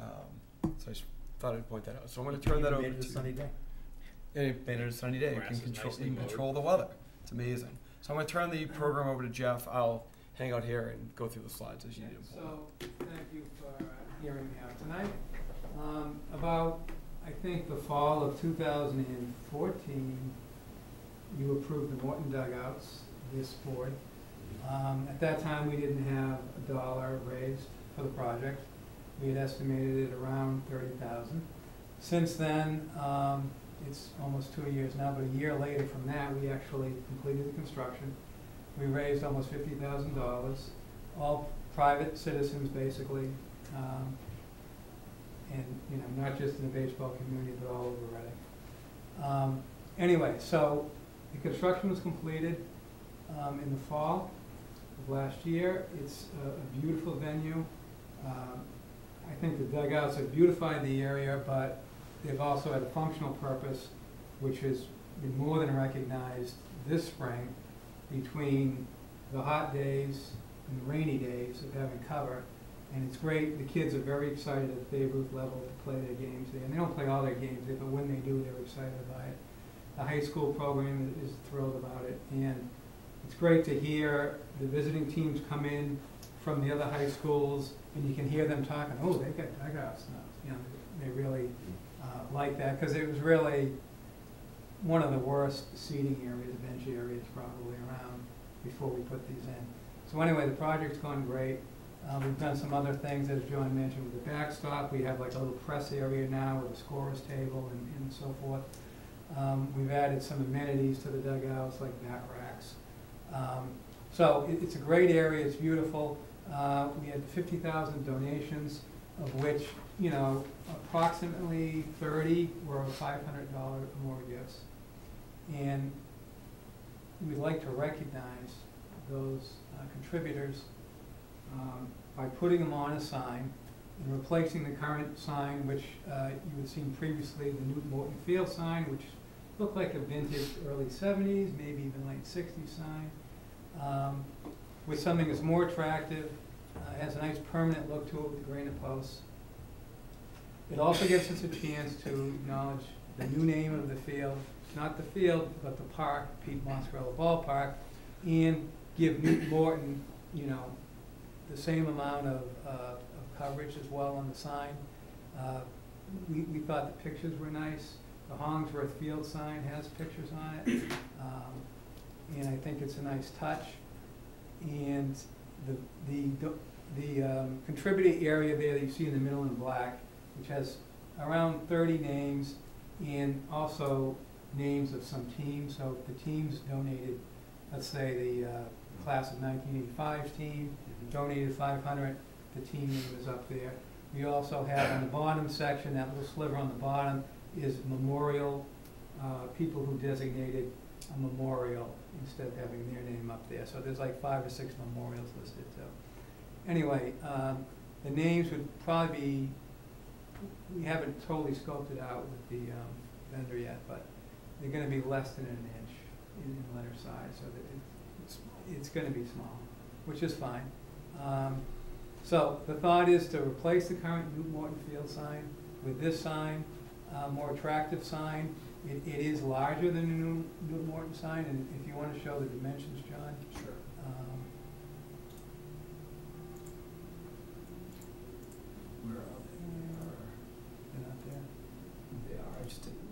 Um, so I just thought I'd point that out, so I'm gonna turn that over to. Made it a sunny day. Yeah, you made it a sunny day, you can control, nicely you can control the weather, it's amazing. So I'm gonna turn the program over to Jeff, I'll hang out here and go through the slides as you need them. So, thank you for uh, hearing me out tonight. Um, About, I think, the fall of 2014, you approved the Morton dugouts, this board. Um, At that time, we didn't have a dollar raised for the project. We had estimated it around 30,000. Since then, um, it's almost two years now, but a year later from that, we actually completed the construction. We raised almost fifty thousand dollars, all private citizens, basically. um, And, you know, not just in the baseball community, but all over Reading. Um, Anyway, so the construction was completed um, in the fall of last year. It's a a beautiful venue. Um, I think the dugouts have beautified the area, but they've also had a functional purpose, which has been more than recognized this spring between the hot days and the rainy days of having cover. And it's great, the kids are very excited at the Babe Ruth level to play their games there. And they don't play all their games there, but when they do, they're excited about it. The high school program is thrilled about it. And it's great to hear the visiting teams come in from the other high schools, and you can hear them talking, oh, they got dugouts now. You know, they really uh, like that, because it was really one of the worst seating areas, bench areas probably around before we put these in. So anyway, the project's going great. Uh, we've done some other things, as John mentioned, with the backstop. We have like a little press area now with a scorer's table and, and so forth. Um, we've added some amenities to the dugouts, like bat racks. Um, so it, it's a great area, it's beautiful. Uh, we had fifty thousand donations, of which, you know, approximately thirty were five hundred dollar or more gifts. And we'd like to recognize those uh, contributors um, by putting them on a sign and replacing the current sign, which uh, you had seen previously, the Newton Morton Field sign, which looked like a vintage early seventies, maybe even late sixties sign, um, with something that's more attractive, uh, has a nice permanent look to it with the granite posts. It also gives us a chance to acknowledge the new name of the field, not the field, but the park, Pete Moscarella Ballpark, and give Newton Morton, you know, the same amount of, uh, of coverage as well on the sign. Uh, we, we thought the pictures were nice. The Hollingsworth Field sign has pictures on it. Um, and I think it's a nice touch. And the, the, the um, contributor area there that you see in the middle in black, which has around thirty names and also names of some teams. So if the teams donated, let's say the, uh, class of nineteen eighty-five team donated five hundred, the team is up there. We also have on the bottom section, that little sliver on the bottom is memorial, uh, people who designated a memorial instead of having their name up there. So there's like five or six memorials listed too. Anyway, um, the names would probably be, we haven't totally scoped it out with the um, vendor yet, but they're gonna be less than an inch in in letter size, so that it's, it's gonna be small, which is fine. Um, So the thought is to replace the current Newton Morton Field sign with this sign, a more attractive sign. It, it is larger than the New, Newton Morton sign, and if you wanna show the dimensions, John. Sure. Where are they? They're not there? They are, I just didn't.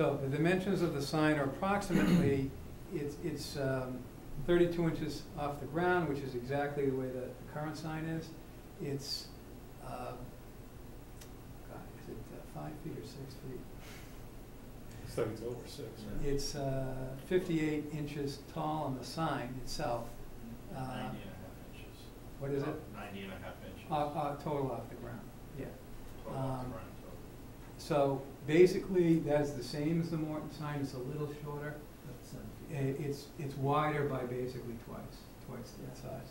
So the dimensions of the sign are approximately, <clears throat> it's, it's um, thirty-two inches off the ground, which is exactly the way the current sign is. It's, uh, God, is it uh, five feet or six feet? So it's over six. It's uh, fifty-eight inches tall on the sign itself. Uh, Ninety and a half inches. What is it? Ninety and a half inches. Uh, uh, total off the ground, yeah. Total off the Um, ground, So basically, that's the same as the Morton sign, it's a little shorter. I- It's, it's wider by basically twice, twice that size.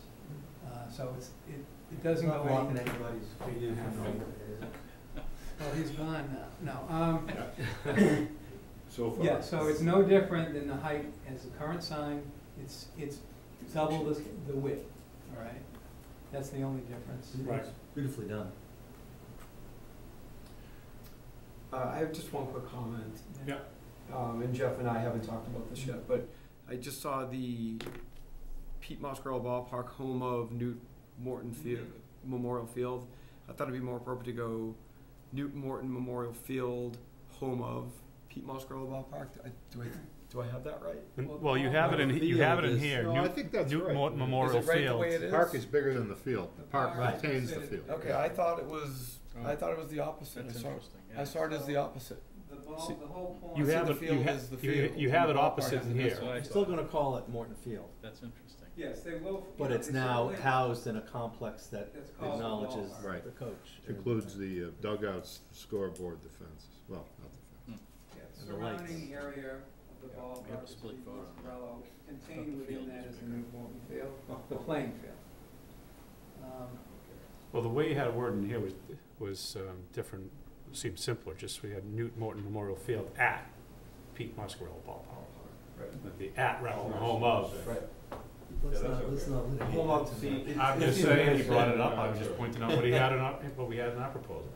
Uh, so it's, it, it doesn't go Not any. blocking anybody's feet in half Well, he's gone now, no, um. <coughs> So far. Yeah, so it's no different than the height as the current sign, it's, it's double the, the width, all right? That's the only difference. Right. Beautifully done. Uh, I have just one quick comment. Yeah. Um, and Jeff and I haven't talked about this yet, but I just saw the Pete Musgrove Ballpark, home of Newt Morton Field, Memorial Field. I thought it'd be more appropriate to go Newt Morton Memorial Field, home of Pete Musgrove Ballpark. I, do I, do I have that right? And- Well, you have it in, you have it in here. No, I think that's Newt right. Morton Is it Memorial right the Field. way it The park is bigger than the field. The park Right. contains the field. Okay, I thought it was, I thought it was the opposite. That's I saw, interesting, I yeah. saw it as the opposite. The ball, See, the whole point. You have the it, field you as the have, you, field, you have it opposite in here. I We're still gonna call it Morton Field, That's interesting. Yes, they will. but it's now only- housed in a complex that It's called the acknowledges. Right. the coach. Includes the uh, dugouts, scoreboard, the fences. Well, not the fence. Yeah, and the lights. Surrounding area of the ballpark. We have is split the photo. Morello. Contained the within field that is is the new Morton Field, the playing field. Um, Well, the way you had it worded in here was, was um, different, seemed simpler, just we had Newt Morton Memorial Field at Pete Musgrove Ballpark. Right. The at rather than home of. Right. Let's Yeah, that's not, let's okay. not litigate Home of that the- tonight. I'm just saying, he brought it up, I was just pointing out what he had in our, what we had in our proposal.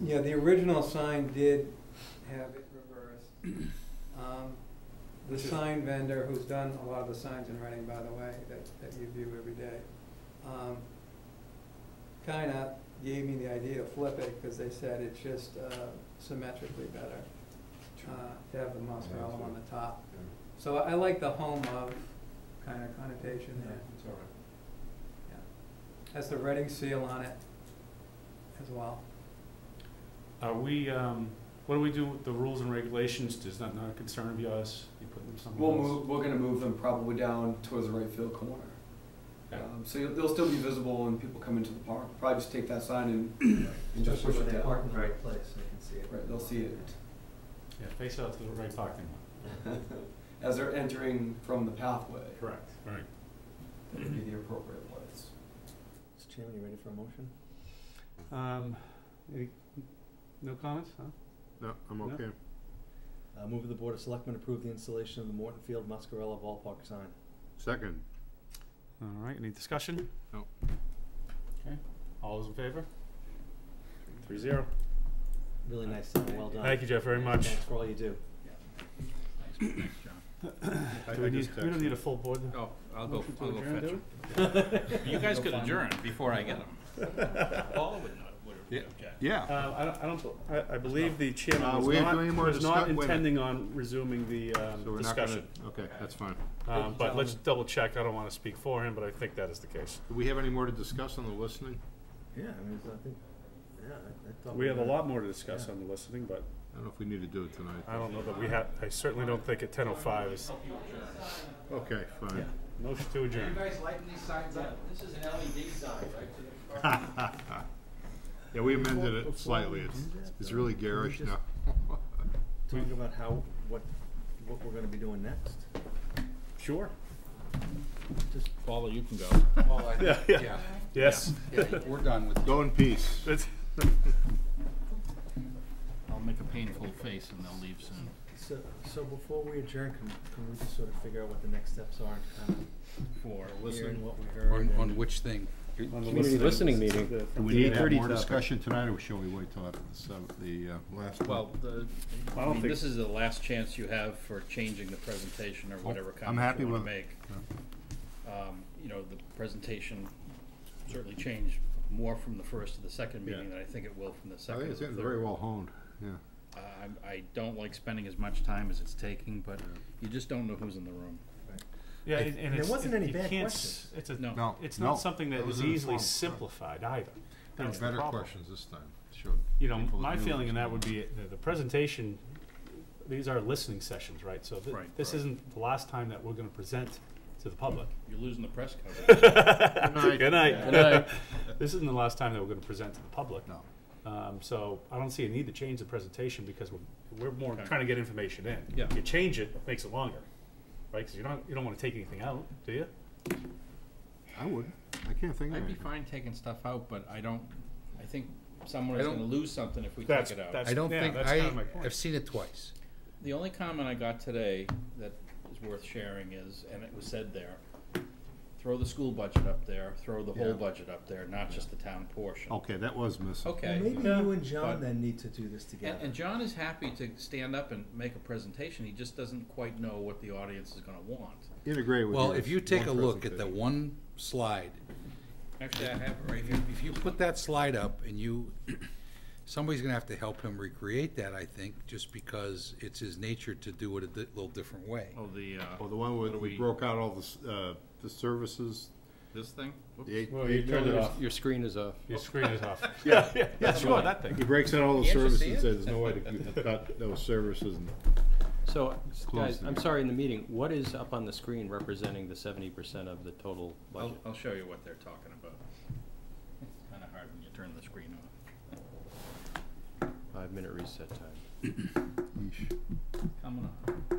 Yeah, the original sign did have it reversed. Um, The Which is- sign vendor, who's done a lot of the signs in Reading, by the way, that, that you view every day, um, kinda gave me the idea to flip it, cause they said it's just, uh, symmetrically better, uh, to have the Muscarella on the top. So I like the home of kinda connotation there. It's all right. Yeah. Has the Reading seal on it as well. Are we, um, what do we do with the rules and regulations? Does that not a concern of yours? You put them somewhere We'll else? move, we're gonna move them probably down towards the right field corner. Okay. Um, so you'll- they'll still be visible when people come into the park. Probably just take that sign and, <clears throat> and just push it down. park in the right place, they can see it. Right, they'll see it Yeah, face out to the right parking lot. <laughs> as they're entering from the pathway. Correct. Right. That would be the appropriate place. Mr. Chairman, you ready for a motion? Um, any, no comments, huh? No, I'm No? okay. Uh, move that the Board of Selectmen approve the installation of the Morton Field Muscarella ballpark sign. Second. All right, any discussion? No. Okay, all those in favor? Three zero. Really nice sign, well done. Thank you, Jeff, very much. Thanks for all you do. Thanks, thanks, John. I- Do we need, just we don't need a full board? Oh, I'll go, Motion to I'll go adjourn, fetch do them. You guys Go could adjourn before I get them. <laughs> Paul would not, would Yeah. object. Yeah. Uh, I don't, I don't, I, I believe the Uh, chairman was we're not, doing more was not discuss- wait a minute. intending on resuming the, So um, we're not gonna, discussion. okay, that's fine. Um, but let's double check, I don't wanna speak for him, but I think that is the case. Do we have any more to discuss on the listening? Yeah, I mean, I think, yeah, I, I thought. We have a lot more to discuss Yeah. on the listening, but I don't know if we need to do it tonight. I don't know that we have, I certainly don't think at ten oh five is, Okay, fine. motion to adjourn. guys lighting these signs up? This is an LED sign, right? <laughs> <laughs> <laughs> Yeah, we amended it Before slightly. we It's, do that, it's though, really can we garish just now. <laughs> Talk about how, what, what we're gonna be doing next. Sure. Just Paula, you can go. Well, I- Yeah, <laughs> yeah. yeah. Yes. Yeah, We're done with you. Go in peace. <laughs> I'll make a painful face and they'll leave soon. So, so before we adjourn, can, can we just sort of figure out what the next steps are, kind For of listening. hearing what we heard? On, and- on which thing? On the Community listening meeting. Do we need to have 8:30 more topic. discussion tonight, or shall we wait till after the seventh, the, uh, last one? Well, the, I I don't mean, think- this is the last chance you have for changing the presentation or whatever I'm comments happy you wanna with make. Um, you know, the presentation certainly changed more from the first to the second Yeah. meeting than I think it will from the I second think to it's the getting third. very well honed, yeah. Uh, I'm, I don't like spending as much time as it's taking, but you just don't know who's in the room. Yeah, And- and, and and there wasn't it- any you bad questions. It's a, No. No, it's no, not something that that was easily informed- simplified either. There were That's the better questions this time, Sure. You know, people my feeling what in that would be, the, the presentation, these are listening sessions, right? So thi- Right, this right. isn't the last time that we're gonna present to the public. You're losing the press coverage. night. <laughs> Good night. Good night. This isn't the last time that we're gonna present to the public. No. Um, so I don't see a need to change the presentation because we're, we're more Okay. trying to get information in. Yeah. You change it, makes it longer, right? Cause you don't, you don't wanna take anything out, do you? I wouldn't, I can't think of I'd be anything. fine taking stuff out, but I don't, I think someone I is don't- gonna lose something if we That's- take it out. that's- I don't yeah, think, that's I, kinda my point. I've seen it twice. The only comment I got today that is worth sharing is, and it was said there, throw the school budget up there, throw the Yeah. whole budget up there, not just the town portion. Okay, that was missing. Okay. Maybe Yeah. you and John But- then need to do this together. And, and John is happy to stand up and make a presentation, he just doesn't quite know what the audience is gonna want. Integrate with Well, your if you take a one look at the presentation. one slide, Actually, I have it right if here. you, if you put that slide up and you, <clears throat> somebody's gonna have to help him recreate that, I think, just because it's his nature to do it a di- little different way. Oh, the, uh, Oh, the one where what do we we- broke out all the, s- uh, the services, this thing? Whoops. the eight. Well, you eight turned it pillars. off. Your screen is off. Your screen is off. <laughs> Yeah, Yeah, that's sure, right. that thing. He breaks out all the Can't you services see and it? says there's no way to <laughs> cut those services and. So, close guys, the I'm meeting. sorry, in the meeting, what is up on the screen representing the seventy percent of the total I'll, budget? I'll show you what they're talking about. It's kinda hard when you turn the screen off. Five-minute reset time. Coming on.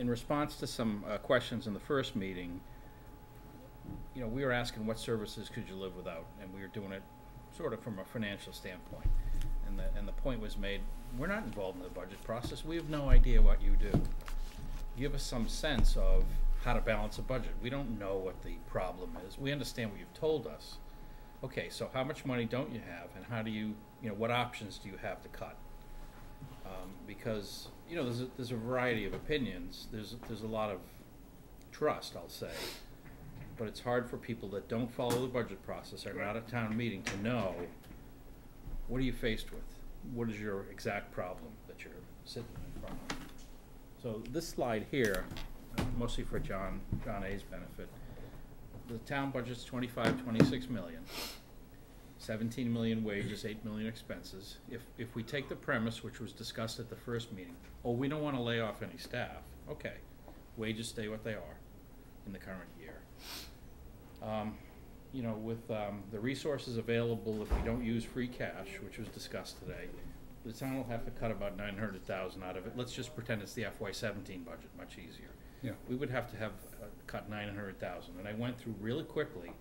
In response to some, uh, questions in the first meeting, you know, we were asking what services could you live without, and we were doing it sort of from a financial standpoint. And the, and the point was made, we're not involved in the budget process, we have no idea what you do. Give us some sense of how to balance a budget, we don't know what the problem is, we understand what you've told us. Okay, so how much money don't you have, and how do you, you know, what options do you have to cut? Um, because, you know, there's a, there's a variety of opinions, there's, there's a lot of trust, I'll say. But it's hard for people that don't follow the budget process, are not at town meeting, to know, what are you faced with? What is your exact problem that you're sitting in front of? So this slide here, mostly for John, John A.'s benefit, the town budget's twenty-five, twenty-six million. Seventeen million wages, eight million expenses. If, if we take the premise, which was discussed at the first meeting, oh, we don't wanna lay off any staff, okay, wages stay what they are in the current year. Um, you know, with, um, the resources available, if we don't use free cash, which was discussed today, the town will have to cut about nine hundred thousand out of it. Let's just pretend it's the FY seventeen budget, much easier. Yeah. We would have to have, uh, cut nine hundred thousand, and I went through really quickly,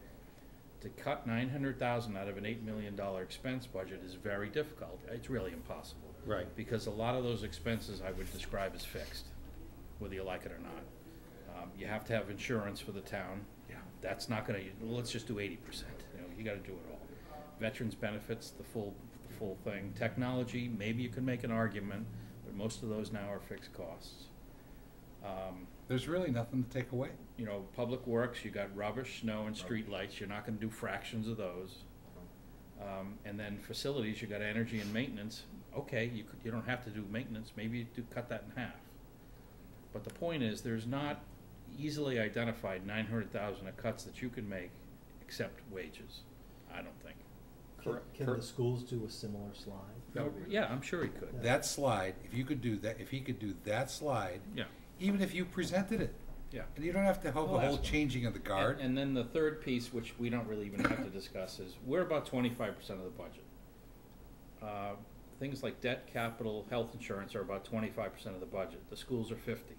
to cut nine hundred thousand out of an eight million dollar expense budget is very difficult. It's really impossible. Right. Because a lot of those expenses I would describe as fixed, whether you like it or not. Um, you have to have insurance for the town. Yeah. That's not gonna, let's just do eighty percent, you know, you gotta do it all. Veterans benefits, the full, the full thing. Technology, maybe you can make an argument, but most of those now are fixed costs. Um, There's really nothing to take away. you know, public works, you got rubbish, snow, and street lights, you're not gonna do fractions of those. Um, and then facilities, you got energy and maintenance, okay, you could, you don't have to do maintenance, maybe you do cut that in half. But the point is, there's not easily identified nine hundred thousand of cuts that you can make except wages, I don't think. Can- Can the schools do a similar slide? No, Yeah, I'm sure he could. That slide, if you could do that, if he could do that slide. Yeah. Even if you presented it, Yeah. And you don't have to have We'll the whole changing of the guard. And, and then the third piece, which we don't really even have to discuss, is we're about twenty-five percent of the budget. Uh, Things like debt, capital, health insurance are about twenty-five percent of the budget. The schools are fifty.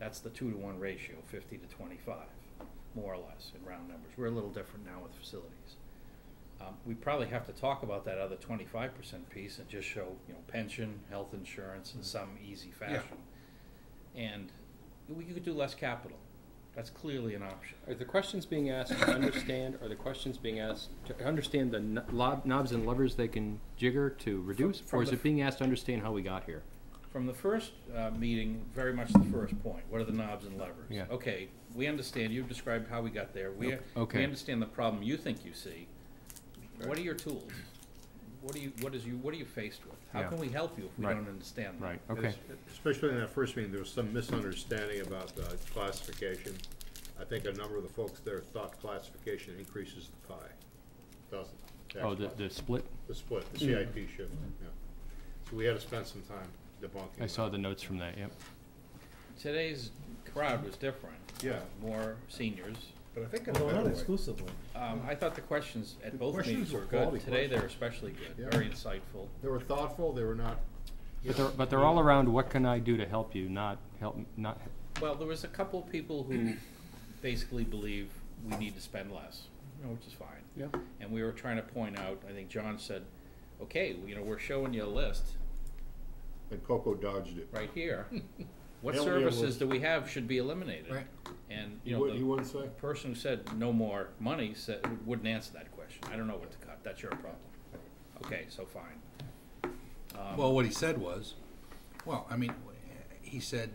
That's the two to one ratio, fifty to twenty-five, more or less, in round numbers. We're a little different now with facilities. Um, we probably have to talk about that other twenty-five percent piece and just show, you know, pension, health insurance in some easy Yeah. And we could do less capital. That's clearly an option. Are the questions being asked to understand, are the questions being asked to understand the kn- knobs and levers they can jigger to reduce? from Or is it being asked to understand how we got here? From the first uh, meeting, very much the first point, what are the knobs and levers? Yeah. Okay, we understand, you've described how we got there, we, Okay. we understand the problem you think you see. What are your tools? What are you, what is you, what are you faced with? How Yeah. can we help you if we Right. don't understand that? Right, okay. Especially in that first meeting, there was some misunderstanding about uh, classification. I think a number of the folks there thought classification increases the pie. Doesn't. Oh, the, the split? The split, the. CIP shift, yeah. So we had to spend some time debunking. I saw that. the notes from that, yep. Today's crowd was different. Yeah. More seniors. But I think Well, not exclusively. Um, I thought the questions at The both questions meetings were were quality good. Today, they're questions. especially good, Yeah. very insightful. They were thoughtful, they were not. you But know, they're, but they're all around, what can I do to help you, not help, not, Well, there was a couple of people who <clears throat> basically believe we need to spend less, you know, which is fine. Yeah. And we were trying to point out, I think John said, okay, you know, we're showing you a list And Coco dodged it. right here. <laughs> What Yeah, we have services do we have should be eliminated? Right. And, You you know, would- you wouldn't the say? person who said no more money said, wouldn't answer that question. I don't know what to cut, that's your problem. Okay, so fine. Um, Well, what he said was, well, I mean, he said,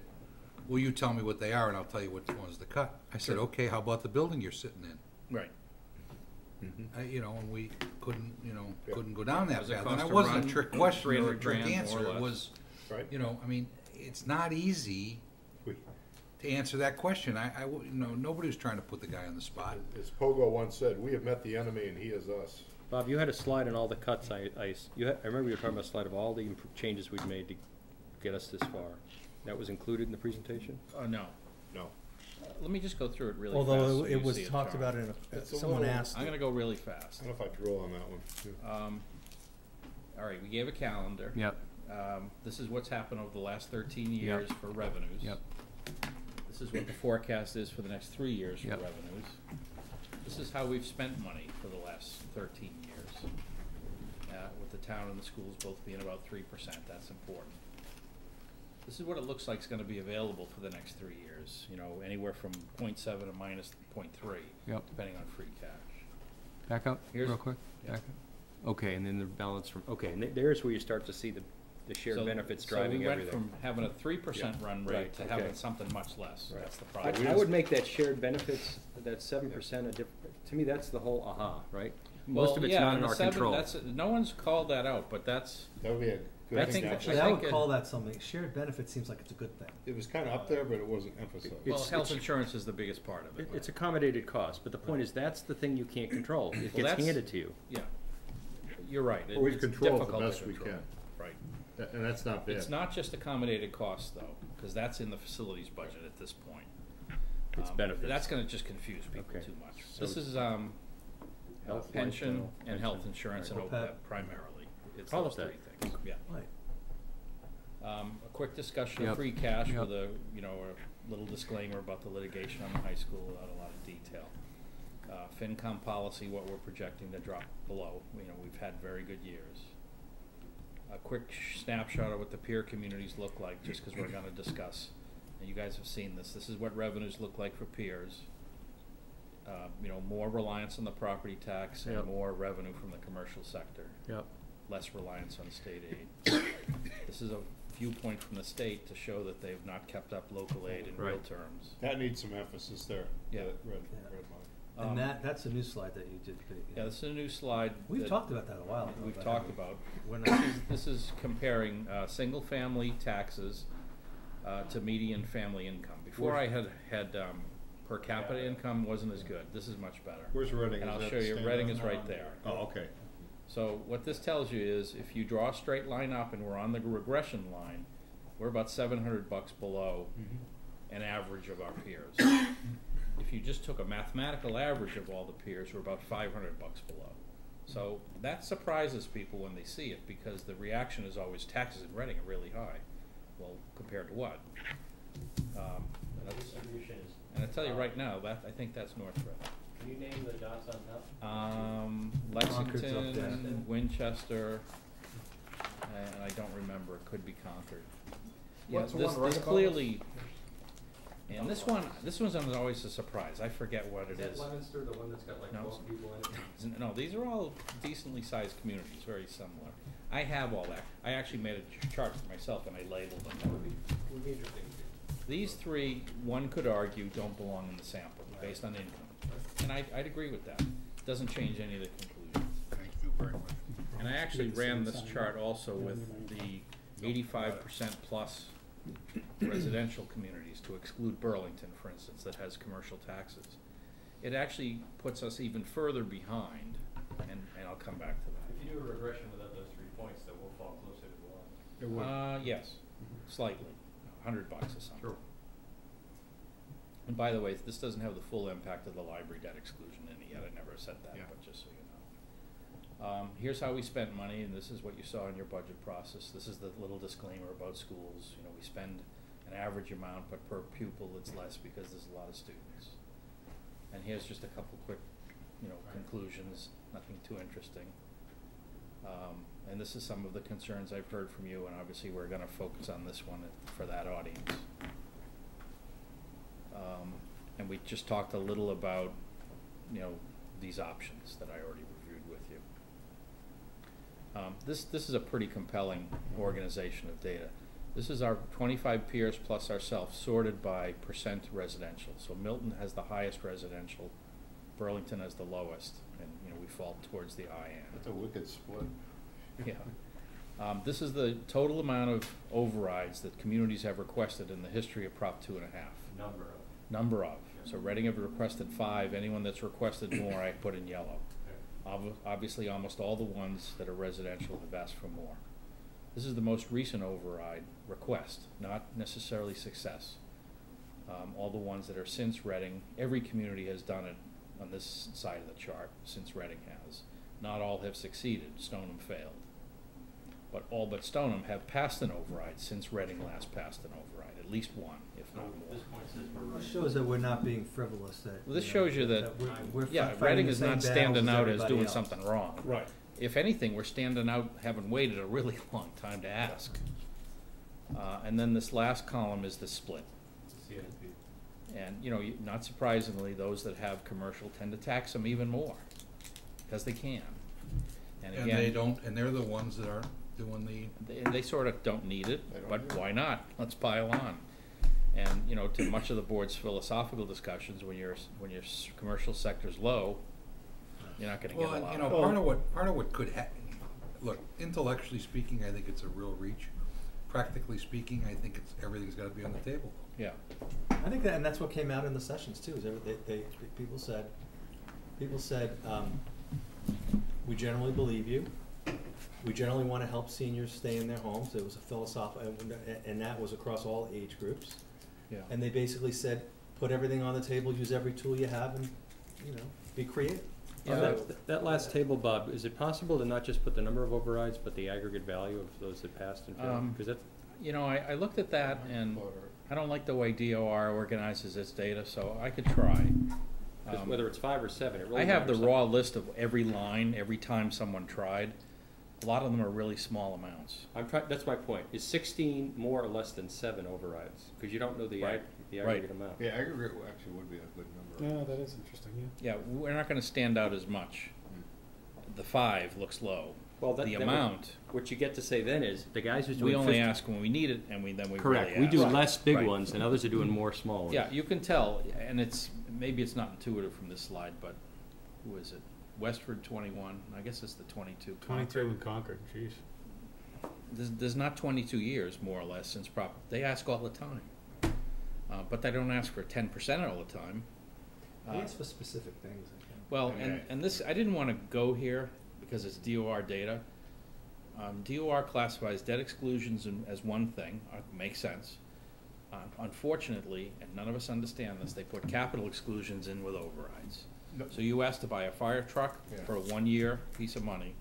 will you tell me what they are and I'll tell you which ones to cut? I said, okay, how about the building you're sitting in? Right. Uh, you know, and we couldn't, you know, Yeah. couldn't go down that Does it path. cost And that to wasn't a run trick question or a 300 trick grand, more or answer. It less? was, Right. you know, I mean, it's not easy to answer that question. I, I, you know, nobody was trying to put the guy on the spot. As Pogo once said, we have met the enemy and he is us. Bob, you had a slide on all the cuts, I, I, s- you had, I remember you were talking about a slide of all the imp- changes we've made to get us this far. That was included in the presentation? Uh, no. No. Uh, Let me just go through it really fast. Although so it was talked John. about in a, It's a someone little- asked. I'm gonna go really fast. I don't know if I could roll on that one. Yeah. Um, all right, we gave a calendar. Yep. Um, this is what's happened over the last thirteen years for revenues. Yep. This is what the forecast is for the next three years for Yep. revenues. This is how we've spent money for the last thirteen years. Uh, with the town and the schools both being about three percent, that's important. This is what it looks like is gonna be available for the next three years, you know, anywhere from 0.7 to minus 0.3, Yep. depending on free cash. Back up, Here's- real quick, yeah. back up. Okay, and then the balance from, okay, and th- there's where you start to see the, the shared So- benefits so driving we went everything. from having a three percent Yeah. run Right, rate to having okay. something much less, Right. that's the I, problem. I would make that shared benefits, that seven percent a diff, to me, that's the whole aha, right? Most Well, of it's yeah, not and in the our seven- control. that's- No one's called that out, but that's, That would be a good I think- example. Actually, I I would it- call that something, shared benefit seems like it's a good thing. It was kind of up there, but it wasn't emphasized. well, It's- health it's- insurance is the biggest part of It, it. it's accommodated cost, but the point is, that's the thing you can't control. It Well, gets that's- handed to you. Yeah, you're right. It- But we it's control it the difficult to best we control. can. Right. That- And that's not bad. It's not just accommodated costs though, because that's in the facilities budget at this point. It's Um, benefits. That's gonna just confuse people Okay. too much. So This is, um, Health, pension dental, and health pension. insurance and Right. OPEB OPEB. primarily. It's All those of three that. things, yeah. Right. Um, a quick discussion of Yep. free cash Yep. with a, you know, a little disclaimer about the litigation on the high school without a lot of detail. Uh, FinCom policy, what we're projecting to drop below, you know, we've had very good years. A quick snapshot of what the peer communities look like, just because we're gonna discuss, and you guys have seen this, this is what revenues look like for peers. Uh, you know, more reliance on the property tax and Yep. more revenue from the commercial sector Yep. less reliance on state aid. This is a viewpoint from the state to show that they've not kept up local aid in real Right. terms. That needs some emphasis there. Yeah. that Red, Yeah. red line. Um, And that, that's a new slide that you did. that- Yeah, this is a new slide. We've that talked about that a while ago. We've but talked haven't- about. When This I, is, this is comparing, uh, single-family taxes, uh, to median family income. Before I had, had, um, per capita income wasn't as good. This is much better. Where's Reading? And Is I'll that show you, standard? Reading is right there. Oh, okay. So what this tells you is if you draw a straight line up and we're on the regression line, we're about seven hundred bucks below an average of our peers. <coughs> If you just took a mathematical average of all the peers, we're about five hundred bucks below. So that surprises people when they see it, because the reaction is always taxes in Reading are really high. Well, compared to what? Um, and that's- is. And I tell you right now, that, I think that's North Reading. Can you name the dots on top? Um, Concord's up there. Lexington, Winchester, and I don't remember, it could be Concord. Yeah, What's this, one right this above clearly, and this one, this one's always a surprise, I forget what it is. Leominster, the one that's got like No. twelve people in it? Isn't- No, these are all decently sized communities, very similar. I have all that, I actually made a ch- chart for myself and I labeled them. Would be interesting. These three, one could argue, don't belong in the sample, based on income. And I, I'd agree with that. Doesn't change any of the conclusions. Thank you very much. And I actually ran this chart also with the eighty-five percent plus residential communities, to exclude Burlington, for instance, that has commercial taxes. It actually puts us even further behind, and, and I'll come back to that. If you do a regression without those three points, then we'll fall closer to the line. Uh, yes, slightly, a hundred bucks or something. Sure. And by the way, this doesn't have the full impact of the library debt exclusion in it yet, I never said that, Yeah. but just so you know. Um, here's how we spent money, and this is what you saw in your budget process, this is the little disclaimer about schools, you know, we spend an average amount, but per pupil it's less because there's a lot of students. And here's just a couple quick, you know, conclusions, nothing too interesting. Um, and this is some of the concerns I've heard from you, and obviously we're gonna focus on this one for that audience. Um, and we just talked a little about, you know, these options that I already reviewed with you. Um, this, this is a pretty compelling organization of data. This is our twenty-five peers plus ourselves sorted by percent residential. So Milton has the highest residential, Burlington has the lowest, and, you know, we fall towards the high end. That's a wicked split. <laughs> Yeah. Um, this is the total amount of overrides that communities have requested in the history of Prop two and a half. Number of. Number of. So Reading have requested five, anyone that's requested more, I put in yellow. Ob- obviously, almost all the ones that are residential have asked for more. This is the most recent override request, not necessarily success. Um, all the ones that are since Reading, every community has done it on this side of the chart, since Reading has. Not all have succeeded, Stoneham failed. But all but Stoneham have passed an override since Reading last passed an override, at least one, if not more. This point says we're It shows that we're not being frivolous, that. Well, this know, shows you that, we're- we're yeah, fighting Reading the is same not battles standing out as everybody doing else. something wrong. Right. If anything, we're standing out, having waited a really <laughs> long time to ask. Uh, and then this last column is the split. CNP. And, you know, you- not surprisingly, those that have commercial tend to tax them even more, because they can. And And again. they don't, and they're the ones that are doing the, They, they sort of don't need it, They don't but need it. why not? Let's pile on. And, you know, to much of the board's philosophical discussions, when your, s- when your s- commercial sector's low, you're not gonna get a well, lot. you know, of it. part of what, part of what could happen, look, intellectually speaking, I think it's a real reach. Practically speaking, I think it's, everything's gotta be on the table. Yeah. I think that, and that's what came out in the sessions too, is every, they, they, people said, people said, um, we generally believe you. We generally wanna help seniors stay in their homes, it was a philosophical, and, and that was across all age groups. Yeah. And they basically said, put everything on the table, use every tool you have and, you know, be creative. Yeah, that, that last table, Bob, is it possible to not just put the number of overrides, but the aggregate value of those that passed and failed? Um, Because that, You know, I, I looked at that and I don't like the way DOR organizes its data, so I could try. 'cause Um, whether it's five or seven, it really I have the matters. raw list of every line, every time someone tried. A lot of them are really small amounts. I'm trying, that's my point. Is sixteen more or less than seven overrides? Because you don't know the ag, Right. the Right. aggregate amount. Yeah, aggregate actually would be a good number. Yeah, that is interesting, yeah. Yeah, we're not gonna stand out as much. Hmm. The five looks low. Well, that, The then what- amount, What you get to say then is, the guys who's we doing only 50 ask when we need it and we, then we really Correct, we ask. do less big Right. ones and others are doing hmm. more small ones. Yeah, you can tell, and it's, maybe it's not intuitive from this slide, but who is it? Westford twenty-one, I guess it's the twenty-two. Twenty-two in Concord, jeez. There's, there's not twenty-two years, more or less, since prop, they ask all the time. Uh, but they don't ask for ten percent all the time. They Uh, asked for specific things, I think. Well, and, Okay. and this, I didn't wanna go here because it's DOR data. Um, DOR classifies debt exclusions in- as one thing, uh, makes sense. Un- Unfortunately, and none of us understand this, they put capital exclusions in with overrides. No. So you ask to buy a fire truck Yeah. for a one-year piece of money,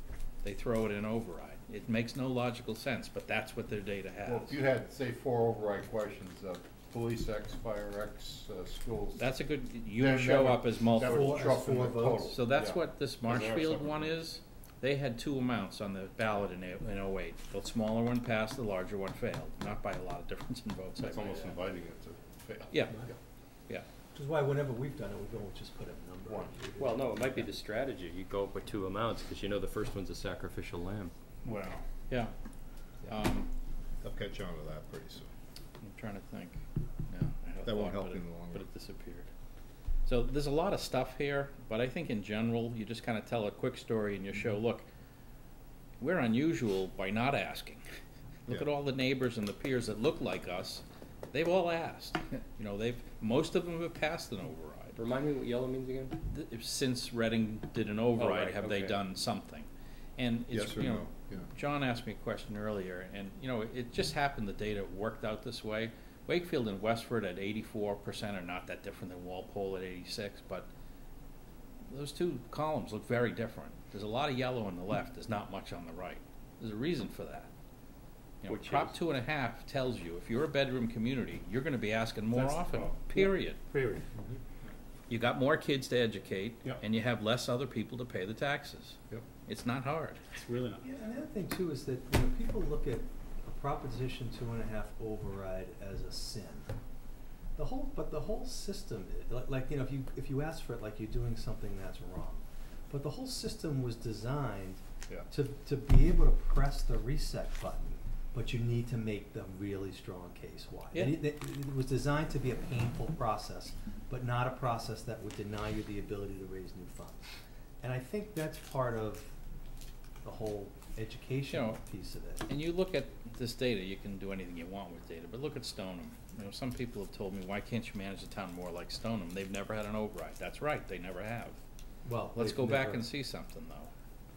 they throw it in override. It makes no logical sense, but that's what their data has. Well, if you had, say, four override questions, uh, police X, fire X, uh, schools. That's a good, you then that show would- up as That multiple. would trump in the total. So that's Yeah. what this Because they are Marshfield separate. one is. They had two amounts on the ballot in, a- in oh-eight. The smaller one passed, the larger one failed, not by a lot of difference in votes. I That's might almost add. inviting it to fail. Yeah, yeah. Which is why whenever we've done it, we go and just put a number on it. Well, no, it might be the strategy. You go up with two amounts, because you know the first one's a sacrificial lamb. Well, Yeah. Um, I'll catch on to that pretty soon. I'm trying to think. No, I That won't help you in the long run. But it disappeared. So there's a lot of stuff here, but I think in general, you just kind of tell a quick story and you show, Mm-hmm. look, we're unusual by not asking. <laughs> Look Yeah. at all the neighbors and the peers that look like us. They've all asked. <laughs> You know, they've, most of them have passed an override. Remind me what yellow means again? Th- Since Reading did an override, oh, right, have they okay. done something? And it's, Yes or you know, no? Yeah. John asked me a question earlier, and, you know, it just happened the data worked out this way. Wakefield and Westford at eighty-four percent are not that different than Walpole at eighty-six, but those two columns look very different. There's a lot of yellow on the left, there's not much on the right. There's a reason for that. You know, Which Prop is? two and a half tells you, if you're a bedroom community, you're gonna be asking more That's the often, call. period. Period. Mm-hmm. You got more kids to educate, Yep. and you have less other people to pay the taxes. Yep. It's not hard. It's really not. Yeah, and the other thing too is that, you know, people look at a Proposition two and a half override as a sin. The whole, but the whole system, like, like, you know, if you, if you ask for it, like you're doing something that's wrong. But the whole system was designed Yeah. to, to be able to press the reset button, but you need to make the really strong case why. Yeah. It, it- it was designed to be a painful process, but not a process that would deny you the ability to raise new funds. And I think that's part of the whole education You know, piece of it. And you look at this data, you can do anything you want with data, but look at Stoneham. You know, some people have told me, why can't you manage the town more like Stoneham? They've never had an override. That's right, they never have. Well, Let's they've go back and see something, though.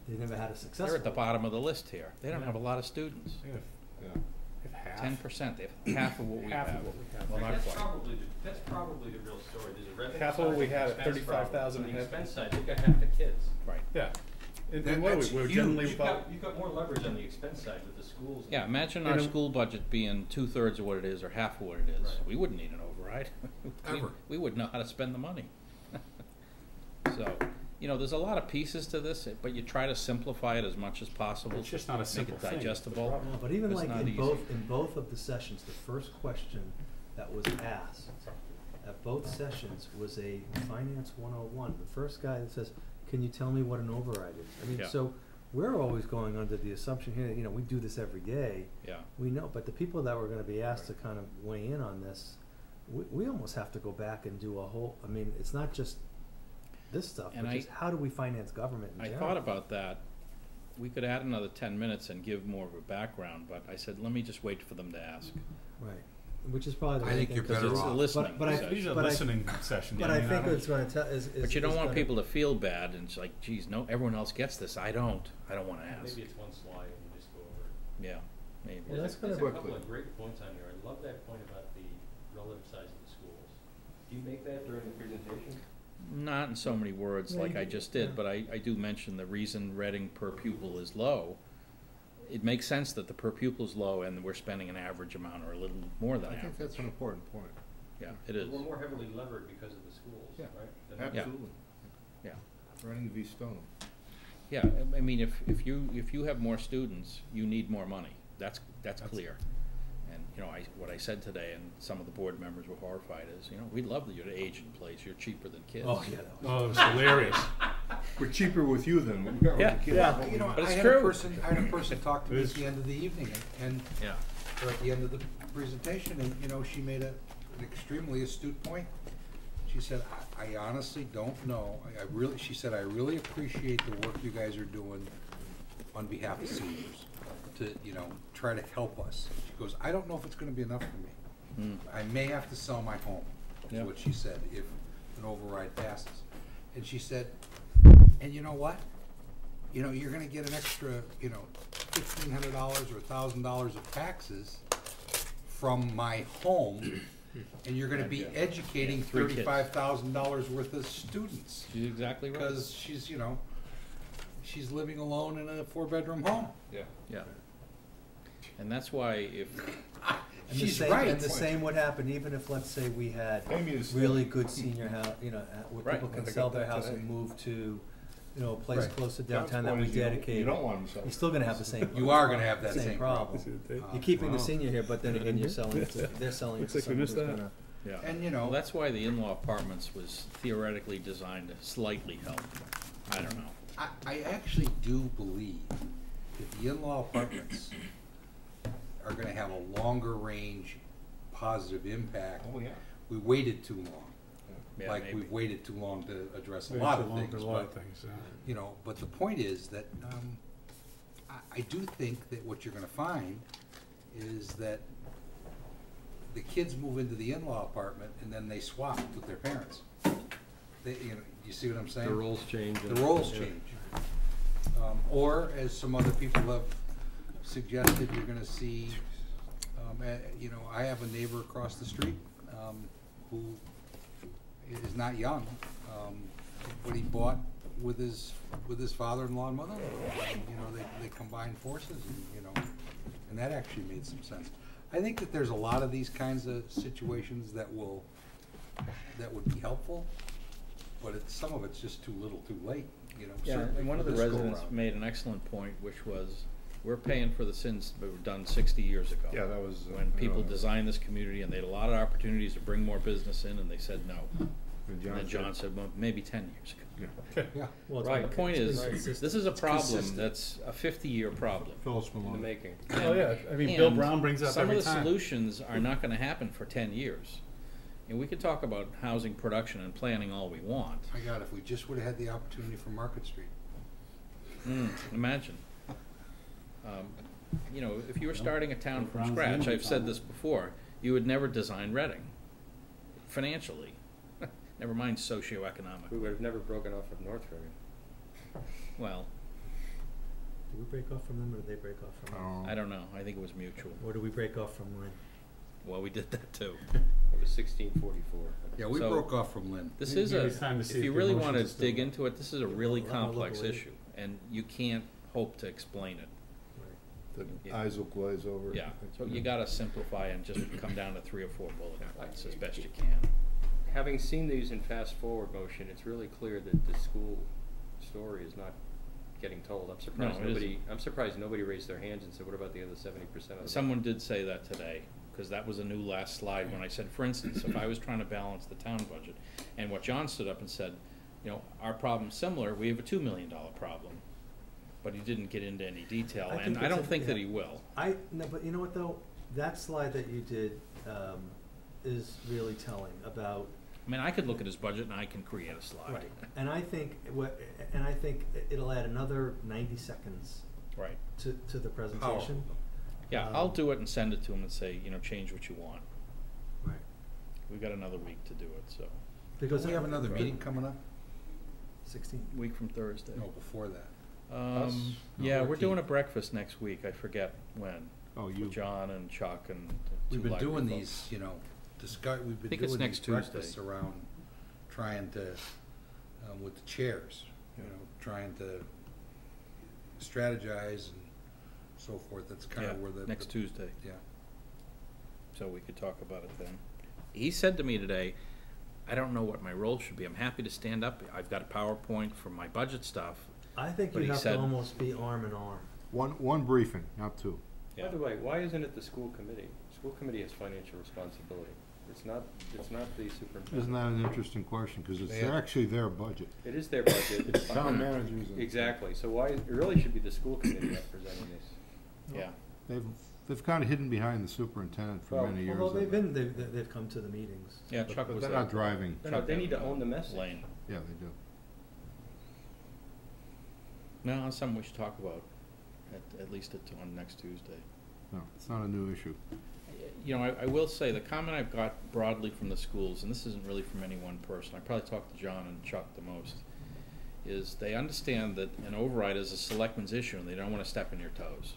They never had a successful. They're at the bottom of the list here. They don't Yeah. have a lot of students. They have, Yeah. They have half. Ten percent, they have half of what we have. Half of what we have. Well, not That's quite. probably, the- that's probably the real story. There's a revenue Half of what side we and had at expense problem. 35,000 On the had- expense side, you've got half the kids. Right. Yeah. And, That- and what we, that's we're generally You've about, got, you've got more leverage on the expense side with the schools. Yeah, imagine our And a- school budget being two-thirds of what it is or half of what it is. Right. We wouldn't need an override. <laughs> We- Ever. We would know how to spend the money. <laughs> So, you know, there's a lot of pieces to this, but you try to simplify it as much as possible. It's just not a simple Make thing. it digestible. No, but even It's like in easy. both, in both of the sessions, the first question that was asked at both sessions was a finance one oh one. The first guy that says, can you tell me what an override is? I mean, Yeah. so we're always going under the assumption here, you know, we do this every day. Yeah. We know, but the people that were gonna be asked to kind of weigh in on this, we, we almost have to go back and do a whole, I mean, it's not just this stuff, And but I- just how do we finance government in I general? thought about that. We could add another ten minutes and give more of a background, but I said, let me just wait for them to ask. Right, which is probably the I right think thing you're better do. It's a off. listening But, but I, session. these are but I- listening sessions. But I I think don't- what's gonna tell is, is. But you don't want people to feel bad and it's like, geez, no, everyone else gets this. I don't. I don't wanna ask. Maybe it's one slide and you just go over it. Yeah, maybe. Well, that's There's a- gonna- There's a couple of great points on here. I love that point about the relative size of the schools. Do you make that during the presentation? Not in so many words Yeah, like I do, just yeah. did, but I, I do mention the reason Reading per pupil is low. It makes sense that the per pupil is low and we're spending an average amount or a little more than I average. think that's an important point. Yeah, it is. We're more heavily levered because of the schools, Yeah. right? than- Absolutely. Yeah. Reading v. Stoneham. Yeah, I- I mean, if, if you, if you have more students, you need more money. That's, that's clear. And, you know, I, what I said today, and some of the board members were horrified, is, you know, we'd love that you're the aging place, you're cheaper than kids. Oh, yeah, that was- Oh, it was hilarious. <laughs> We're cheaper with you than we are with Yeah. the kids. Yeah. You know, But I it's had a true. person, I had a person talk to me It at is. the end of the evening, and, and Yeah. or at the end of the presentation, and, you know, she made a, an extremely astute point. She said, I, I honestly don't know, I, I really, she said, I really appreciate the work you guys are doing on behalf of seniors, to, you know, try to help us. She goes, I don't know if it's gonna be enough for me. Mm. I may have to sell my home, Yeah. is what she said, if an override passes. And she said, and you know what? You know, you're gonna get an extra, you know, fifteen hundred dollars or a thousand dollars of taxes from my home, <clears throat> and you're gonna be educating three kids. thirty-five thousand dollars worth of students. She's exactly right. Because she's, you know, she's living alone in a four-bedroom home. Yeah. Yeah. And that's why if, <laughs> And the She's same, right. And the same would happen even if, let's say, we had really good senior house, you know, uh, where Right. people can They sell their that house today. and move to, you know, a place Right. close to downtown that we dedicate. you don't- you dedicated. don't want them selling. You're still gonna have the same. <laughs> You are gonna have that same problem. problem. You're keeping the senior here, but then again, you're selling it to, <laughs> they're selling it to someone who's gonna. yeah. And, you know- Well, that's why the in-law apartments was theoretically designed to slightly help. I don't know. I, I actually do believe that the in-law apartments are gonna have a longer range positive impact. Oh, yeah. We waited too long. Yeah, Like, maybe. we've waited too long to address a lot too of long things, for a lot of things, yeah. you know, but the point is that, um, I, I do think that what you're gonna find is that the kids move into the in-law apartment and then they swap with their parents. They, you know, you see what I'm saying? The roles change The roles change. Um, or, as some other people have suggested, you're gonna see, um, eh, you know, I have a neighbor across the street, um, who is not young, um, but he bought with his, with his father-in-law and mother-in-law. And, You know, they, they combined forces and, you know, and that actually made some sense. I think that there's a lot of these kinds of situations that will, that would be helpful, but it's, some of it's just too little too late, you know, Yeah, and one of the residents made an excellent point, which was, we're paying for the sins that were done sixty years ago. Yeah, that was, uh, When people uh, designed this community and they had a lot of opportunities to bring more business in, and they said no. And And John then said- John said, well, maybe ten years ago. Yeah. <laughs> Well, Right, the point is, consistent. this is a problem that's a fifty-year problem. Phyllis In the Malone. making. Oh, yeah. I mean, Bill Brown brings up Some time. of the solutions are not gonna happen for ten years. And we could talk about housing production and planning all we want. My God, if we just would've had the opportunity for Market Street. Mm, imagine. Um, you know, if you were starting a town from scratch, I've said this before, you would never design Reading, financially, <laughs> never mind We socioeconomically. would have never broken off of North Reading. Well, Did we break off from them or did they break off from us? I don't know, I think it was mutual. Or did we break off from Lynn? Well, we did that too. <laughs> It was sixteen forty-four. Yeah, we So- broke off from Lynn. This Maybe is a, it's time to see if you the really wanna are still- dig into it, this is a really Well, I'm gonna complex away. issue, and you can't hope to explain it. The Yeah. eyes will glaze over. Yeah, so you gotta simplify and just come down to three or four bullet points as best you can. Having seen these in fast forward motion, it's really clear that the school story is not getting told. I'm surprised it nobody, isn't. I'm surprised nobody raised their hands and said, what about the other seventy percent of the? Someone did say that today, because that was a new last slide, when I said, for instance, if I was trying to balance the town budget, and what John stood up and said, you know, our problem's similar, we have a two million dollar problem. But he didn't get into any detail, I and I don't a- think that he will. I, no, but you know what though? That slide that you did, um, is really telling about I mean, I could look at his budget and I can create a slide. Right, and I think, what, and I think it'll add another ninety seconds Right. to, to the presentation. Yeah, Um, I'll do it and send it to him and say, you know, change what you want. Right. We've got another week to do it, so. Because we have another meeting coming up? Sixteen. Week from Thursday. No, before that. Um, No, yeah, we're doing a 14th. breakfast next week, I forget when. Oh, you- With John and Chuck and the We've two been library doing folks. these, you know, discuss, we've been Think it's doing these next Tuesday. breakfasts around, trying to, uh, with the chairs, you know, trying to strategize and so forth, that's kind Yeah, of where the. next the- Tuesday. Yeah. So we could talk about it then. He said to me today, I don't know what my role should be. I'm happy to stand up. I've got a PowerPoint for my budget stuff. I think But you he have to almost be arm in arm. One, one briefing, not two. Yeah. By the way, why isn't it the school committee? School committee has financial responsibility. It's not, it's not the superintendent. Isn't that an interesting question? Because it's They have- actually their budget. It is their budget. It's <coughs> town managers and- Exactly, so why, it really should be the school committee representing this. Yeah. They've, they've kind of hidden behind the superintendent for Well, many years. Although they've been, they've, they've- they've come to the meetings. Yeah, But- Chuck but was they're not driving. No, no, they need to own the message. Lane. Yeah, they do. No, it's something we should talk about, at, at least at, on next Tuesday. No, it's not a new issue. You know, I, I will say, the comment I've got broadly from the schools, and this isn't really from any one person, I probably talked to John and Chuck the most, is they understand that an override is a selectman's issue and they don't wanna step on your toes.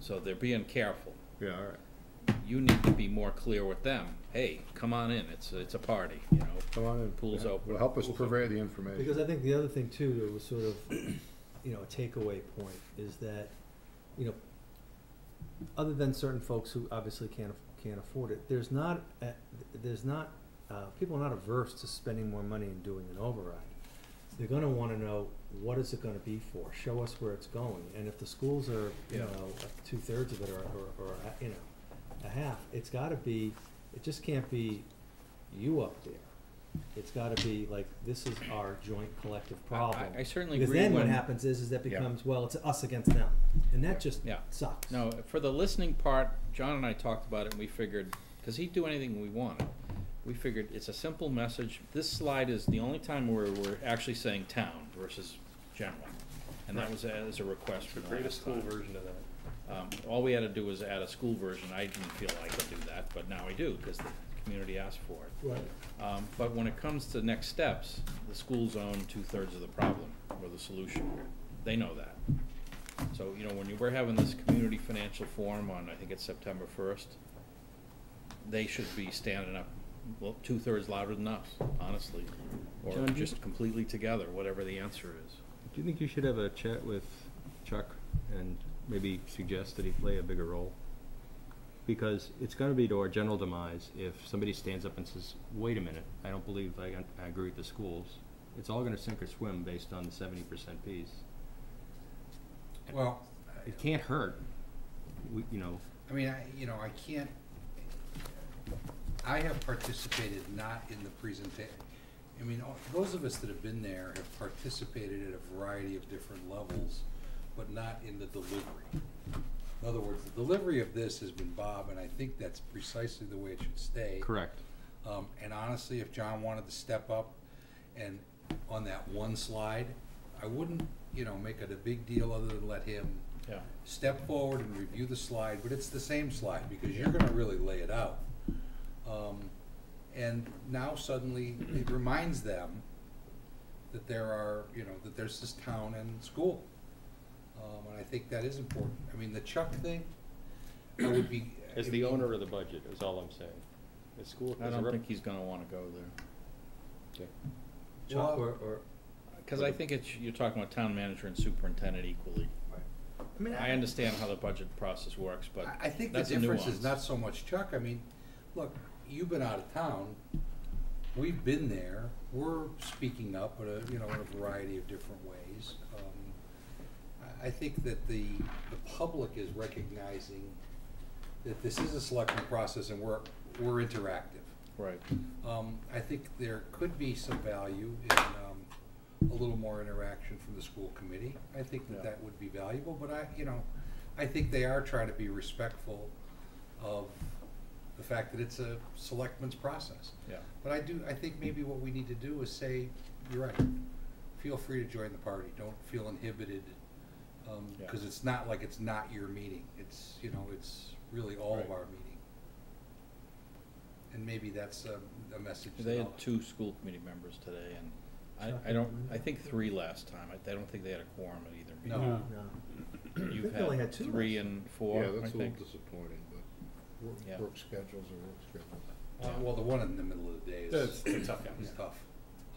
So they're being careful. Yeah, all right. you need to be more clear with them. Hey, come on in, it's, it's a party, you know? Come on in. Pool's Yeah. open. Will help us Pool's purvey the information. Because I think the other thing too, that was sort of, you know, a takeaway point is that, you know, other than certain folks who obviously can't, can't afford it, there's not, a- there's not, uh, people are not averse to spending more money and doing an override. They're gonna wanna know, what is it gonna be for? Show us where it's going. And if the schools are, you Yeah. know, two-thirds of it or, or, or, uh, you know, a half, it's gotta be, it just can't be you up there. It's gotta be like, this is our joint collective I- I- problem. I certainly Because agree then what when- happens is, is that Yeah. becomes, well, it's us against them. And that just Yeah. sucks. No, for the listening part, John and I talked about it and we figured, cause he'd do anything we wanted. We figured it's a simple message. This slide is the only time where we're actually saying town versus general. And that was as a request from the Create a last school time. version of that. Um, all we had to do was add a school version. I didn't feel I could do that, but now I do, because the community asked for it. Right. Um, but when it comes to next steps, the schools own two-thirds of the problem, or the solution. They know that. So, you know, when you were having this community financial forum on, I think it's September first, they should be standing up, well, two-thirds louder than us, honestly. Or John, do you- just completely together, whatever the answer is. Do you think you should have a chat with Chuck and maybe suggest that he play a bigger role? Because it's gonna be to our general demise if somebody stands up and says, wait a minute, I don't believe I, I agree with the schools. It's all gonna sink or swim based on the seventy percent piece. Well, It can't hurt, we, you know, I mean, I, you know, I can't, I have participated not in the presentation. I mean, all- those of us that have been there have participated at a variety of different levels, but not in the delivery. In other words, the delivery of this has been Bob, and I think that's precisely the way it should stay. correct. Um, and honestly, if John wanted to step up and on that one slide, I wouldn't, you know, make it a big deal other than let him Yeah. step forward and review the slide, but it's the same slide, because you're gonna really lay it out. Um, and now suddenly, it reminds them that there are, you know, that there's this town and school. Um, and I think that is important. I mean, the Chuck thing, I would be. As the owner of the budget, is all I'm saying. The school. I don't rep- think he's gonna wanna go there. Okay. Chuck Well, or, or, Cause I think it's, you're talking about town manager and superintendent equally. I mean, I understand how the budget process works, but I, I think the that's a difference nuance. is not so much Chuck, I mean, look, you've been out of town, we've been there, we're speaking up, in a, you know, in a variety of different ways. Um, I, think that the, the public is recognizing that this is a selection process and we're, we're interactive. Right. Um, I think there could be some value in, um, a little more interaction from the school committee. I think that Yeah. that would be valuable, but I, you know, I think they are trying to be respectful of the fact that it's a selectmen's process. Yeah. But I do, I think maybe what we need to do is say, you're right, feel free to join the party, don't feel inhibited. Um, Yeah. cause it's not like it's not your meeting, it's, you know, it's really all of our meeting. And maybe that's a, a message They I'll- had two school committee members today, and I, I don't, I think three last time, I, I don't think they had a quorum at either meeting. no. I You've think only had had two three last and four, Yeah, I that's a little disappointing, but work, Yeah. work schedules are work schedules. Uh, well, the one in the middle of the day is. That's- it's tough, yeah. Is tough.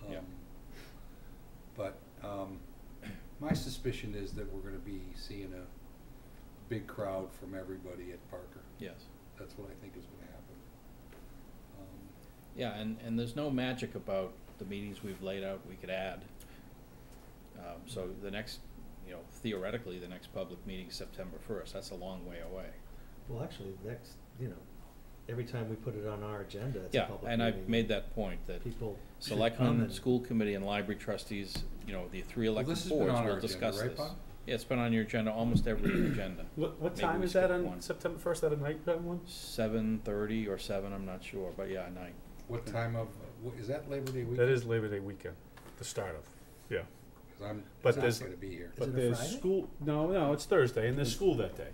Yeah. Um, But, um, my suspicion is that we're gonna be seeing a big crowd from everybody at Parker. Yes. That's what I think is gonna happen. Um, Yeah, and, and there's no magic about the meetings we've laid out, we could add. Um, so the next, you know, theoretically, the next public meeting's September first, that's a long way away. Well, actually, next, you know, every time we put it on our agenda, it's a Yeah, public and I've made that point, that People should come selectmen, and- school committee, and library trustees, you know, the three elected this has been boards on our will agenda, discuss right, this. Bob? Yeah, it's been on your agenda, almost every <clears throat> agenda. What, what Maybe time we is that skipped on one. September first, that a night time one? Seven thirty or seven, I'm not sure, but yeah, at night. What time of, wh- is that Labor Day weekend? That is Labor Day weekend, the start of, yeah. 'Cause I'm But not there's- gonna be here. Is But it a there's Friday? school, no, no, it's Thursday, and there's school that day.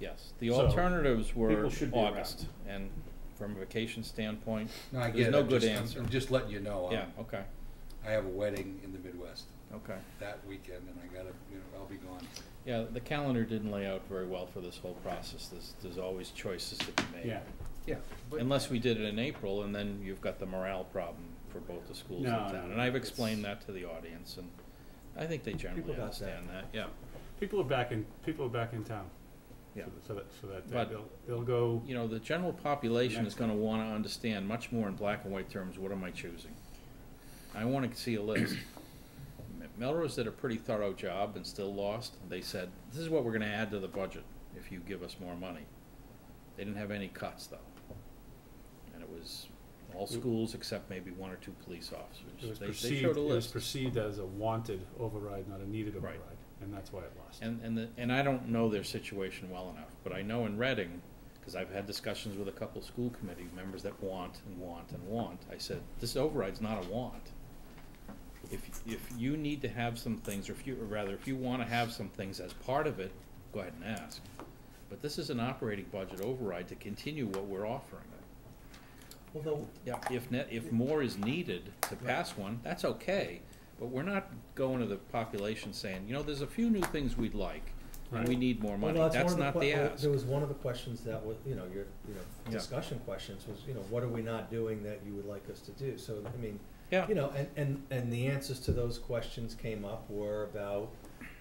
Yes, the So, alternatives were people should be around. August, and from a vacation standpoint, No, I there's get it, no I'm good just, I'm- answer. I'm just letting you know, Yeah, I'm- okay, I have a wedding in the Midwest okay. that weekend and I gotta, you know, I'll be gone. Yeah, the calendar didn't lay out very well for this whole process. There's, there's always choices to be made. Yeah. Yeah. but- Unless we did it in April, and then you've got the morale problem for both the schools in No, town. no, And I've explained that to the audience, and I think they generally got that. understand that, yeah. People are back in, people are back in town. Yeah. So- that, so that, But- they'll, they'll go, You know, the general population is gonna wanna understand much more in black and white terms, what am I choosing? I wanna see a list. M- Melrose did a pretty thorough job and still lost. They said, this is what we're gonna add to the budget if you give us more money. They didn't have any cuts though. And it was all schools except maybe one or two police it officers. was They, they perceived, showed a it was list. perceived as a wanted override, not a needed Right. override, and that's why it lost. And, and the, and I don't know their situation well enough, but I know in Reading, cause I've had discussions with a couple school committee members that want and want and want, I said, this override's not a want. If, if you need to have some things, or if you, or rather, if you wanna have some things as part of it, go ahead and ask. But this is an operating budget override to continue what we're offering. Although, Yeah, if ne- if more is needed to pass one, that's okay, but we're not going to the population saying, you know, there's a few new things we'd like, and we need more Well, money, that's that's one of not que- the ask. There was one of the questions that was, you know, your, you know, Yeah. discussion questions was, you know, what are we not doing that you would like us to do? So, I mean, Yeah. you know, and, and, and the answers to those questions came up were about,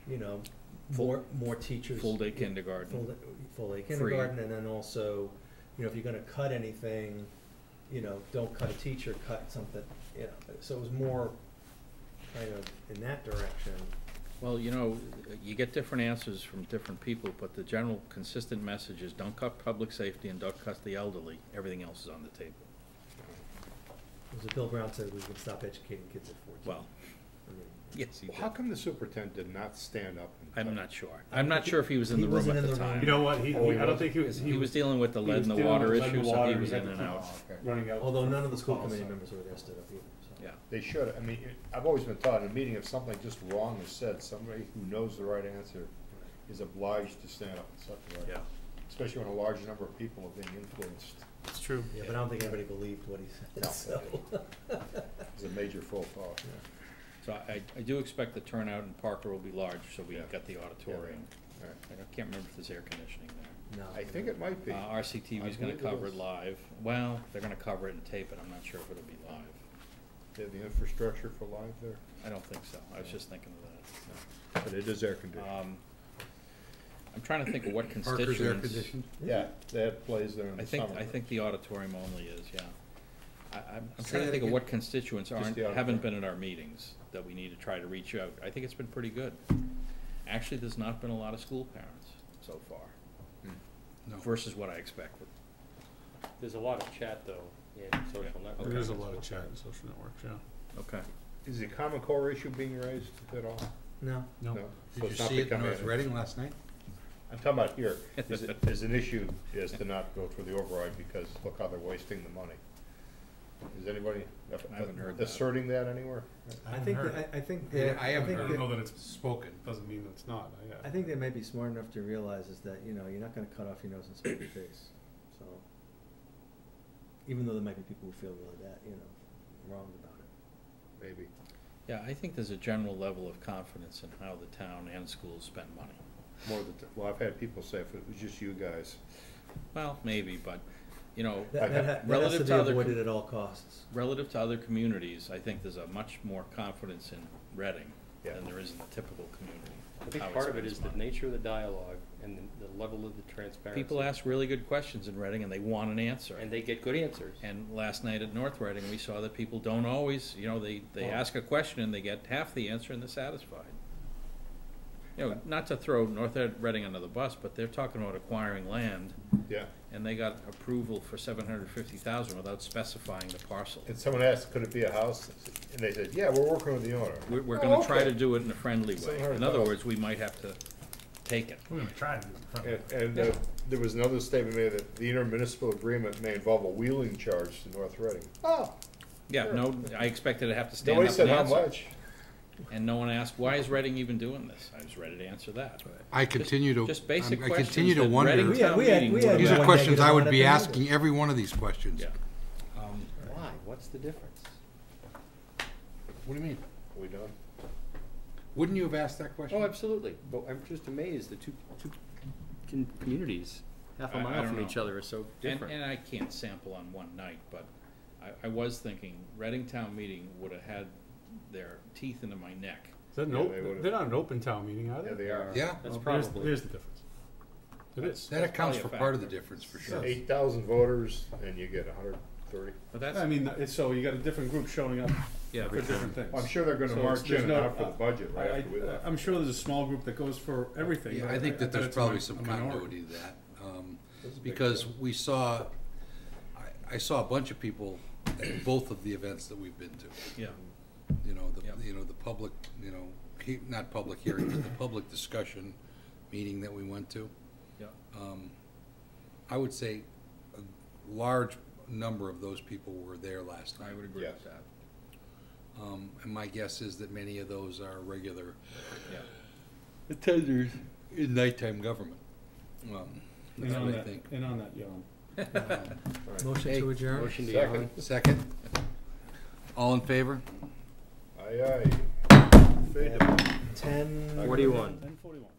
you know, Full- more, more teachers. full-day yeah, kindergarten. Full, day- full day Free. kindergarten, and then also, you know, if you're gonna cut anything, you know, don't cut a teacher, cut something, you know, so it was more kind of in that direction. Well, you know, you get different answers from different people, but the general consistent message is don't cut public safety and don't cut the elderly, everything else is on the table. It was a Bill Brown said we could stop educating kids at fourteen. Well, I mean, yes, he Well, did. How come the superintendent did not stand up? and I'm not sure. I'm not sure if he was in He the room wasn't at in the the room. time. You know what, he, Oh, he I don't think he was, He was dealing with the lead and the water issue, so he was in and out. Running out. Although none of the school committee members were there stood up either, so. Yeah. They should, I mean, it- I've always been taught in a meeting, if something just wrong is said, somebody who knows the right answer is obliged to stand up and set the right. Yeah. Especially when a large number of people are being influenced. It's true. Yeah, but I don't think anybody believed what he said, No. so. <laughs> It's a major faux pas. So I, I do expect the turnout in Parker will be large, so we Yeah. got the auditorium. Right. I can't remember if there's air conditioning there. No. I think it might be. Uh, RCTV's I gonna believe it cover it is. live. Well, they're gonna cover it and tape it. I'm not sure if it'll be live. They have the infrastructure for live there, I don't think so. I was just thinking of that. but it is air conditioned. Um, I'm trying to think of what <coughs> Parker's air constituents. conditioned. Yeah, that plays there in I the think, summer. I think the auditorium only is, yeah. I, I'm, I'm Say trying to think of again. what constituents aren't, the haven't auditorium. been at our meetings that we need to try to reach out. I think it's been pretty good. Actually, there's not been a lot of school parents so far No. versus what I expected. There's a lot of chat, though, in social networks. There is a lot of chat in social networks, yeah. Okay. Is the Common Core issue being raised at all? No. No. So Did you it's not see it in becoming North an- Reading last night? I'm talking about here, <laughs> is it, is an issue is to not go for the override because look how they're wasting the money. Is anybody I haven't heard that. asserting that anywhere? I haven't think, heard that- I, I think, Yeah, that- I I haven't think I don't that- know that it's spoken, doesn't mean that it's not, I, yeah. I think they may be smart enough to realize is that, you know, you're not gonna cut off your nose and spit in your face, so. Even though there might be people who feel really that, you know, wrong about it. Maybe. Yeah, I think there's a general level of confidence in how the town and schools spend money. More than, well, I've had people say if it was just you guys. Well, maybe, but, you know, That, that, ha- that has relative to to be other, avoided com- at all costs. relative to other communities, I think there's a much more confidence in Reading Yeah. than there is in the typical community. I think how part of it spends is the money. nature of the dialogue and the, the level of the transparency. People ask really good questions in Reading and they want an answer. And they get good answers. And last night at North Reading, we saw that people don't always, you know, they, they Well- ask a question and they get half the answer and they're satisfied. You know, not to throw North Reading under the bus, but they're talking about acquiring land Yeah. and they got approval for seven hundred fifty thousand without specifying the parcel. And someone asked, could it be a house? And they said, yeah, we're working with the owner. We're, we're Oh, gonna try to do it in a friendly way. In other words, we might have to take it. We're gonna try to do it. And, and uh, there was another statement made that the intermunicipal agreement may involve a wheeling charge to North Reading. Oh, Yeah, Sure. no, I expected to have to stand nobody up said and how answer. much. And no one asked, why is Reading even doing this? I was ready to answer that. I continue to, Just basic I questions continue to that wonder. Reading We had- town we had- meeting we had These are one questions I would be than you asking every one of these questions. Yeah. Um, Why? What's the difference? What do you mean? Are We done? Wouldn't you have asked that question? Oh, absolutely, but I'm just amazed, the two, two con- communities, half I- a I mile don't from know. each other are so And, different. and I can't sample on one night, but I, I was thinking Reading Town Meeting would have had their teeth into my neck. Is that an Yeah, op- they would've- they're not an open town meeting, are they? Yeah, they are. Yeah. That's Well, there's- probably- There's the difference. It That's- is. That accounts for probably a part of the difference, for sure. Eight thousand voters and you get hundred thirty. But that's, I mean, it's, so you got a different group showing up Yeah. for different things. I'm sure they're gonna So march there's in no- and out for the budget right I- after we I- left. I'm sure there's a small group that goes for everything. Yeah, but I think that there's it's a probably mi- some a minority. continuity to that. um, That's a big Because we saw, I, I saw a bunch of people at both of the events that we've been to. yeah, You know, Yep. the, you know, the public, you know, he- not public hearing, but the public discussion meeting that we went to. yeah. Um, I would say a large number of those people were there last night. I would agree with that, Um, and my guess is that many of those are regular yeah. attenders in nighttime government. Um, that's on what I that, think. and on that, yawn. <laughs> Motion to adjourn? Motion to Second. Second? All in favor? Aye, aye. Fade to Ten. Forty-one. Ten forty-one.